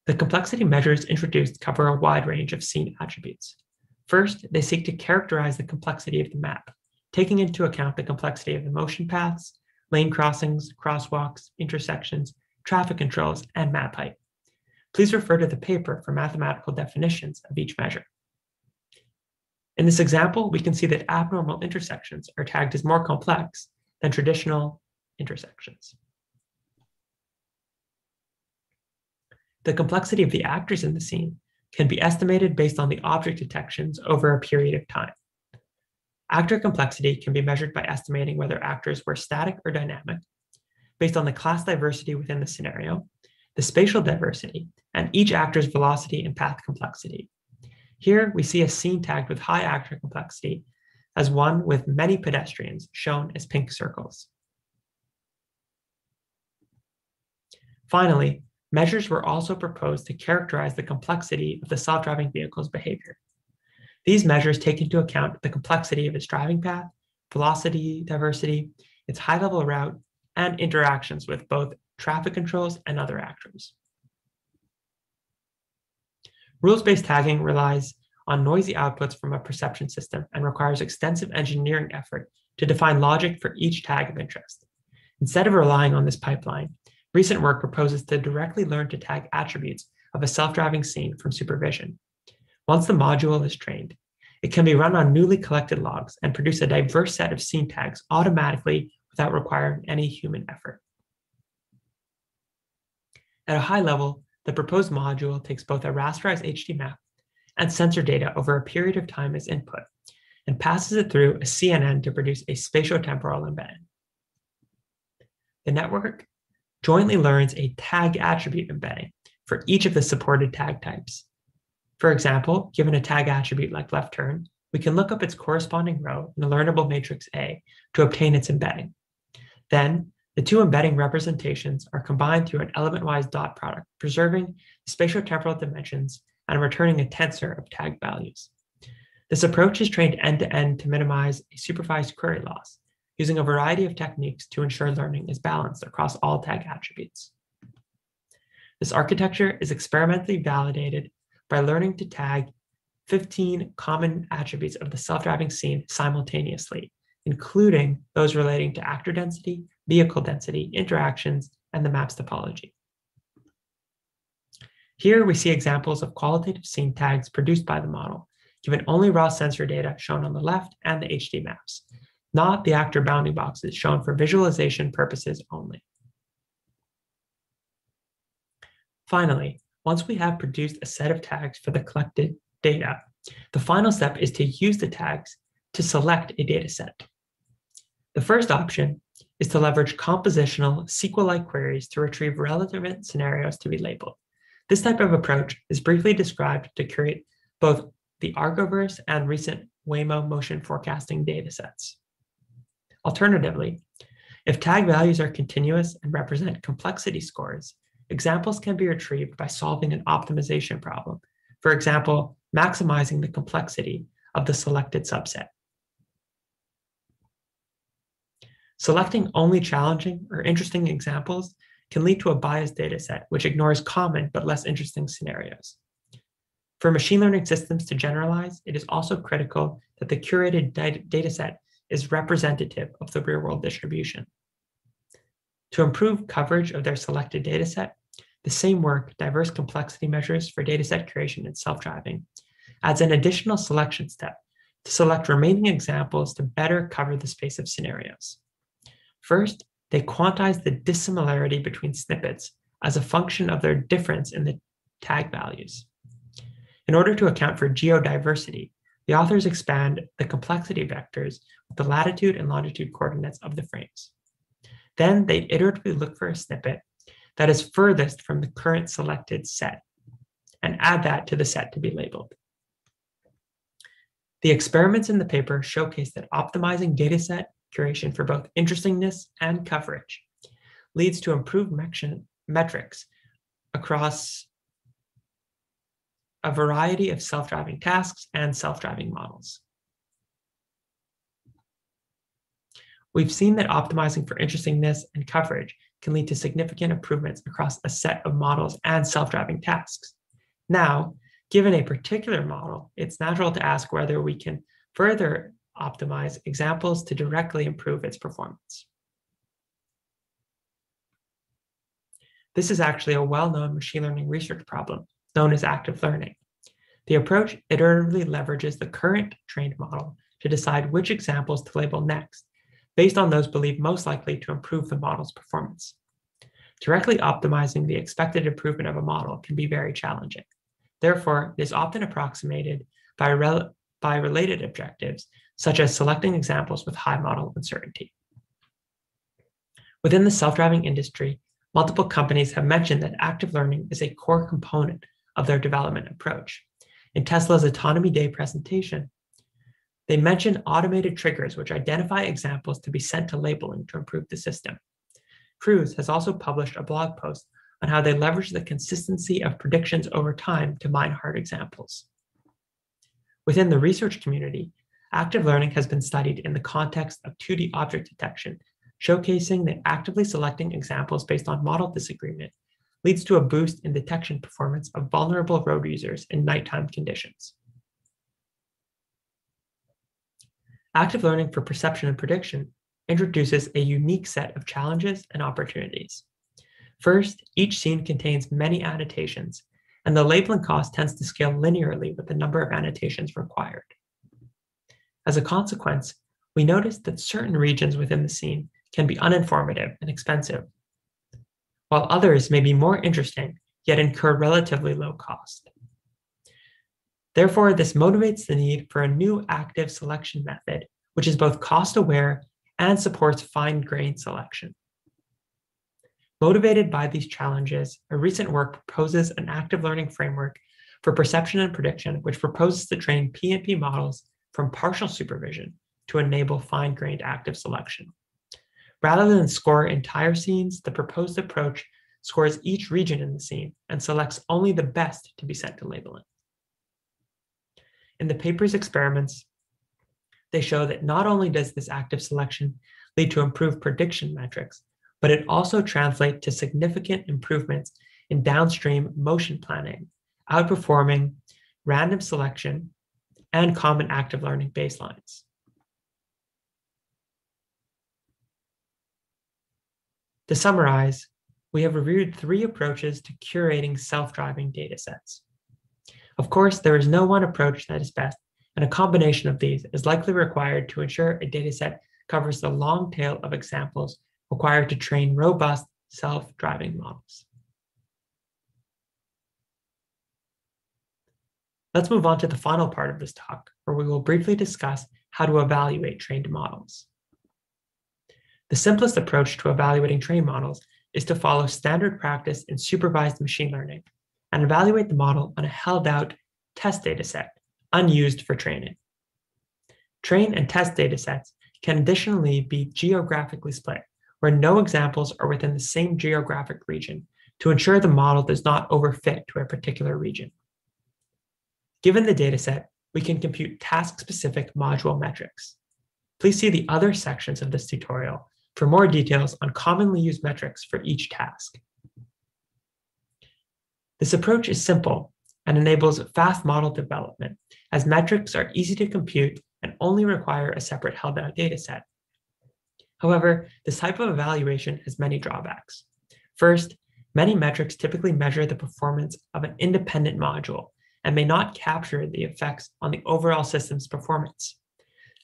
The complexity measures introduced cover a wide range of scene attributes. First, they seek to characterize the complexity of the map, taking into account the complexity of the motion paths, lane crossings, crosswalks, intersections, traffic controls, and map height. Please refer to the paper for mathematical definitions of each measure. In this example, we can see that abnormal intersections are tagged as more complex than traditional intersections. The complexity of the actors in the scene can be estimated based on the object detections over a period of time. Actor complexity can be measured by estimating whether actors were static or dynamic, based on the class diversity within the scenario, the spatial diversity, and each actor's velocity and path complexity. Here we see a scene tagged with high actor complexity as one with many pedestrians shown as pink circles. Finally, measures were also proposed to characterize the complexity of the self-driving vehicle's behavior. These measures take into account the complexity of its driving path, velocity diversity, its high-level route, and interactions with both traffic controls and other actors. Rules-based tagging relies on noisy outputs from a perception system and requires extensive engineering effort to define logic for each tag of interest. Instead of relying on this pipeline, Recent work proposes to directly learn to tag attributes of a self-driving scene from supervision. Once the module is trained, it can be run on newly collected logs and produce a diverse set of scene tags automatically without requiring any human effort. At a high level, the proposed module takes both a rasterized HD map and sensor data over a period of time as input and passes it through a CNN to produce a spatiotemporal embedding. The network jointly learns a tag attribute embedding for each of the supported tag types. For example, given a tag attribute like left turn, we can look up its corresponding row in the learnable matrix A to obtain its embedding. Then, the two embedding representations are combined through an element-wise dot product, preserving the spatiotemporal dimensions and returning a tensor of tag values. This approach is trained end-to-end -to, -end to minimize a supervised query loss, using a variety of techniques to ensure learning is balanced across all tag attributes. This architecture is experimentally validated by learning to tag 15 common attributes of the self-driving scene simultaneously, including those relating to actor density, vehicle density, interactions, and the map's topology. Here we see examples of qualitative scene tags produced by the model, given only raw sensor data shown on the left and the HD maps, not the actor bounding boxes shown for visualization purposes only. Finally, once we have produced a set of tags for the collected data, the final step is to use the tags to select a data set. The first option is to leverage compositional SQL-like queries to retrieve relevant scenarios to be labeled. This type of approach is briefly described to create both the Argoverse and recent Waymo motion forecasting datasets. Alternatively, if tag values are continuous and represent complexity scores, examples can be retrieved by solving an optimization problem. For example, maximizing the complexity of the selected subset. Selecting only challenging or interesting examples can lead to a biased dataset, which ignores common but less interesting scenarios. For machine learning systems to generalize, it is also critical that the curated dataset is representative of the real-world distribution. To improve coverage of their selected dataset, the same work, diverse complexity measures for dataset creation and self-driving, adds an additional selection step to select remaining examples to better cover the space of scenarios. First, they quantize the dissimilarity between snippets as a function of their difference in the tag values. In order to account for geodiversity, the authors expand the complexity vectors with the latitude and longitude coordinates of the frames. Then they iteratively look for a snippet that is furthest from the current selected set and add that to the set to be labeled. The experiments in the paper showcase that optimizing dataset curation for both interestingness and coverage leads to improved metrics across a variety of self-driving tasks and self-driving models. We've seen that optimizing for interestingness and coverage can lead to significant improvements across a set of models and self-driving tasks. Now, given a particular model, it's natural to ask whether we can further optimize examples to directly improve its performance. This is actually a well-known machine learning research problem known as active learning. The approach iteratively leverages the current trained model to decide which examples to label next, based on those believed most likely to improve the model's performance. Directly optimizing the expected improvement of a model can be very challenging. Therefore, it is often approximated by, rel by related objectives, such as selecting examples with high model uncertainty. Within the self-driving industry, multiple companies have mentioned that active learning is a core component of their development approach. In Tesla's Autonomy Day presentation, they mention automated triggers which identify examples to be sent to labeling to improve the system. Cruise has also published a blog post on how they leverage the consistency of predictions over time to mine hard examples. Within the research community, active learning has been studied in the context of 2D object detection, showcasing that actively selecting examples based on model disagreement leads to a boost in detection performance of vulnerable road users in nighttime conditions. Active learning for perception and prediction introduces a unique set of challenges and opportunities. First, each scene contains many annotations, and the labeling cost tends to scale linearly with the number of annotations required. As a consequence, we notice that certain regions within the scene can be uninformative and expensive, while others may be more interesting yet incur relatively low cost. Therefore, this motivates the need for a new active selection method, which is both cost aware and supports fine grained selection. Motivated by these challenges, a recent work proposes an active learning framework for perception and prediction, which proposes to train PNP models from partial supervision to enable fine grained active selection. Rather than score entire scenes, the proposed approach scores each region in the scene and selects only the best to be sent to labeling. In the paper's experiments, they show that not only does this active selection lead to improved prediction metrics, but it also translates to significant improvements in downstream motion planning, outperforming random selection and common active learning baselines. To summarize, we have reviewed three approaches to curating self-driving datasets. Of course, there is no one approach that is best, and a combination of these is likely required to ensure a dataset covers the long tail of examples required to train robust self-driving models. Let's move on to the final part of this talk, where we will briefly discuss how to evaluate trained models. The simplest approach to evaluating trained models is to follow standard practice in supervised machine learning and evaluate the model on a held out test dataset, unused for training. Train and test datasets can additionally be geographically split, where no examples are within the same geographic region to ensure the model does not overfit to a particular region. Given the dataset, we can compute task-specific module metrics. Please see the other sections of this tutorial for more details on commonly used metrics for each task. This approach is simple and enables fast model development as metrics are easy to compute and only require a separate held out dataset. However, this type of evaluation has many drawbacks. First, many metrics typically measure the performance of an independent module and may not capture the effects on the overall system's performance.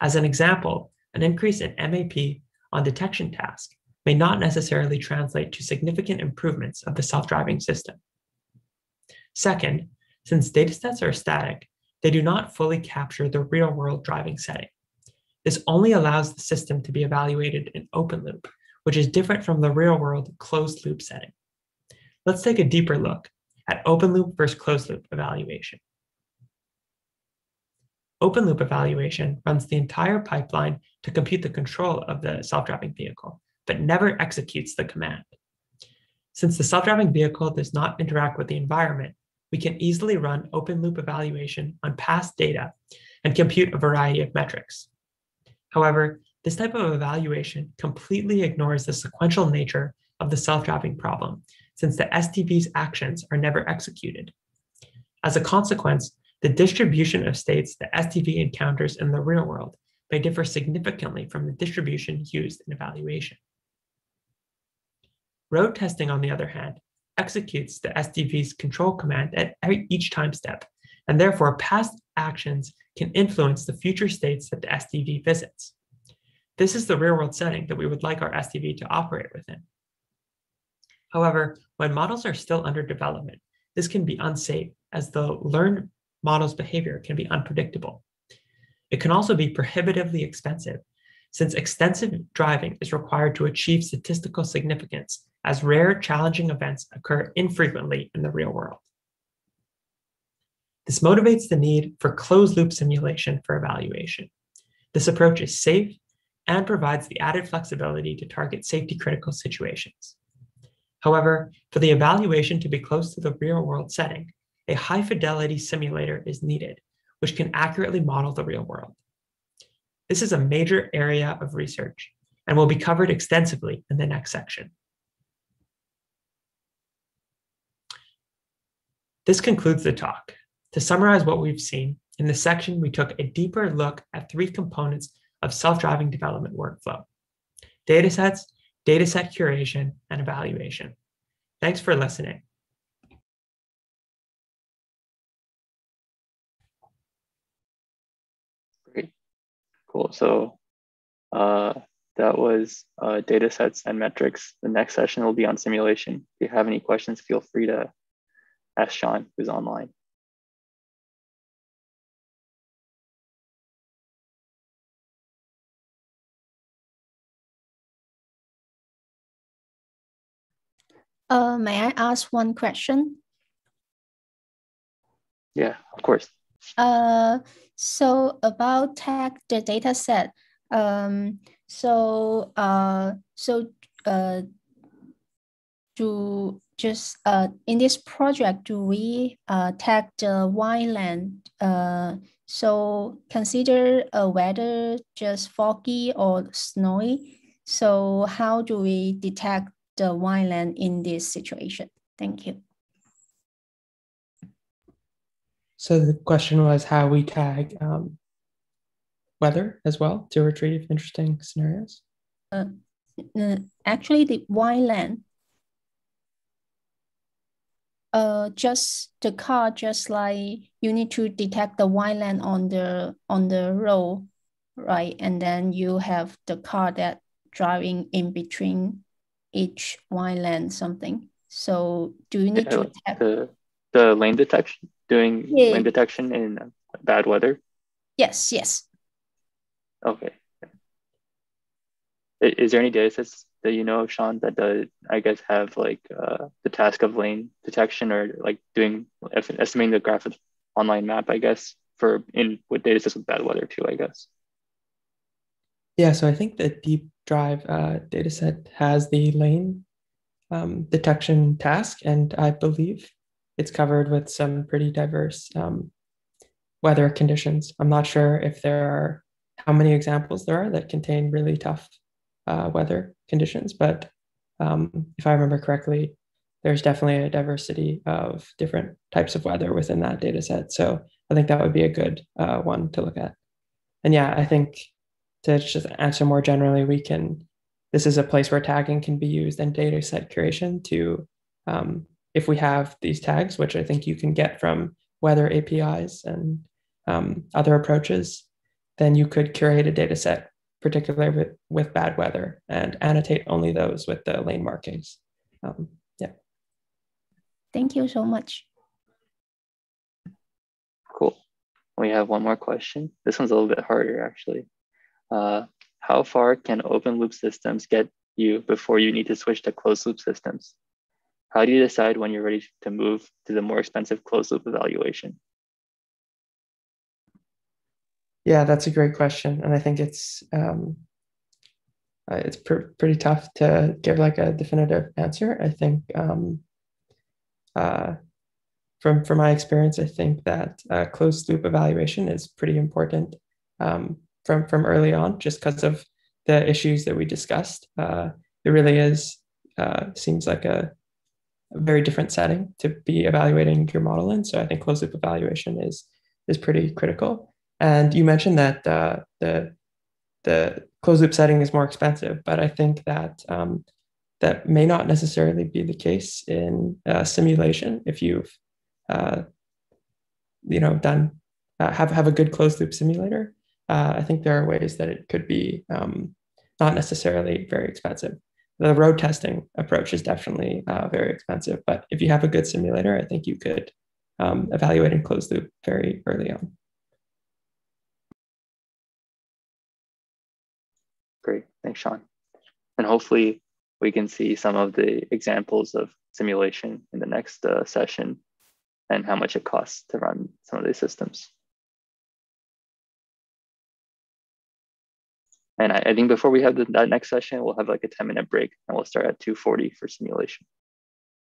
As an example, an increase in MAP on detection task may not necessarily translate to significant improvements of the self-driving system. Second, since datasets are static, they do not fully capture the real-world driving setting. This only allows the system to be evaluated in open loop, which is different from the real-world closed loop setting. Let's take a deeper look at open loop versus closed loop evaluation. open loop evaluation runs the entire pipeline to compute the control of the self-driving vehicle, but never executes the command. Since the self-driving vehicle does not interact with the environment, we can easily run open loop evaluation on past data and compute a variety of metrics. However, this type of evaluation completely ignores the sequential nature of the self-driving problem, since the SDV's actions are never executed. As a consequence, the distribution of states the SDV encounters in the real world may differ significantly from the distribution used in evaluation. Road testing, on the other hand, executes the SDV's control command at each time step, and therefore past actions can influence the future states that the SDV visits. This is the real world setting that we would like our SDV to operate within. However, when models are still under development, this can be unsafe as the learned model's behavior can be unpredictable. It can also be prohibitively expensive since extensive driving is required to achieve statistical significance as rare challenging events occur infrequently in the real world. This motivates the need for closed loop simulation for evaluation. This approach is safe and provides the added flexibility to target safety critical situations. However, for the evaluation to be close to the real world setting, a high fidelity simulator is needed, which can accurately model the real world. This is a major area of research and will be covered extensively in the next section. This concludes the talk. To summarize what we've seen, in this section, we took a deeper look at three components of self-driving development workflow, datasets, dataset curation, and evaluation. Thanks for listening. Great, cool. So uh, that was uh, data sets and metrics. The next session will be on simulation. If you have any questions, feel free to Sean, who's online. Uh, may I ask one question? Yeah, of course. Uh, so about tag the data set. Um, so uh, so uh, do just uh, in this project, do we uh, tag the wineland? Uh, so consider a weather just foggy or snowy. So how do we detect the wineland in this situation? Thank you. So the question was how we tag um, weather as well to retrieve interesting scenarios. Uh, uh, actually, the wineland uh just the car just like you need to detect the wineland on the on the road right? And then you have the car that driving in between each wineland something. So do you need yeah, to detect the, the lane detection doing yeah. lane detection in bad weather? Yes yes. Okay. Is there any data sets that you know of, Sean, that does, I guess, have like uh, the task of lane detection or like doing estimating the graph of online map, I guess, for in with data sets with bad weather too, I guess. Yeah, so I think the deep drive uh, data set has the lane um, detection task, and I believe it's covered with some pretty diverse um, weather conditions. I'm not sure if there are how many examples there are that contain really tough uh, weather conditions. But um, if I remember correctly, there's definitely a diversity of different types of weather within that data set. So I think that would be a good uh, one to look at. And yeah, I think to just answer more generally, we can, this is a place where tagging can be used and data set curation to, um, if we have these tags, which I think you can get from weather APIs and um, other approaches, then you could curate a data set particularly with, with bad weather, and annotate only those with the lane markings. Um, yeah. Thank you so much. Cool. We have one more question. This one's a little bit harder, actually. Uh, how far can open loop systems get you before you need to switch to closed loop systems? How do you decide when you're ready to move to the more expensive closed loop evaluation? Yeah, that's a great question, and I think it's um, uh, it's pr- pretty tough to give like a definitive answer. I think um, uh, from from my experience, I think that uh, closed loop evaluation is pretty important um, from from early on, just because of the issues that we discussed. Uh, it really is uh, seems like a, a, very different setting to be evaluating your model in. So I think closed loop evaluation is is pretty critical. And you mentioned that uh, the the closed loop setting is more expensive, but I think that um, that may not necessarily be the case in uh, simulation if you've uh, you know done uh, have have a good closed loop simulator. Uh, I think there are ways that it could be um, not necessarily very expensive. The road testing approach is definitely uh, very expensive, but if you have a good simulator, I think you could um, evaluate in closed loop very early on. Great, thanks, Sean. And hopefully we can see some of the examples of simulation in the next uh, session and how much it costs to run some of these systems. And I, I think before we have the, that next session, we'll have like a 10 minute break and we'll start at 2.40 for simulation.